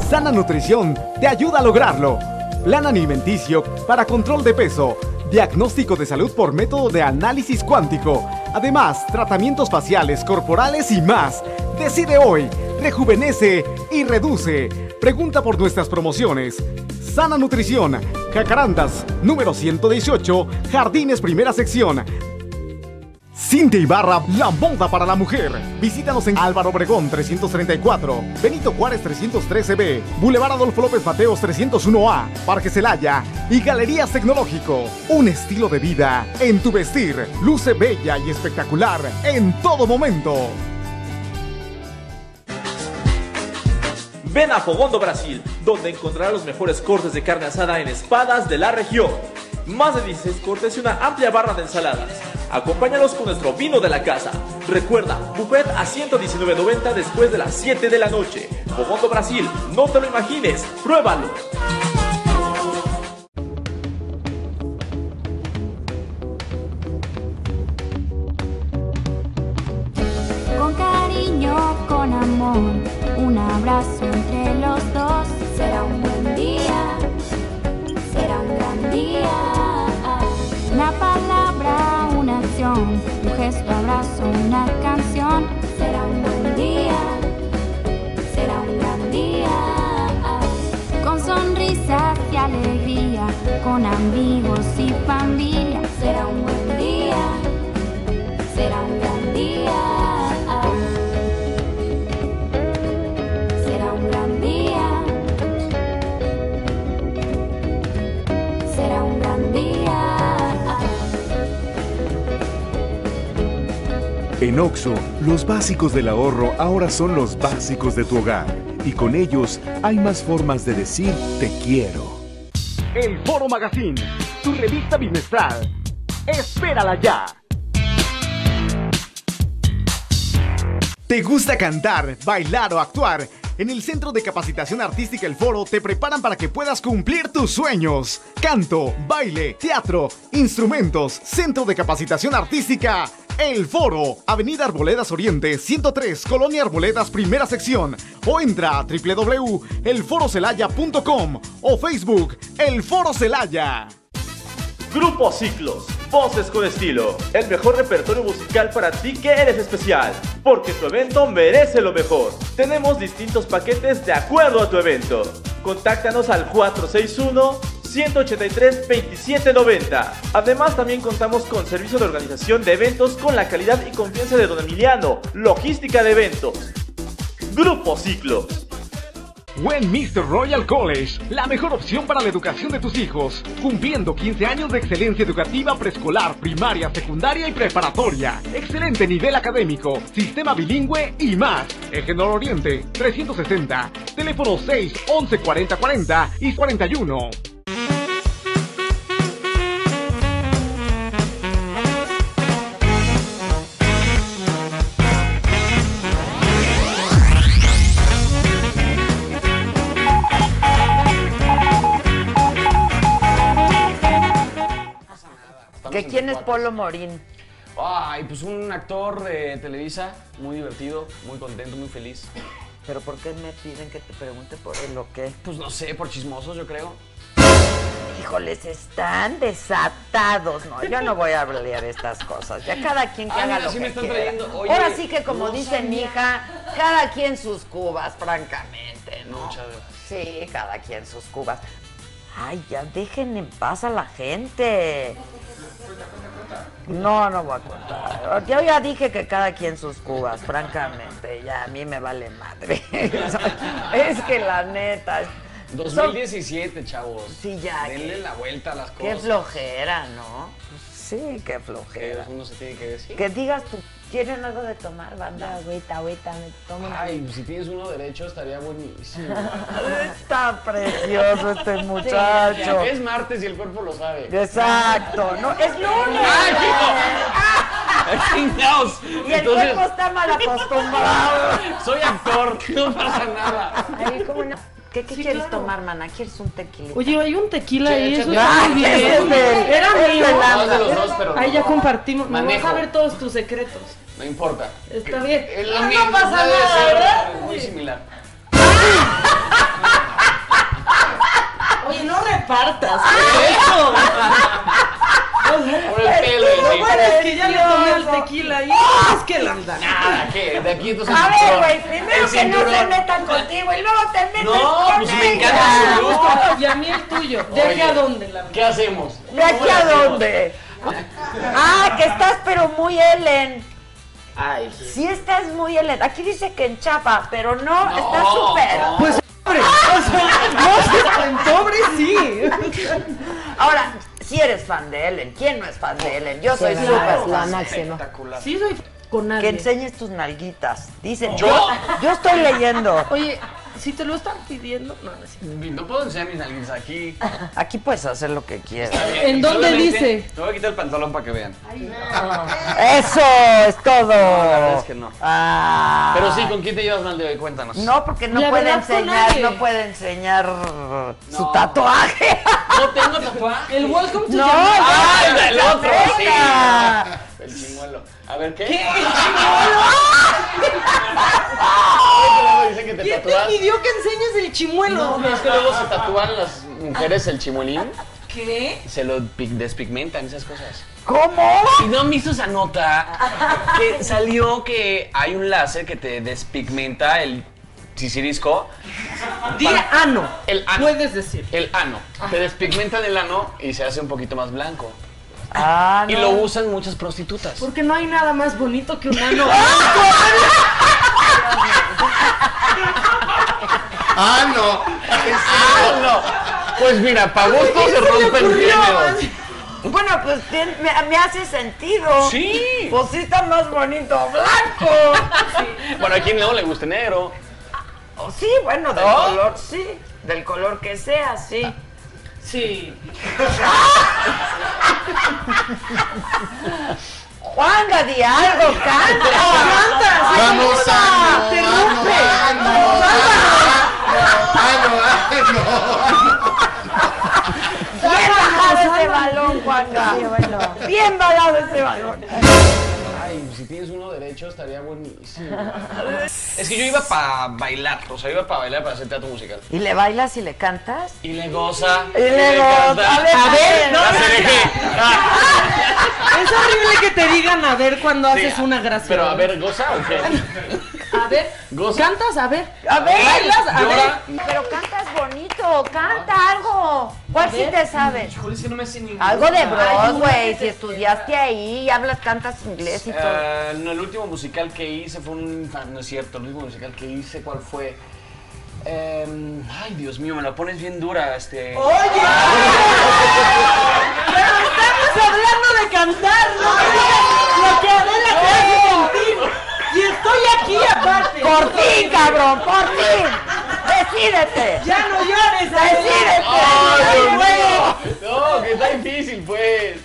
Sana Nutrición te ayuda a lograrlo. Plan alimenticio para control de peso. Diagnóstico de salud por método de análisis cuántico. Además, tratamientos faciales, corporales y más. Decide hoy, rejuvenece y reduce. Pregunta por nuestras promociones. Sana Nutrición, Jacarandas, número 118, Jardines Primera Sección. Ibarra, la moda para la mujer. Visítanos en Álvaro Obregón 334, Benito Juárez 313B, Boulevard Adolfo López Mateos 301A, Parque Celaya y Galerías Tecnológico. Un estilo de vida en tu vestir. Luce bella y espectacular en todo momento. Ven a Fogondo Brasil, donde encontrarás los mejores cortes de carne asada en espadas de la región. Más de 16 cortes y una amplia barra de ensaladas. Acompáñalos con nuestro vino de la casa. Recuerda, buffet a 119.90 después de las 7 de la noche. Fogondo Brasil, no te lo imagines, pruébalo. Amigos y familia. Será un buen día, será un gran día. Será un gran día. Será un gran día. En Oxo, los básicos del ahorro ahora son los básicos de tu hogar. Y con ellos hay más formas de decir te quiero. El Foro Magazine, tu revista bimestral. Espérala ya. ¿Te gusta cantar, bailar o actuar? En el Centro de Capacitación Artística El Foro te preparan para que puedas cumplir tus sueños. Canto, baile, teatro, instrumentos, Centro de Capacitación Artística El Foro, Avenida Arboledas Oriente, 103, Colonia Arboledas, primera sección. O entra a www.elforocelaya.com o Facebook El Foro Celaya. Grupo Ciclos, voces con estilo. El mejor repertorio musical para ti que eres especial. Porque tu evento merece lo mejor. Tenemos distintos paquetes de acuerdo a tu evento. Contáctanos al 461 183 2790. Además, también contamos con servicio de organización de eventos con la calidad y confianza de Don Emiliano. Logística de eventos. Grupo Ciclos. Mr. Royal College, la mejor opción para la educación de tus hijos, cumpliendo 15 años de excelencia educativa preescolar, primaria, secundaria y preparatoria, excelente nivel académico, sistema bilingüe y más. Eje Nororiente 360, teléfono 6 11 40 40 y 41. Quién es Polo Morín? Ay, pues un actor de Televisa, muy divertido, muy contento, muy feliz. ¿Pero por qué me piden que te pregunte por él o qué? Pues no sé, por chismosos yo creo. Híjoles, están desatados. No, yo no voy a hablar de estas cosas. Ya cada quien que Ah, haga mira, lo sí que me están quiera. trayendo. Oye, Ahora sí que como no dice mi hija, cada quien sus cubas, francamente, ¿no? Muchas gracias. Sí, cada quien sus cubas. Ay, ya dejen en paz a la gente. No, no voy a contar. Yo ya dije que cada quien sus cubas, francamente. Ya a mí me vale madre. es que la neta. son- 2017, chavos. Sí, ya, Denle que- la vuelta a las cosas. Qué flojera, ¿no? Sí, qué Que flojera. uno se tiene que decir. Que digas tú, ¿quieren algo de tomar, banda? Agüita, agüita, me tomo una Ay, si tienes uno derecho estaría buenísimo. Está precioso este muchacho. Es martes y el cuerpo lo sabe. Exacto, no, es lunes. ¡Chingados! Y el cuerpo está mal acostumbrado. Soy actor, no pasa nada. Ay, ¿cómo no? ¿Qué, qué Sí, quieres claro. tomar, mana? ¿Quieres un tequilita? Oye, hay un tequila ahí, eso échate. está muy Ah, bien. ese es Era mío. es pero Ahí ya compartimos. Me vas a ver todos tus secretos. No importa. Está bien. Es lo No, mismo, no pasa nada, ¿verdad? Muy similar. Oye, no repartas. ¿qué es eso? Por el pelo, Lo sí. bueno es que ya le tomé el tequila y es que la anda. Nada, ¿qué? De aquí entonces. A ver, güey, primero que no se metan contigo y luego te metes No, con pues me encanta su look. Y a mí el tuyo. ¿De aquí a dónde? La ¿Qué hacemos? ¿De aquí a dónde? Ah, que estás pero muy Ellen. Ay, Sí estás muy Ellen. Aquí dice que en chapa, pero no, No, está súper. no. Pues pobre. O sea, no, en pobre sí. Ahora, si eres fan de Ellen, ¿quién no es fan de Ellen? Yo soy Claro, súper la fan. máxima. Sí, soy con nadie. Que enseñes tus nalguitas. Dicen, ¿Yo? yo, yo estoy leyendo. Oye, si te lo están pidiendo, no, no es cierto. No puedo enseñar mis nalguitas aquí. Aquí puedes hacer lo que quieras. ¿En dónde dice? Me voy a quitar el pantalón para que vean. Eso es todo. No, la verdad es que no. Ah. Pero sí, ¿con quién te llevas mal de hoy? Cuéntanos. No, porque no La puede enseñar, no puede enseñar su tatuaje. No tengo tatuaje. El welcome to No. ¡Ah, el otro! Sí. El chimuelo. A ver, ¿qué? ¿Qué? Luego dicen que te ¿Quién te pidió que enseñes el chimuelo? No, es que luego se tatúan las mujeres el chimuelín. ¿Qué? Se lo pi- despigmentan, esas cosas. ¿Cómo? ¿Y no han visto esa nota? Que salió que hay un láser que te despigmenta el sisirisco. Di ano. El ano. Puedes decir. El ano. Te despigmentan el ano y se hace un poquito más blanco. Ah, Y no. lo usan muchas prostitutas. Porque no hay nada más bonito que un ano. Ah, no. ¡Ah, no! Pues mira, para gusto se rompen géneros. Bueno, pues me, me hace sentido. Sí. Pues sí está más bonito blanco. Bueno, a quien no le guste negro. Oh, sí, bueno, del ¿No? color, sí. Del color que sea, sí. Sí. Juanga, di algo, canta. Canta, Vamos, ano, rompe. Bien bajado ese balón, Juanga. Bien bajado ese balón. Ay, si tienes uno derecho estaría buenísimo. Es que yo iba para bailar, o sea, iba para bailar para hacer teatro musical. ¿Y le bailas y le cantas? Y le goza. Y le goza. canta. A ver, A ver, no, Es horrible que te digan a ver cuando sí, haces una gracia. Pero a ver, ¿goza o qué? A ver, ¿Goza? ¿cantas? A ver. A ver, ¿Bailas? A llora. ver. Pero cantas bonito, canta algo. ¿Cuál sí te sabes? Híjole, es que no me sé ningún. Algo de Ay, Broadway, si estudiaste ahí, hablas, cantas inglés y todo. Eh, no, el último musical que hice fue un. ah, No es cierto, el último musical que hice, ¿cuál fue? Em, ay, Dios mío, me la pones bien dura, este. ¡Oye! Pero estamos hablando de cantar, no lo que Adela te hace sentir. Y estoy aquí. Por fin, cabrón, por fin. Decídete. Ya no llores, Decídete. ¡Ay, Dios mío! No, que está difícil, pues.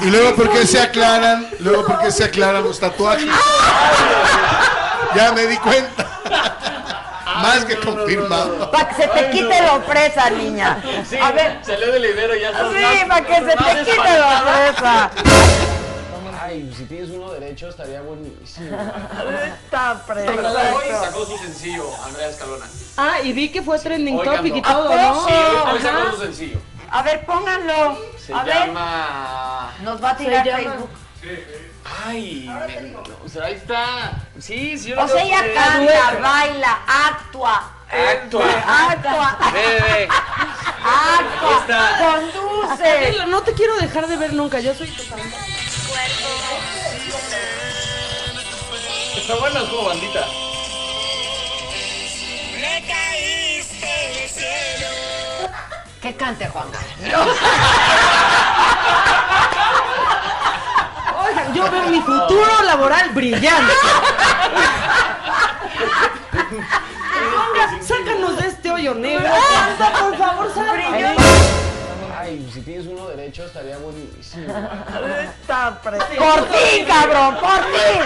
Y luego, ¿por qué se aclaran? Luego, ¿por qué se aclaran los tatuajes? Ya me di cuenta. Más que confirmado. Para que se te quite la fresa, niña. Sí, A ver. salió del libero y ya Sí, para que se te quite la espantada. Ay, si tienes uno derecho estaría buenísimo. Está Hoy perfecto. sacó su sencillo, Andrea Escalona. Ah, y vi que fue trending Hoy topic y cantó. todo, ¿no? Sí, hoy Ajá. sacó su sencillo. A ver, pónganlo. Se A ver, llama. nos va a tirar Se llama- Facebook. Ay, me- no, o sea, ahí está. Sí, sí, yo lo O sea, ella que- canta, baila, actúa. Actúa. Actúa. Ve. Actúa. Conduce. No te quiero dejar de ver nunca, yo soy tu fan. Está buena como bandita. Que cante, Juan Oigan, yo veo mi futuro laboral brillante. Ponga, sácanos de este hoyo negro. Canta, por favor, sácanos. Ay, si tienes uno derecho estaría buenísimo. Está. Por fin, cabrón, por fin.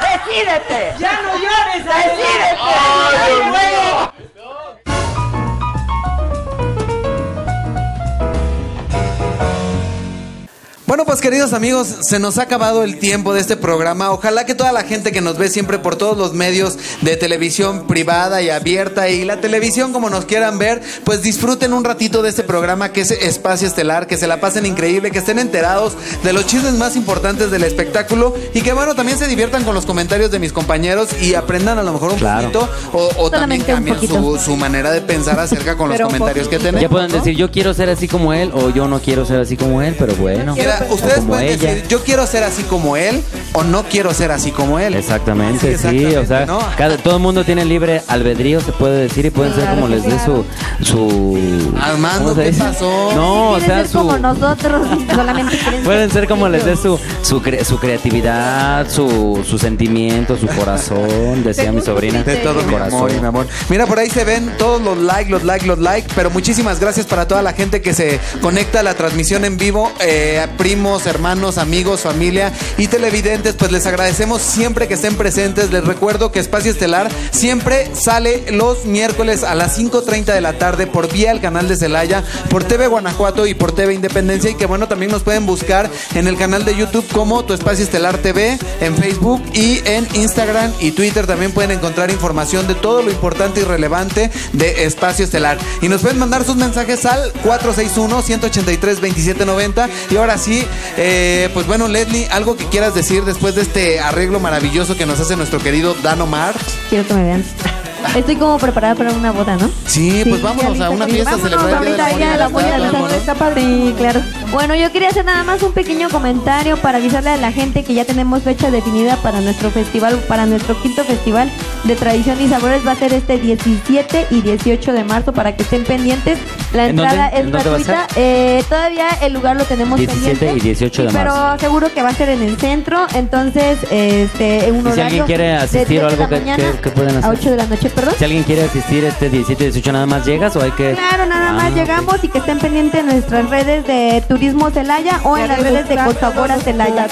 Decídete. Ya no llores, Decídete. Ay, Dios mío. Bueno, pues queridos amigos, se nos ha acabado el tiempo de este programa. Ojalá que toda la gente que nos ve siempre por todos los medios de televisión privada y abierta y la televisión como nos quieran ver, pues disfruten un ratito de este programa que es Espacio Estelar, que se la pasen increíble, que estén enterados de los chismes más importantes del espectáculo y que bueno, también se diviertan con los comentarios de mis compañeros y aprendan a lo mejor un Claro. poquito o, o también cambien su, manera de pensar acerca con los comentarios que tenemos. Ya pueden ¿no? decir, yo quiero ser así como él o yo no quiero ser así como él, pero bueno. Mira, Ustedes como pueden ella. decir, yo quiero ser así como él o no quiero ser así como él. Exactamente, Sí, sí, o sea, cada- todo el mundo tiene libre albedrío, se puede decir, y pueden ser como les dé su, su... Armando, ¿cómo se ¿qué dice? pasó? No, o sea, ser como su... nosotros, solamente Pueden ser como les dé su, su, cre- su creatividad, su, su sentimiento, su corazón, decía mi sobrina. De todo mi amor y mi amor. Mira, por ahí se ven todos los likes, los likes, los likes. Pero muchísimas gracias para toda la gente que se conecta a la transmisión en vivo. eh, primos, hermanos, amigos, familia y televidentes. Pues les agradecemos siempre que estén presentes. Les recuerdo que Espacio Estelar siempre sale los miércoles a las 5.30 de la tarde por vía el canal de Celaya, por TV Guanajuato y por TV Independencia. Y que bueno, también nos pueden buscar en el canal de YouTube como Tu Espacio Estelar TV, en Facebook y en Instagram y Twitter también pueden encontrar información de todo lo importante y relevante de Espacio Estelar. Y nos pueden mandar sus mensajes al 461-183-2790. Y ahora sí, eh, pues bueno, Leslie, algo que quieras decir después de este arreglo maravilloso que nos hace nuestro querido Dan Omar. Quiero que me vean. Estoy como preparada para una boda, ¿no? Sí, pues vámonos a una fiesta a Vámonos, celebrar el Día de la ahorita Amor y ya la voy a Amistad, lanzar. ¿no? Está padre. Sí, claro. Bueno, yo quería hacer nada más un pequeño comentario para avisarle a la gente que ya tenemos fecha definida para nuestro festival, para nuestro quinto festival de tradición y sabores. Va a ser este 17 y 18 de marzo para que estén pendientes. La ¿En entrada dónde? es ¿En dónde a gratuita. Eh, todavía el lugar lo tenemos 17 pendiente. y 18 de pero marzo. seguro que va a ser en el centro. Entonces, este, en un Y si horario alguien quiere de asistir 10 o de algo, la ¿qué- mañana qué- qué pueden hacer? A 8 de la noche, perdón. Si alguien quiere asistir este 17 y 18, ¿nada más llegas o hay que...? Claro, nada Ah, más ok. llegamos y que estén pendientes en nuestras redes de Turismo Celaya o en las redes de Costabora Celaya.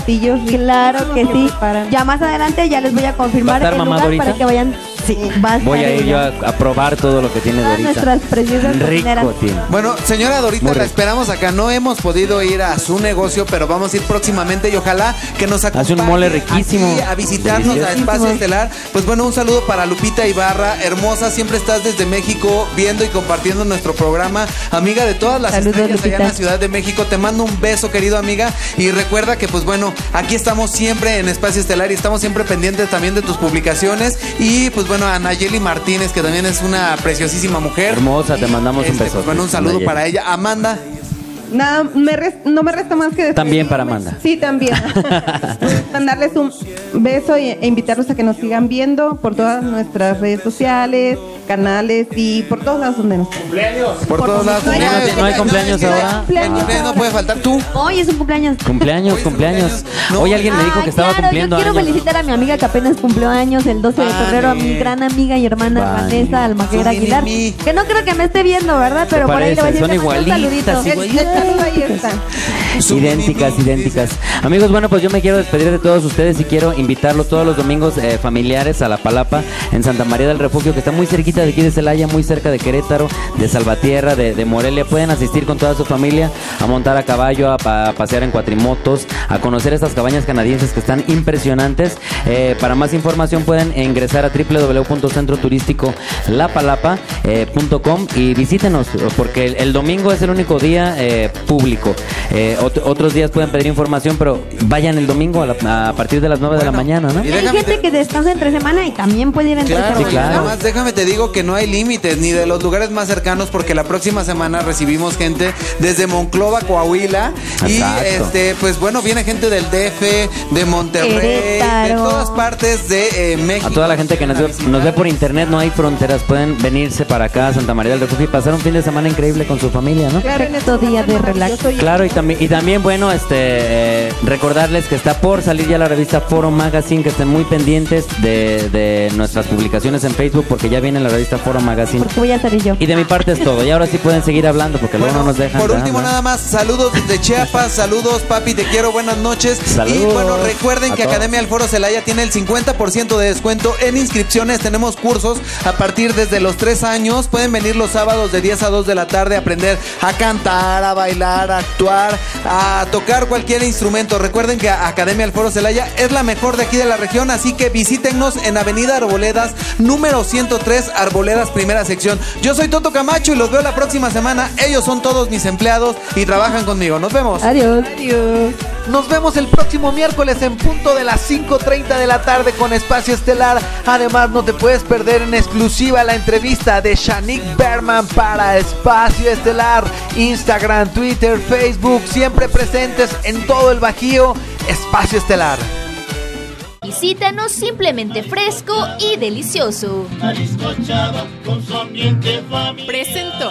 Claro que sí. Ya más adelante ya les voy a confirmar ¿Va a estar el lugar para que vayan. Sí, Voy a ir yo a, a probar todo lo que tiene Dorita. nuestras preciosas. Rico tiene. Bueno, señora Dorita, Muy la rico. esperamos acá. No hemos podido ir a su negocio, pero vamos a ir próximamente y ojalá que nos acompañe Hace un mole riquísimo. aquí a visitarnos a. Espacio Estelar. Pues bueno, un saludo para Lupita Ibarra, hermosa, siempre estás desde México viendo y compartiendo nuestro programa. Amiga de todas las Saludos, estrellas allá en la Ciudad de México, te mando un beso, querido amiga. Y recuerda que pues bueno, aquí estamos siempre en Espacio Estelar y estamos siempre pendientes también de tus publicaciones. Y pues bueno, a Nayeli Martínez, que también es una preciosísima mujer. Hermosa, te mandamos un Este, beso. pues bueno, un saludo Nayeli. para ella. Amanda. Nada, me res- no me resta más que decir. También para Amanda. Sí, también. Mandarles un beso y- e invitarlos a que nos sigan viendo por todas nuestras redes sociales, canales y por todos lados donde nos Por todos lados. No hay- cumpleaños. no hay cumpleaños ahora. Cumpleaños no puede faltar. Tú. Hoy es un cumpleaños. Cumpleaños, cumpleaños. Hoy alguien me dijo que estaba claro, cumpliendo yo quiero años. felicitar a mi amiga que apenas cumplió años el 12 de febrero, a mi gran amiga y hermana Vale. Vanessa Almaguer Aguilar. Que no creo que me esté viendo, ¿verdad? Pero por ahí le voy a decir un saludito. Ahí Idénticas, idénticas. Amigos, bueno, pues yo me quiero despedir de todos ustedes y quiero invitarlos todos los domingos eh, familiares a La Palapa en Santa María del Refugio, que está muy cerquita de aquí de Celaya, muy cerca de Querétaro, de Salvatierra, de, de Morelia. Pueden asistir con toda su familia a montar a caballo, a, a pasear en cuatrimotos, a conocer estas cabañas canadienses que están impresionantes. Eh, para más información pueden ingresar a www.centroturístico.lapalapa.com y visítenos, porque el, el domingo es el único día eh, público. Eh, ot- otros días pueden pedir información, pero vayan el domingo a, la- a partir de las 9 de la mañana, ¿no? Y Hay gente que descansa entre semana y también puede ir entre Claro, Sí, y claro. además déjame te digo que no hay límites ni de los lugares más cercanos porque la próxima semana recibimos gente desde Monclova, Coahuila y este pues bueno, viene gente del DF, de Monterrey, de todas partes de eh, México. A toda la gente que nos ve, nos ve por internet, no hay fronteras, pueden venirse para acá a Santa María del Refugio y pasar un fin de semana increíble con su familia, ¿no? Claro, en Perfecto este día de relax. Claro, y también, y también bueno, este eh, recordarles que está por salir ya la revista Foro Magazine, que estén muy pendientes de, de nuestras publicaciones en Facebook, porque ya viene la revista Foro Magazine. Porque voy a salir yo. Y de mi parte es todo. Y ahora sí pueden seguir hablando, porque luego no nos dejan. Por último, nada más, saludos desde Chiapas, saludos papi, te quiero, buenas noches. Y Saludos bueno, recuerden que todos. Academia del Foro Celaya tiene el 50% de descuento en inscripciones. Tenemos cursos a partir desde los 3 años. Pueden venir los sábados de 10 a 2 de la tarde a aprender a cantar, a bailar, a actuar, a tocar cualquier instrumento. Recuerden que Academia del Foro Celaya es la mejor de aquí de la región, así que visítenos en Avenida Arboledas, número 103, Arboledas, primera sección. Yo soy Toto Camacho y los veo la próxima semana. Ellos son todos mis empleados y trabajan conmigo. Nos vemos. Adiós. Adiós. Nos vemos el próximo miércoles en punto de las 5.30 de la tarde con Espacio Estelar. Además, no te puedes perder en exclusiva la entrevista de Shanik Berman para Espacio Estelar. Instagram, Twitter, Facebook, siempre presentes en todo el Bajío. Espacio Estelar. Visítanos simplemente fresco y delicioso. con su ambiente familiar. Presentó.